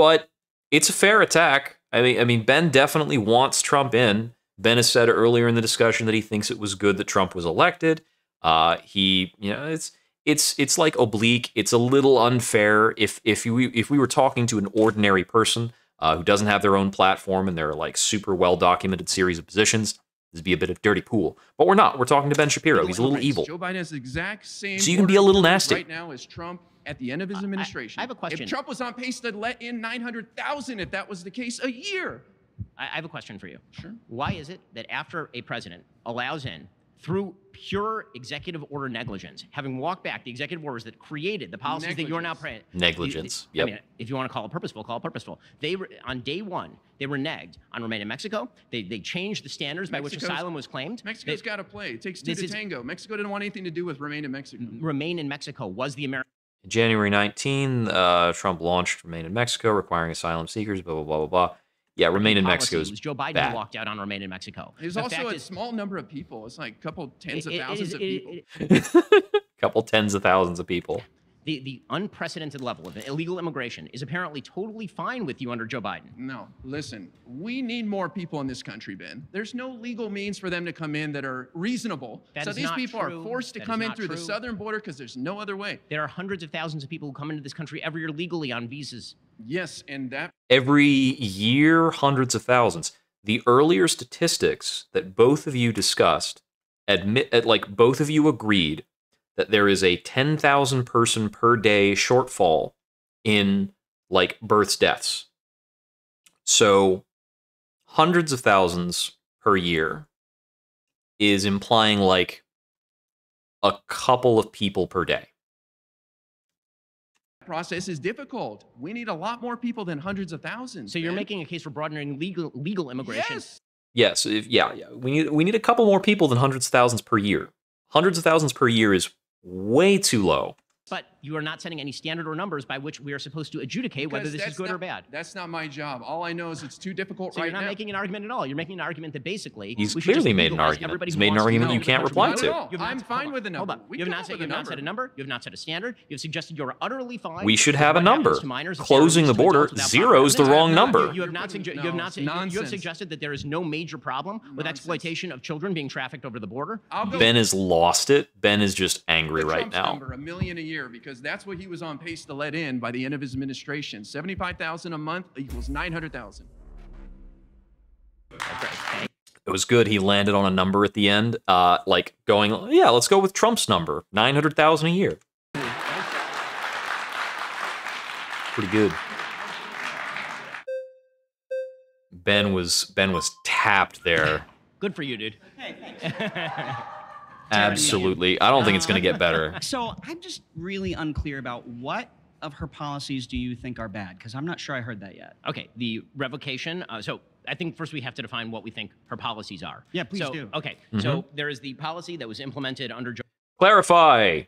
But it's a fair attack. I mean, I mean, Ben definitely wants Trump in. Ben has said earlier in the discussion that he thinks it was good that Trump was elected. Uh, he, you know, it's it's it's like oblique. It's a little unfair if if we if we were talking to an ordinary person uh, who doesn't have their own platform and they're like super well documented series of positions. This would be a bit of dirty pool, but we're not. We're talking to Ben Shapiro. He's a little evil. Joe Biden has the exact same. So you can be a little nasty. right now as Trump at the end of his administration. I have a question. If Trump was on pace to let in 900,000, if that was the case, a year. I I have a question for you. Sure. Why is it that after a president allows in, through pure executive order negligence, having walked back the executive orders that created the policies that you're now praying, Negligence, I mean, if you want to call it purposeful, call it purposeful. They were on day one. They reneged on remain in Mexico. They they changed the standards by which asylum was claimed. Mexico's got to play. It takes two to is- tango. Mexico didn't want anything to do with remain in Mexico. remain in Mexico was the American. January 19, uh, Trump launched Remain in Mexico, requiring asylum seekers, blah, blah, blah, blah, blah. Yeah, Remain in Mexico is was Joe Biden bad. walked out on remain in Mexico. There's The also a is- small number of people. It's like a couple tens of It- it thousands of it- people. couple tens of thousands of people. The, the unprecedented level of illegal immigration is apparently totally fine with you under Joe Biden. No, listen, we need more people in this country, Ben. There's no legal means for them to come in that are reasonable. That so is these not people true. are forced to That is come in not through the southern border because there's no other way. There are hundreds of thousands of people who come into this country every year legally on visas. Yes, and that Every year, hundreds of thousands. The earlier statistics that both of you discussed admit, like both of you agreed that there is a 10,000 person per day shortfall in like births, deaths. So hundreds of thousands per year is implying like a couple of people per day. Process is difficult. We need a lot more people than hundreds of thousands. So you're man. making a case for broadening legal legal immigration. Yes. Yes, if, yeah, yeah. We need we need a couple more people than hundreds of thousands per year. Hundreds of thousands per year is way too low. But you are not setting any standard or numbers by which we are supposed to adjudicate whether this is that's good or bad. That's not my job. All I know is it's too difficult So right you're not now. making an argument at all. You're making an argument that basically He's we clearly made an argument. everybody He's made an argument come you can't reply to. no, no. You have I'm not- fine with the hold number. on. You have not come said up you with have not set a number. number. You have not set a standard. You have suggested you're utterly fine. We should have a number. to minors if Closing the border, zero is the wrong number. You have not, sugge- you have not, you have suggested that there is no major problem with exploitation of children being trafficked over the border. Ben has lost it. Ben is just angry right now. a million a year, because that's what he was on pace to let in by the end of his administration. Seventy-five thousand a month equals nine hundred thousand. It was good. He landed on a number at the end, uh, like going, yeah, let's go with Trump's number, nine hundred thousand a year. Pretty good. Ben was Ben was tapped there. Good for you, dude. Absolutely. I don't think it's going to get better. So I'm just really unclear about what of her policies do you think are bad? Because I'm not sure I heard that yet. Okay, the revocation. Uh, so I think first we have to define what we think her policies are. Yeah, please so, do. Okay, Mm-hmm. so there is the policy that was implemented under Joe Clarify.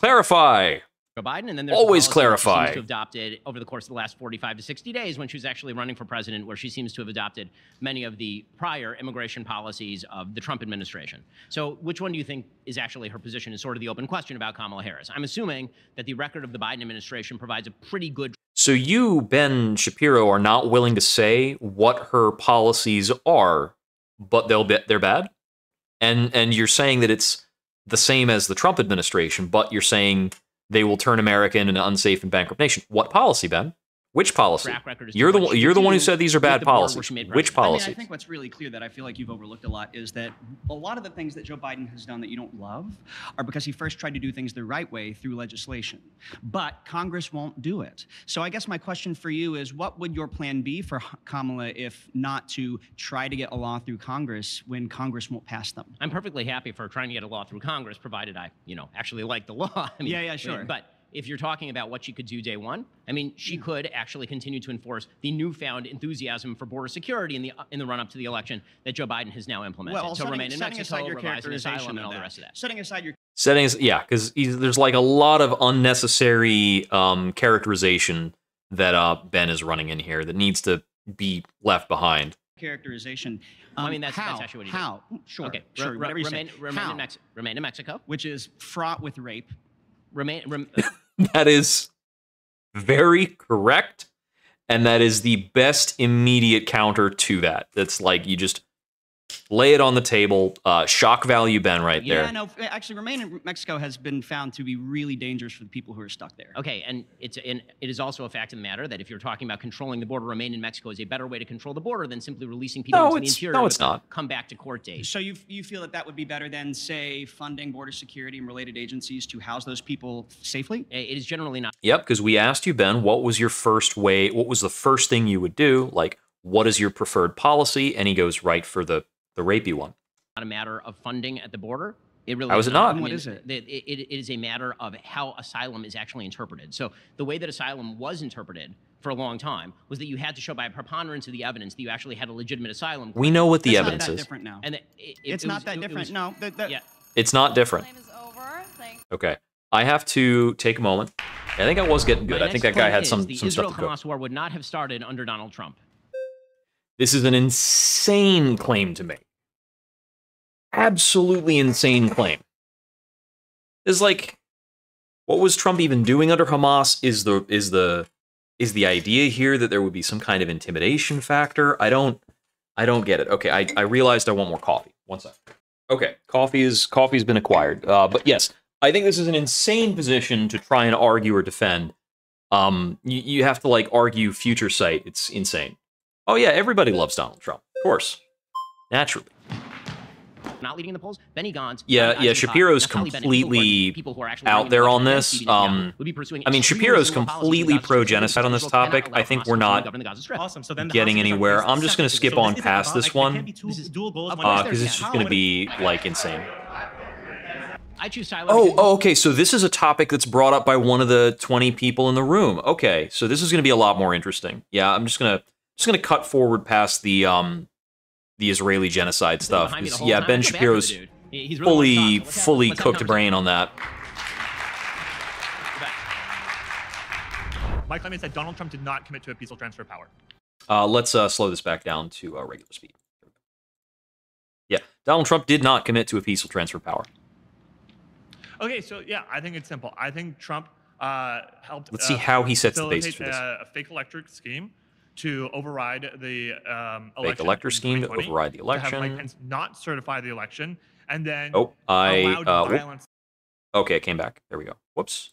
Clarify. Biden, and then there's Always the clarify. to adopted over the course of the last 45 to 60 days when she was actually running for president, where she seems to have adopted many of the prior immigration policies of the Trump administration. So, which one do you think is actually her position? Is sort of the open question about Kamala Harris. I'm assuming that the record of the Biden administration provides a pretty good So you, Ben Shapiro, are not willing to say what her policies are, but they'll be, they're bad, and and you're saying that it's the same as the Trump administration, but you're saying they will turn America into an unsafe and bankrupt nation. What policy, Ben? Which policy? track record You're the one- you're the one who said these are bad the border where policies. Which policy? I, mean. I think what's really clear that I feel like you've overlooked a lot is that a lot of the things that Joe Biden has done that you don't love are because he first tried to do things the right way through legislation. But Congress won't do it. So I guess my question for you is what would your plan be for Kamala if not to try to get a law through Congress when Congress won't pass them? I'm perfectly happy for trying to get a law through Congress, provided I, you know, actually like the law. I mean, Yeah, yeah, sure. But if you're talking about what she could do day one, I mean, she could actually continue to enforce the newfound enthusiasm for border security in the in the run-up to the election that Joe Biden has now implemented. Well, so setting, remain in setting Mexico, aside your characterization asylum, and all the rest of that. setting aside your Settings, yeah, because there's like a lot of unnecessary um, characterization that uh, Ben is running in here that needs to be left behind. characterization. I Um, mean, that's, how? that's actually what he How? Sure, Okay. sure. Re- whatever you remain, say. remain, How? in Mex- remain in Mexico. Which is fraught with rape. Remain. Rem- That is very correct. And that is the best immediate counter to that. That's like you just lay it on the table. Uh, shock value, Ben, right Yeah, there. no, actually, remain in Mexico has been found to be really dangerous for the people who are stuck there. Okay, and it's and it is also a fact of the matter that if you're talking about controlling the border, remain in Mexico is a better way to control the border than simply releasing people No, into the interior. no, it's not. Come back to court date. So you you feel that that would be better than, say, funding border security and related agencies to house those people safely? It is generally not. Yep, because we asked you, Ben, what was your first way? What was the first thing you would do? Like, what is your preferred policy? And he goes right for the the rapey one. not a matter of funding at the border. It really How is it not? I What mean, is it? the- It, it is a matter of how asylum is actually interpreted. So the way that asylum was interpreted for a long time was that you had to show by a preponderance of the evidence that you actually had a legitimate asylum. We know what the That's not evidence that is. different now. And it, it, it it's was- not that it- it different. was- no, the, the, yeah. It's not different. Okay. I have to take a moment. I think I was getting good. I think that guy had is some the some stuff to cook. Israel-Hamas war would not have started under Donald Trump. This is an insane claim to make. Absolutely insane claim. Is like, what was Trump even doing under Hamas? Is the is the is the idea here that there would be some kind of intimidation factor? I don't I don't get it. Okay, I, I realized I want more coffee. One sec. Okay, coffee is coffee's been acquired. Uh, but yes, I think this is an insane position to try and argue or defend. Um, you, you have to like argue future sight. It's insane. Oh yeah, everybody loves Donald Trump, of course, naturally. Not leading in the polls. Benny Gantz. Yeah, yeah. Shapiro's Naftali Bennett, people who are- completely people who are actually out there on this. against Bibi Netanyahu Um, would be pursuing I mean, Shapiro's completely in the Gaza Strip pro because genocide on this topic. I think we're not govern the Gaza Strip. Awesome. So then getting anywhere. I'm just going to skip separatism. on past this this isn't about- one like, there can't be two dual goals. because it's just going to be like insane. I choose Tyler. Oh, oh, okay. So this is a topic that's brought up by one of the 20 people in the room. Okay, so this is going to be a lot more interesting. Yeah, I'm just gonna just gonna cut forward past the um the Israeli genocide stuff. behind me the 'cause, whole Yeah, time. Ben I feel bad for the Shapiro's. He- he's really fully wanted to talk, so let's have- fully let's have a cooked brain on that. My claim is that Donald Trump did not commit to a peaceful transfer of power. Uh, let's uh, slow this back down to uh, regular speed. Yeah, Donald Trump did not commit to a peaceful transfer of power. Okay, so yeah, I think it's simple. I think Trump uh, helped. Let's see uh, how he sets the basis for this. uh, a fake elector scheme to override the um, Fake election. elector scheme to override the To have Mike election. Pence not certify the election, and then Oh, I allowed uh, violence. okay, it came back. There we go. Whoops.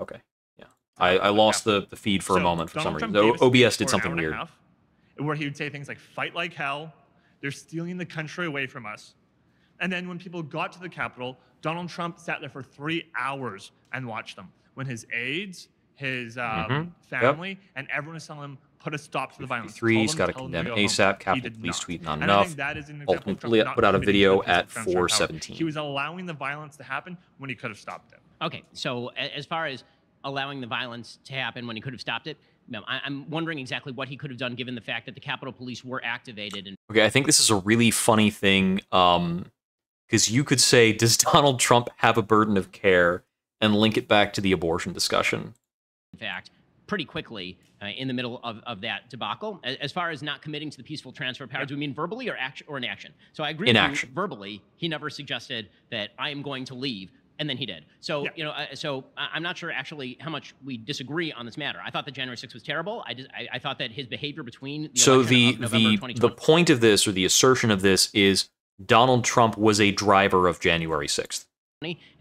Okay, yeah, I, I lost the, the feed for a moment for some Donald Trump reason. gave a O- speech OBS did something hour and a weird. half where he would say things like "fight like hell," "they're stealing the country away from us," and then when people got to the Capitol, Donald Trump sat there for three hours and watched them. When his aides, his um, Mhm. Yep. family, and everyone was telling him put a stop to the violence. Three, Told he's them got to tell them condemn go. ASAP. He Capitol Police not. tweet not And I enough. think that is an example of Trump Ultimately, put out a video at transfer of power. 417. He was allowing the violence to happen when he could have stopped it. Okay, so as far as allowing the violence to happen when he could have stopped it, no, I, I'm wondering exactly what he could have done given the fact that the Capitol Police were activated and Okay, I think this is a really funny thing. Um, because you could say, does Donald Trump have a burden of care, and link it back to the abortion discussion? fact, pretty quickly uh, in the middle of, of that debacle. As, as, far as not committing to the peaceful transfer of power, do we mean verbally or or in action? So I agree in action. verbally. He never suggested that I am going to leave. And then he did. So yeah. you know, uh, so I'm not sure actually how much we disagree on this matter. I thought that January 6th was terrible. I, just, I, I thought that his behavior between the so the the the point of this or the assertion of this is Donald Trump was a driver of January 6th.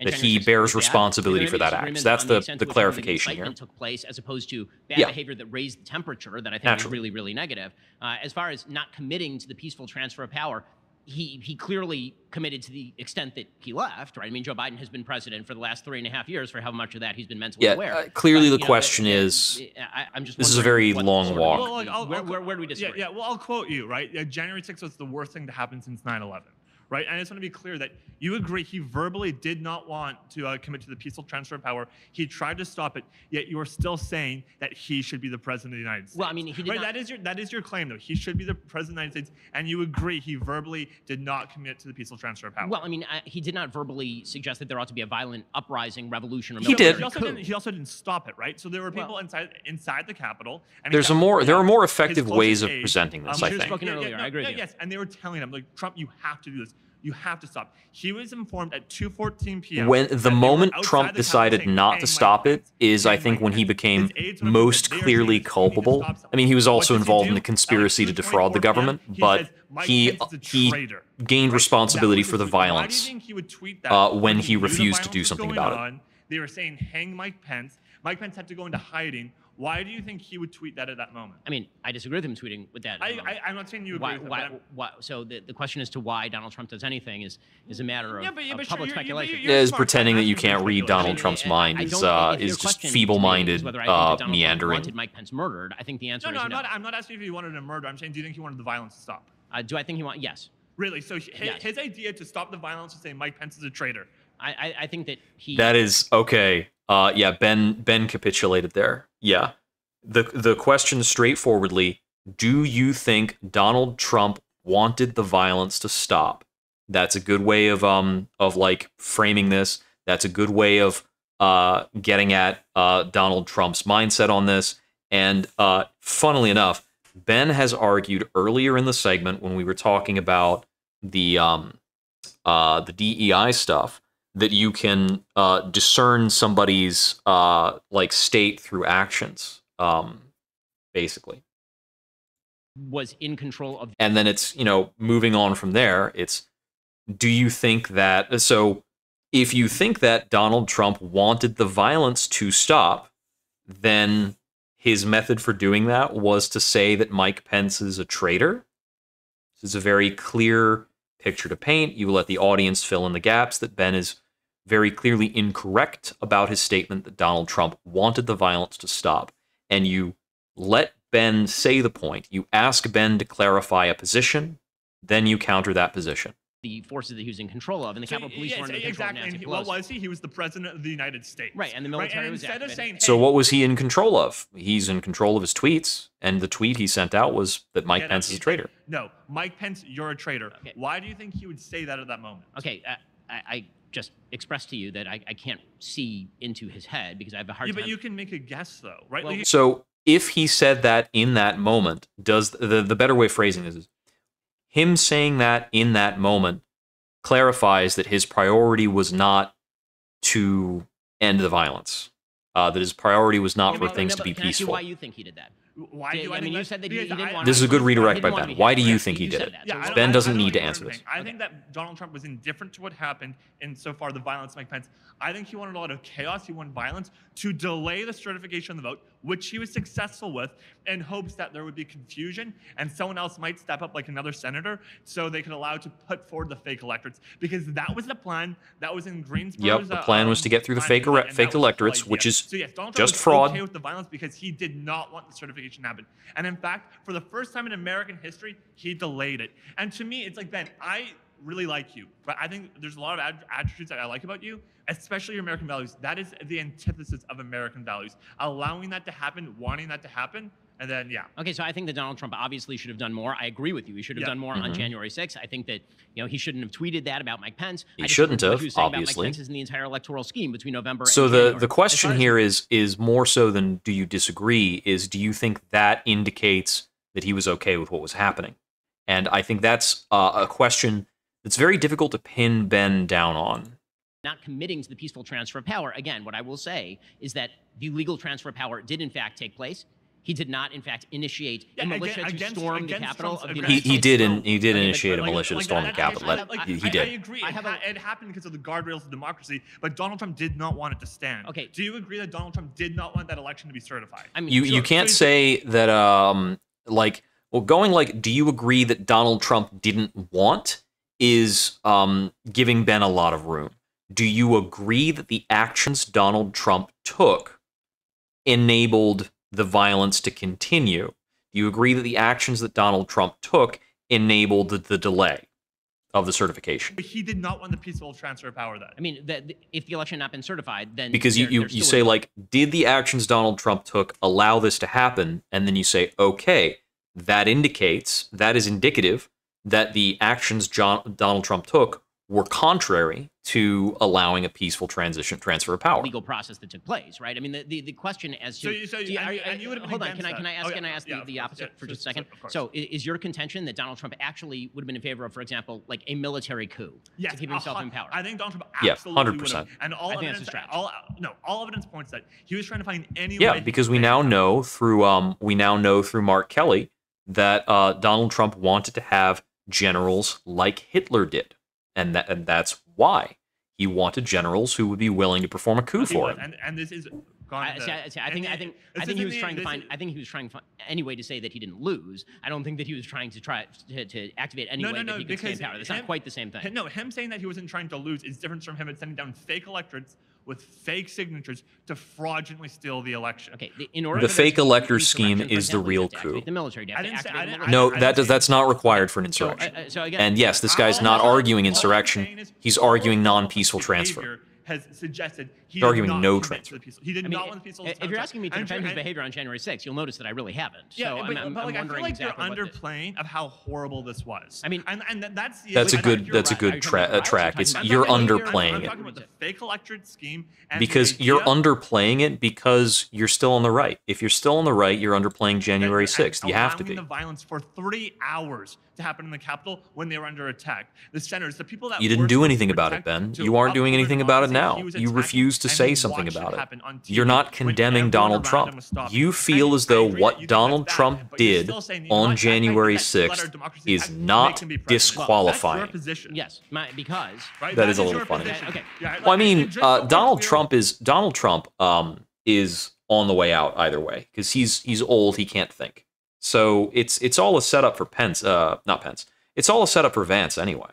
That he bears responsibility for that act. So that's on the extent the to which clarification here. incitement took place as opposed to bad Yeah. behavior that raised the temperature that I think Naturally. was really, really negative. Uh, as far as not committing to the peaceful transfer of power, he, he clearly committed to the extent that he left, right? I mean, Joe Biden has been president for the last three and a half years for how much of that he's been mentally Yeah, aware. uh, clearly But, the know, question is, I, I'm just this is a very long sort of- walk. Well, like, I'll, where, I'll- where, where do we disagree? Yeah, yeah. Well, I'll quote you, right? Yeah, January 6th was the worst thing to happen since 9 11, right? And I just want to be clear that you agree he verbally did not want to uh, commit to the peaceful transfer of power. He tried to stop it, yet you are still saying that he should be the president of the United States. Well, I mean, he did right? not- That is your that is your claim, though. He should be the president of the United States, and you agree he verbally did not commit to the peaceful transfer of power. Well, I mean, I, he did not verbally suggest that there ought to be a violent uprising, revolution, or He military He also, didn't, he also didn't stop it, right? So there were people inside inside the Capitol. And There's a more there are more effective ways of aides, presenting this. um, I think. spoken earlier. yeah, I no, agree with yeah, you. Yes, and they were telling him, like, Trump, you have to do this. You have to stop. He was informed at 2:14 p.m. when the moment Trump the decided saying, not to stop it is, I think, when he became His aides were most moving. They are clearly saying, "You need to culpable. I mean, he was also involved in the conspiracy to defraud the government, but he Pence is a he gained responsibility for the his tweet. Why do you violence think he would tweet that uh, when he refused to do something about it. They were saying, "Hang Mike Pence." Mike Pence had to go into hiding. Why do you think he would tweet that at that moment? I mean, I disagree with him tweeting with that. I, I, I'm not saying you agree why, with it, why, but why, so the, the question as to why Donald Trump does anything is is a matter of, Yeah, but- yeah, of but sure, public you're- you're- speculation. you're is pretending that you can't read. Donald Trump's mind I is don't- uh, is just question to me feeble-minded, is whether I think uh, that Donald Trump meandering. wanted Mike Pence murdered. I think the answer No, no, is I'm not. I'm not asking if he wanted a murder. I'm saying, do you think he wanted the violence to stop? Uh, do I think he want? Yes. Really? So his, Yes. his idea to stop the violence was saying Mike Pence is a traitor. I, I, I think that he. That is okay. Uh, yeah, Ben Ben capitulated there. Yeah, the the question straightforwardly: Do you think Donald Trump wanted the violence to stop? That's a good way of um of like framing this. That's a good way of uh getting at uh Donald Trump's mindset on this. And uh, funnily enough, Ben has argued earlier in the segment when we were talking about the um uh the DEI stuff that you can uh, discern somebody's uh, like state through actions, um, basically. was in control of. And then it's you know moving on from there. It's do you think that so if you think that Donald Trump wanted the violence to stop, then his method for doing that was to say that Mike Pence is a traitor. This is a very clear picture to paint. You let the audience fill in the gaps that Ben is very clearly incorrect about his statement that Donald Trump wanted the violence to stop. And you let Ben say the point. You ask Ben to clarify a position, then you counter that position the forces that he was in control of, and the so, Capitol Police yes, were under exactly. Nazi and What was he? He was the president of the United States. Right, and the military right? and instead of saying, hey, So what was he in control of? He's in control of his tweets, and the tweet he sent out was that Mike Pence is a traitor. No, Mike Pence, you're a traitor. Okay. Why do you think he would say that at that moment? Okay, uh, I, I, just expressed to you that I, I, can't see into his head because I have a hard yeah, time. but you can make a guess though, right? Well, so if he said that in that moment, does the the better way of phrasing this is him saying that in that moment clarifies that his priority was not to end the violence. Uh, that his priority was not for things to be peaceful. Why you think he did that? Why do I mean, you said that he, didn't want. This is a good redirect by Ben. Why do you think he did it? ben doesn't need to answer this. I think that Donald Trump was indifferent to what happened, in so far the violence Mike Pence. I think he wanted a lot of chaos. He wanted violence to delay the certification of the vote, which he was successful with, in hopes that there would be confusion and someone else might step up, like another senator, so they could allow to put forward the fake electorates. Because that was the plan that was in Greensboro. Yep, the plan uh, was to get through the fake, and fake electorates, which is so, yes, just fraud. Okay with the violence because he did not want the certification to happen. And in fact, for the first time in American history, he delayed it. And to me, it's like, Ben, I really like you, but I think there's a lot of attributes that I like about you, especially your American values. That is the antithesis of American values. Allowing that to happen, wanting that to happen, and then, yeah. Okay, so I think that Donald Trump obviously should have done more. I agree with you. He should have yeah. done more mm-hmm. on January 6th. I think that you know he shouldn't have tweeted that about Mike Pence. He shouldn't have. He was obviously, Mike Pence is in the entire electoral scheme between November. So the January. the question here is is more so than do you disagree? Is do you think that indicates that he was okay with what was happening? And I think that's uh, a question it's very difficult to pin Ben down on. Not committing to the peaceful transfer of power. Again, what I will say is that the legal transfer of power did in fact take place. He did not, in fact, initiate a militia against, to storm against, the capital of the he, He did, and he did initiate like, a militia like, to storm the Capitol. I, I, he did. I agree. It, it, happened because of the guardrails of democracy, but Donald Trump did not want it to stand. Okay. Do you agree that Donald Trump did not want that election to be certified? I mean, you, sure. you can't say that, um, like, well, going like, do you agree that Donald Trump didn't want is um, giving Ben a lot of room. Do you agree that the actions Donald Trump took enabled the violence to continue? Do you agree that the actions that Donald Trump took enabled the, the delay? of the certification. But he did not want the peaceful transfer of power. That I mean, the, the, if the election had not been certified, then because you you, you say like, did the actions Donald Trump took allow this to happen? And then you say, okay, that indicates that is indicative that the actions John, Donald Trump took were contrary to allowing a peaceful transition transfer of power. Legal process that took place, right? I mean, the, the, the question as to so you, so you, you, I, you hold on, can I, can I ask oh, yeah, can I ask yeah, the, the opposite yeah, for just a second? So, is your contention that Donald Trump actually would have been in favor of, for example, like a military coup yes, to keep himself in power? I think Donald Trump absolutely yeah, 100%. Would have, and all evidence, all no, all evidence points that he was trying to find any yeah, way. because we now know through um we now know through Mark Kelly that uh, Donald Trump wanted to have generals like Hitler did. And, that, and that's why. He wanted generals who would be willing to perform a coup for him. And, and this is I, I, think, I, think, I think he was trying to find. I think he was trying to find any way to say that he didn't lose. I don't think that he was trying to try to, to activate any no, way no, that he could stay in power. That's him, not quite the same thing. No, him saying that he wasn't trying to lose is different from him sending down fake electorates with fake signatures to fraudulently steal the election. Okay, the, in order the fake elector scheme is the real coup. The military. Say, no, that does, that's not required for an insurrection. So, uh, so again, and yes, this guy's not arguing insurrection. He's arguing non-peaceful transfer has suggested he arguing no transfer. The peaceful, he did I mean, not want the peaceful. If, you're asking me to defend sure, his behavior on January 6th, you'll notice that I really haven't. Yeah, so but, I'm, but like, i feel like exactly underplaying of how horrible this was. I mean, and, and that's that's like, a good that's right. a good tra- track. It's you're underplaying it. because you're underplaying it because you're still on the right. If you're still on the right, you're underplaying January 6th. You have to be. The violence for three hours to happen in the Capitol when they were under attack. The senators, the people that you didn't do anything about it, Ben. You aren't doing anything about it now. You refuse to say something about it. You're not condemning Donald Trump. You feel as though what Donald Trump did on January 6th is not disqualifying. Yes, because that is a little funny. Okay. Well, I mean, uh, Donald Trump is Donald Trump um, is on the way out either way because he's he's old. He can't think. So it's it's all a setup for Pence, uh, not Pence. It's all a setup for Vance anyway.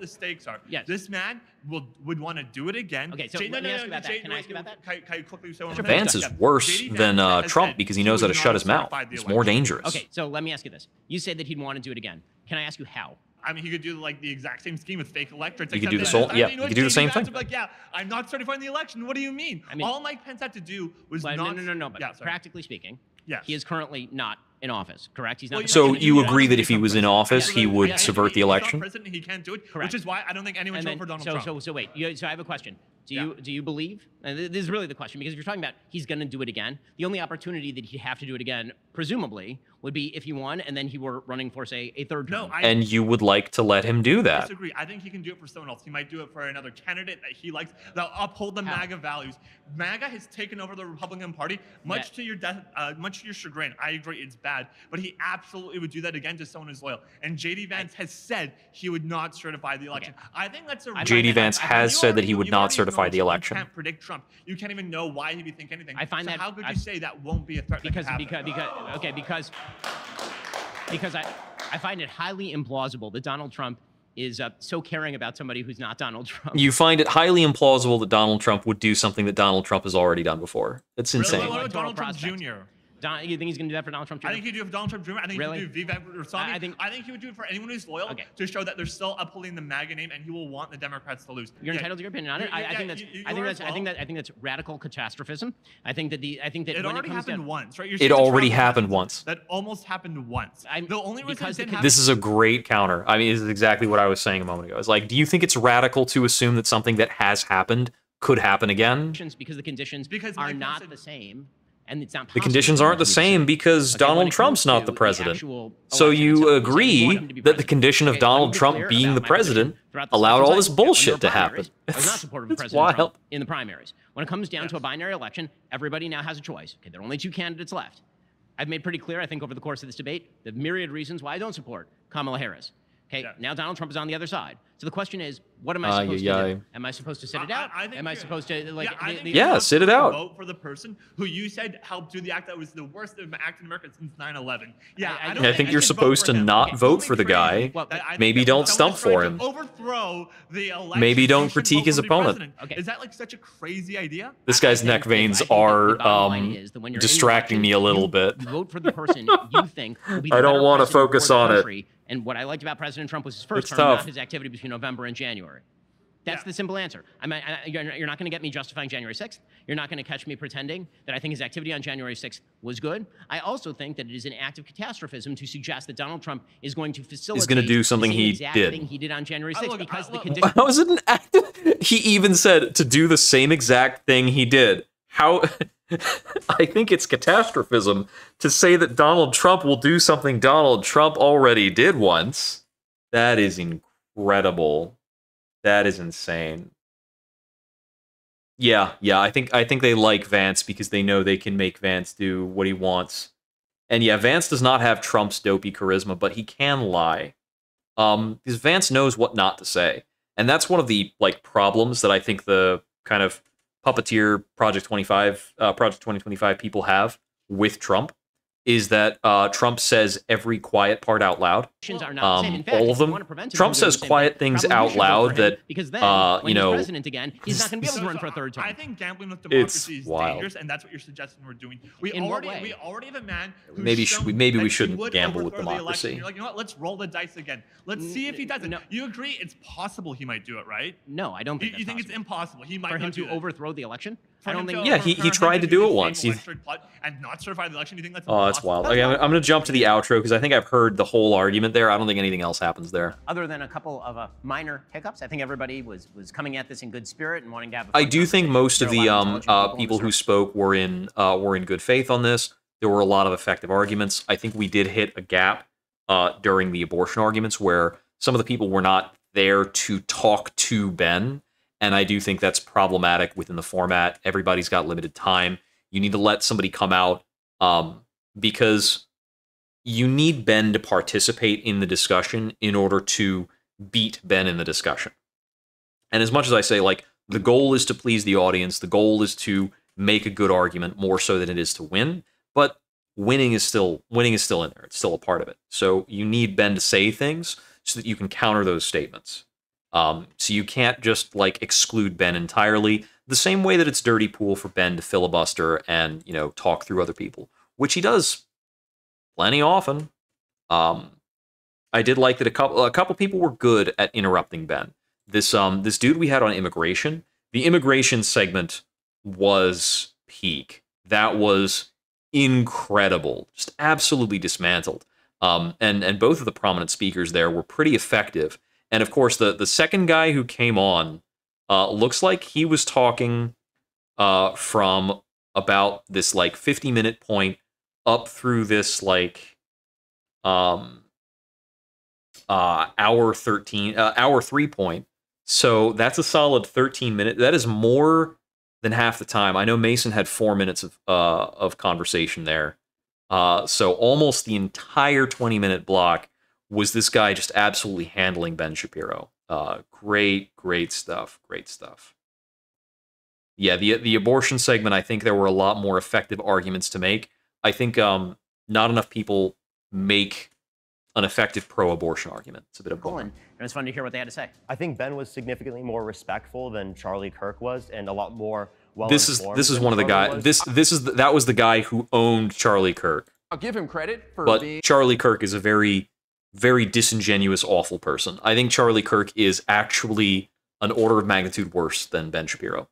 The stakes are. Yes. This man will would want to do it again. Okay, so Jay, let me no, ask no, about Jay, that. Can I ask about that? Can, can you quickly say one Vance is worse than uh, Trump because he knows how to shut his mouth. It's more dangerous. Okay, so let me ask you this. You said that he'd want to do it again. Can I ask you how? I mean, he could do like the exact same scheme with fake electors. He could do the sole, yeah. he could do the same thing. Like, yeah, I'm not certifying the election. What do you mean? I mean, all Mike Pence had to do was not. No, no, no, no. But practically speaking, Yes. he is currently not in office. Correct? He's not. Well, So you agree that if he was in president. office, Yeah, he so- would yeah, subvert if the he's not election? president, he can't do it. Correct. Which is why I don't think anyone And should then- vote for Donald so, Trump. So, so wait. You, so I have a question. Do you do you believe? And this is really the question because if you're talking about he's going to do it again, the only opportunity that he'd have to do it again, presumably, would be if he won and then he were running for say a third term. No, I And you would like to let him do that. disagree. I think he can do it for someone else. He might do it for another candidate that he likes that'll uphold the MAGA values. MAGA has taken over the Republican Party, much Yeah. to your death, uh, much to your chagrin. I agree, it's bad, but he absolutely would do that again to someone who's loyal. And JD Vance has said he would not certify the election. I think that's a. JD Vance I- I- has said that he would not certify the election. You can't predict Trump. You can't even know why he'd be think anything. I find so that- how could I- you say that won't be a threat? because happen? because because okay because because I I find it highly implausible that Donald Trump is uh, so caring about somebody who's not Donald Trump. You find it highly implausible that Donald Trump would do something that Donald Trump has already done before. That's Really? insane. What about Donald Trump. Jr.? Don, you think he's going to do that for Donald Trump? Jr.? I think he'd do it for Donald Trump Jr. I think Really? he'd do Vivek Ramaswamy. I- I think- I think he would do it for anyone who's loyal to show that they're still upholding the MAGA name, and he will want the Democrats to lose. You're Yeah. entitled to your opinion on it. I, you- I think that's. you- you I think that's. as I think that. I think that's radical catastrophism. I think that the. I think that It when already it comes happened down, once, right? You're It already wrong. happened once. That almost happened once. the only reason it didn't happen. This is a great counter. I mean, this is exactly what I was saying a moment ago. It's like, do you think it's radical to assume that something that has happened could happen again? because the conditions Because are not Pence the same, and it's not. The conditions aren't the same because Donald Trump's not the president. So you itself, you want agree him to be that the condition of Okay, let me Donald Trump being the president position throughout the allowed all this bullshit to happen. I was not supportive of It's President. Trump in the primaries. When it comes down to a binary election, everybody now has a choice. Okay, there are only two candidates left. I've made pretty clear, I think, over the course of this debate, the myriad reasons why I don't support Kamala Harris. Okay, now Donald Trump is on the other side. So the question is, what am I Ay, supposed ay, to ay. do? Am I supposed to sit it out? am I supposed to like? yeah, the- the- Yeah, you're sit it out. Vote for the person who you said helped do the act that was the worst act in America since 9/11. Yeah, I, don't I think I you're should supposed to not Okay, vote for the crazy guy. that Maybe don't stump for him. Overthrow the election. Maybe don't critique his opponent. president. Is that like such a crazy idea? This guy's neck veins are um, distracting me a little bit. Vote for the person you think will be the I don't wanna focus on it. Country. And what I liked about President Trump was his first It's term, tough. not his activity between November and January. That's the simple answer. I mean, I, you're you're not going to get me justifying January 6th. You're not going to catch me pretending that I think his activity on January 6th was good. I also think that it is an act of catastrophism to suggest that Donald Trump is going to facilitate He's gonna do the something same he did. thing he did on January 6th look, because I- the look, conditions. How is it an act? He even said to do the same exact thing he did. How? I think it's catastrophism to say that Donald Trump will do something Donald Trump already did once. That is incredible. That is insane. Yeah, yeah, I think I think they like Vance because they know they can make Vance do what he wants. And yeah, Vance does not have Trump's dopey charisma, but he can lie. Um, because Vance knows what not to say. And that's one of the like problems that I think the kind of puppeteer Project 25, uh, Project 2025 people have with Trump is that uh, Trump says every quiet part out loud. Conditions are not the same. Um, all of them. wanna prevent him Trump says quiet things out should vote for loud that, because then uh, you know, president again, he's not going to be able to run for a third term. I think gambling with It's democracy is wild. dangerous, and that's what you're suggesting we're doing. We already we already have a man. who's Maybe we- maybe we shouldn't gamble with the election. democracy. You're like, you know what? Let's roll the dice again. Let's see if he does it. You agree? It's possible he might do it, right? No, I don't think You, you think it's impossible? He might for him to overthrow the election. For I don't think. Yeah, he- he tried to do it once. He- elector plot and not certify the election. You think that's Oh, that's wild. Okay, I'm, I'm going to jump to the outro because I think I've heard the whole argument there. I don't think anything else happens there. Other than a couple of uh, minor hiccups, I think everybody was was coming at this in good spirit and wanting to have. A I fun do think most of the um uh, people who spoke were in uh, were in good faith on this. There were a lot of effective arguments. I think we did hit a gap uh, during the abortion arguments where some of the people were not there to talk to Ben, and I do think that's problematic within the format. Everybody's got limited time. You need to let somebody come out um, because you need Ben to participate in the discussion in order to beat Ben in the discussion. And as much as I say, like, the goal is to please the audience, the goal is to make a good argument more so than it is to win. But winning is still winning is still in there. It's still a part of it. So you need Ben to say things so that you can counter those statements. Um, so you can't just like exclude Ben entirely. The same way that it's dirty pool for Ben to filibuster and you know talk through other people, which he does plenty often. Um, I did like that a couple a couple people were good at interrupting Ben. This um this dude we had on immigration, the immigration segment was peak. That was incredible, just absolutely dismantled. Um, and and both of the prominent speakers there were pretty effective. And of course, the the second guy who came on uh, looks like he was talking uh, from about this like 50 minute point up through this like um uh hour 13 uh, hour 3 point. So that's a solid 13 minute that is more than half the time. I know mason had 4 minutes of uh of conversation there. Uh so almost the entire 20 minute block was this guy just absolutely handling ben shapiro uh great great stuff great stuff yeah, the the abortion segment, I think there were a lot more effective arguments to make. I think um, not enough people make an effective pro-abortion argument. It's a bit of Cool, and it was fun to hear what they had to say. I think Ben was significantly more respectful than Charlie Kirk was, and a lot more well. this is this is one of the guys. This this is the, that was the guy who owned Charlie Kirk. I'll give him credit for But being. Charlie Kirk is a very very disingenuous, awful person. I think Charlie Kirk is actually an order of magnitude worse than Ben Shapiro.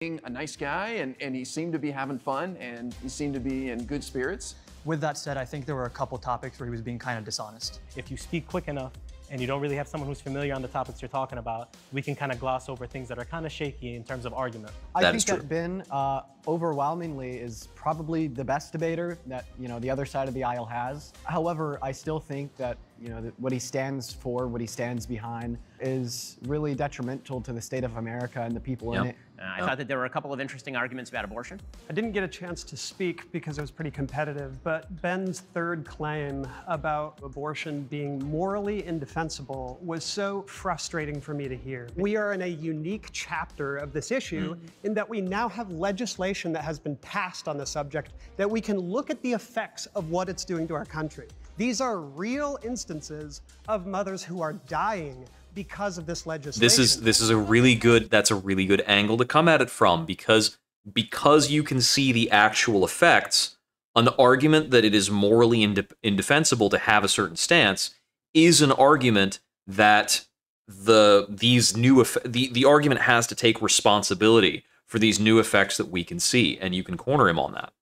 being a nice guy and, and he seemed to be having fun and he seemed to be in good spirits. With that said, I think there were a couple topics where he was being kind of dishonest. If you speak quick enough and you don't really have someone who's familiar on the topics you're talking about, we can kind of gloss over things that are kind of shaky in terms of argument. I think that Ben uh, overwhelmingly is probably the best debater that you know the other side of the aisle has. However, I still think that you know what he stands for, what he stands behind, is really detrimental to the state of America and the people in it. Uh, I thought that there were a couple of interesting arguments about abortion. I didn't get a chance to speak because it was pretty competitive, but Ben's third claim about abortion being morally indefensible was so frustrating for me to hear. We are in a unique chapter of this issue in that we now have legislation that has been passed on the subject that we can look at the effects of what it's doing to our country. These are real instances of mothers who are dying because of this legislation. This is this is a really good that's a really good angle to come at it from because because you can see the actual effects an argument that it is morally inde- indefensible to have a certain stance is an argument that the these new eff- the the argument has to take responsibility for these new effects that we can see and you can corner him on that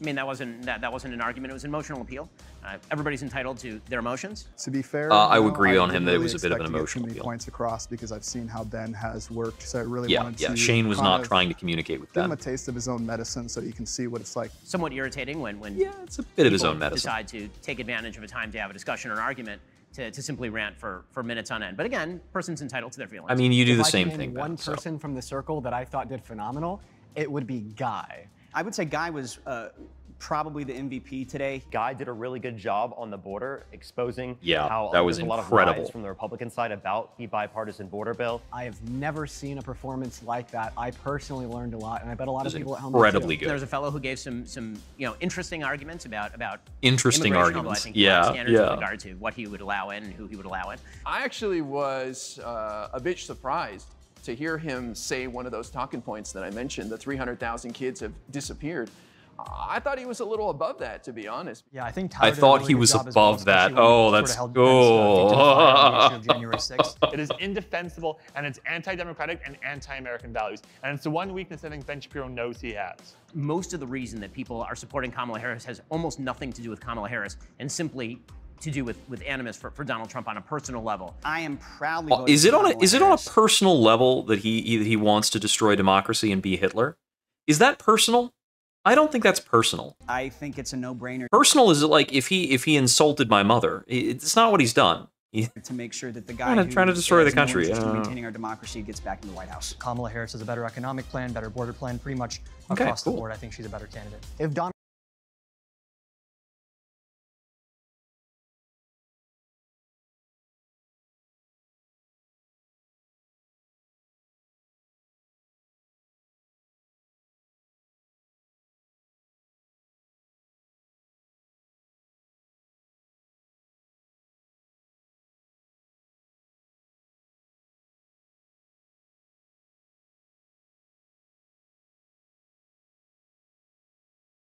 I mean, that wasn't that, that wasn't an argument. It was an emotional appeal. Uh, everybody's entitled to their emotions. To be fair, Uh, I would though, agree on didn't him that it was a bit of an expect to get emotional too appeal. points across because I've seen how Ben has worked. So I really yeah wanted yeah to Shane was not trying to communicate with give him them a taste of his own medicine so you can see what it's like. Somewhat irritating when when yeah, it's a bit of his own medicine. Decide to take advantage of a time to have a discussion or an argument to, to simply rant for for minutes on end. But again, person's entitled to their feelings. I mean, you do If the I same thing One Ben, so. person from the circle that I thought did phenomenal, it would be Guy. I would say Guy was uh, probably the MVP today. Guy did a really good job on the border, exposing Yeah, how that was a lot incredible. of lies from the Republican side about the bipartisan border bill. I have never seen a performance like that. I personally learned a lot, and I bet a lot of people at home. did, incredibly too. good. There's a fellow who gave some some you know interesting arguments about about Interesting immigration, although arguments. I think Yeah, standards yeah. with regard to what he would allow in and who he would allow in. I actually was uh, a bit surprised to hear him say one of those talking points that I mentioned the 300,000 kids have disappeared. I thought he was a little above that, to be honest. Yeah, I think I thought he was above that. Oh, that's oh. it is indefensible and it's anti-democratic and anti-American values. And it's the one weakness I think Ben Shapiro knows he has. Most of the reason that people are supporting Kamala Harris has almost nothing to do with Kamala Harris and simply to do with, with animus for, for Donald Trump on a personal level. I am proudly. Oh, is it on a is it on a personal level that he he he wants to destroy democracy and be Hitler? Is that personal? I don't think that's personal. I think it's a no-brainer. Personal is like if he if he insulted my mother. It's not what he's done. He- to make sure that the guy Trying to- who trying to destroy the country, interest in uh, maintaining our democracy gets back in the White House. Kamala Harris has a better economic plan, better border plan, pretty much Okay, across the board. I think she's a better candidate. If Donald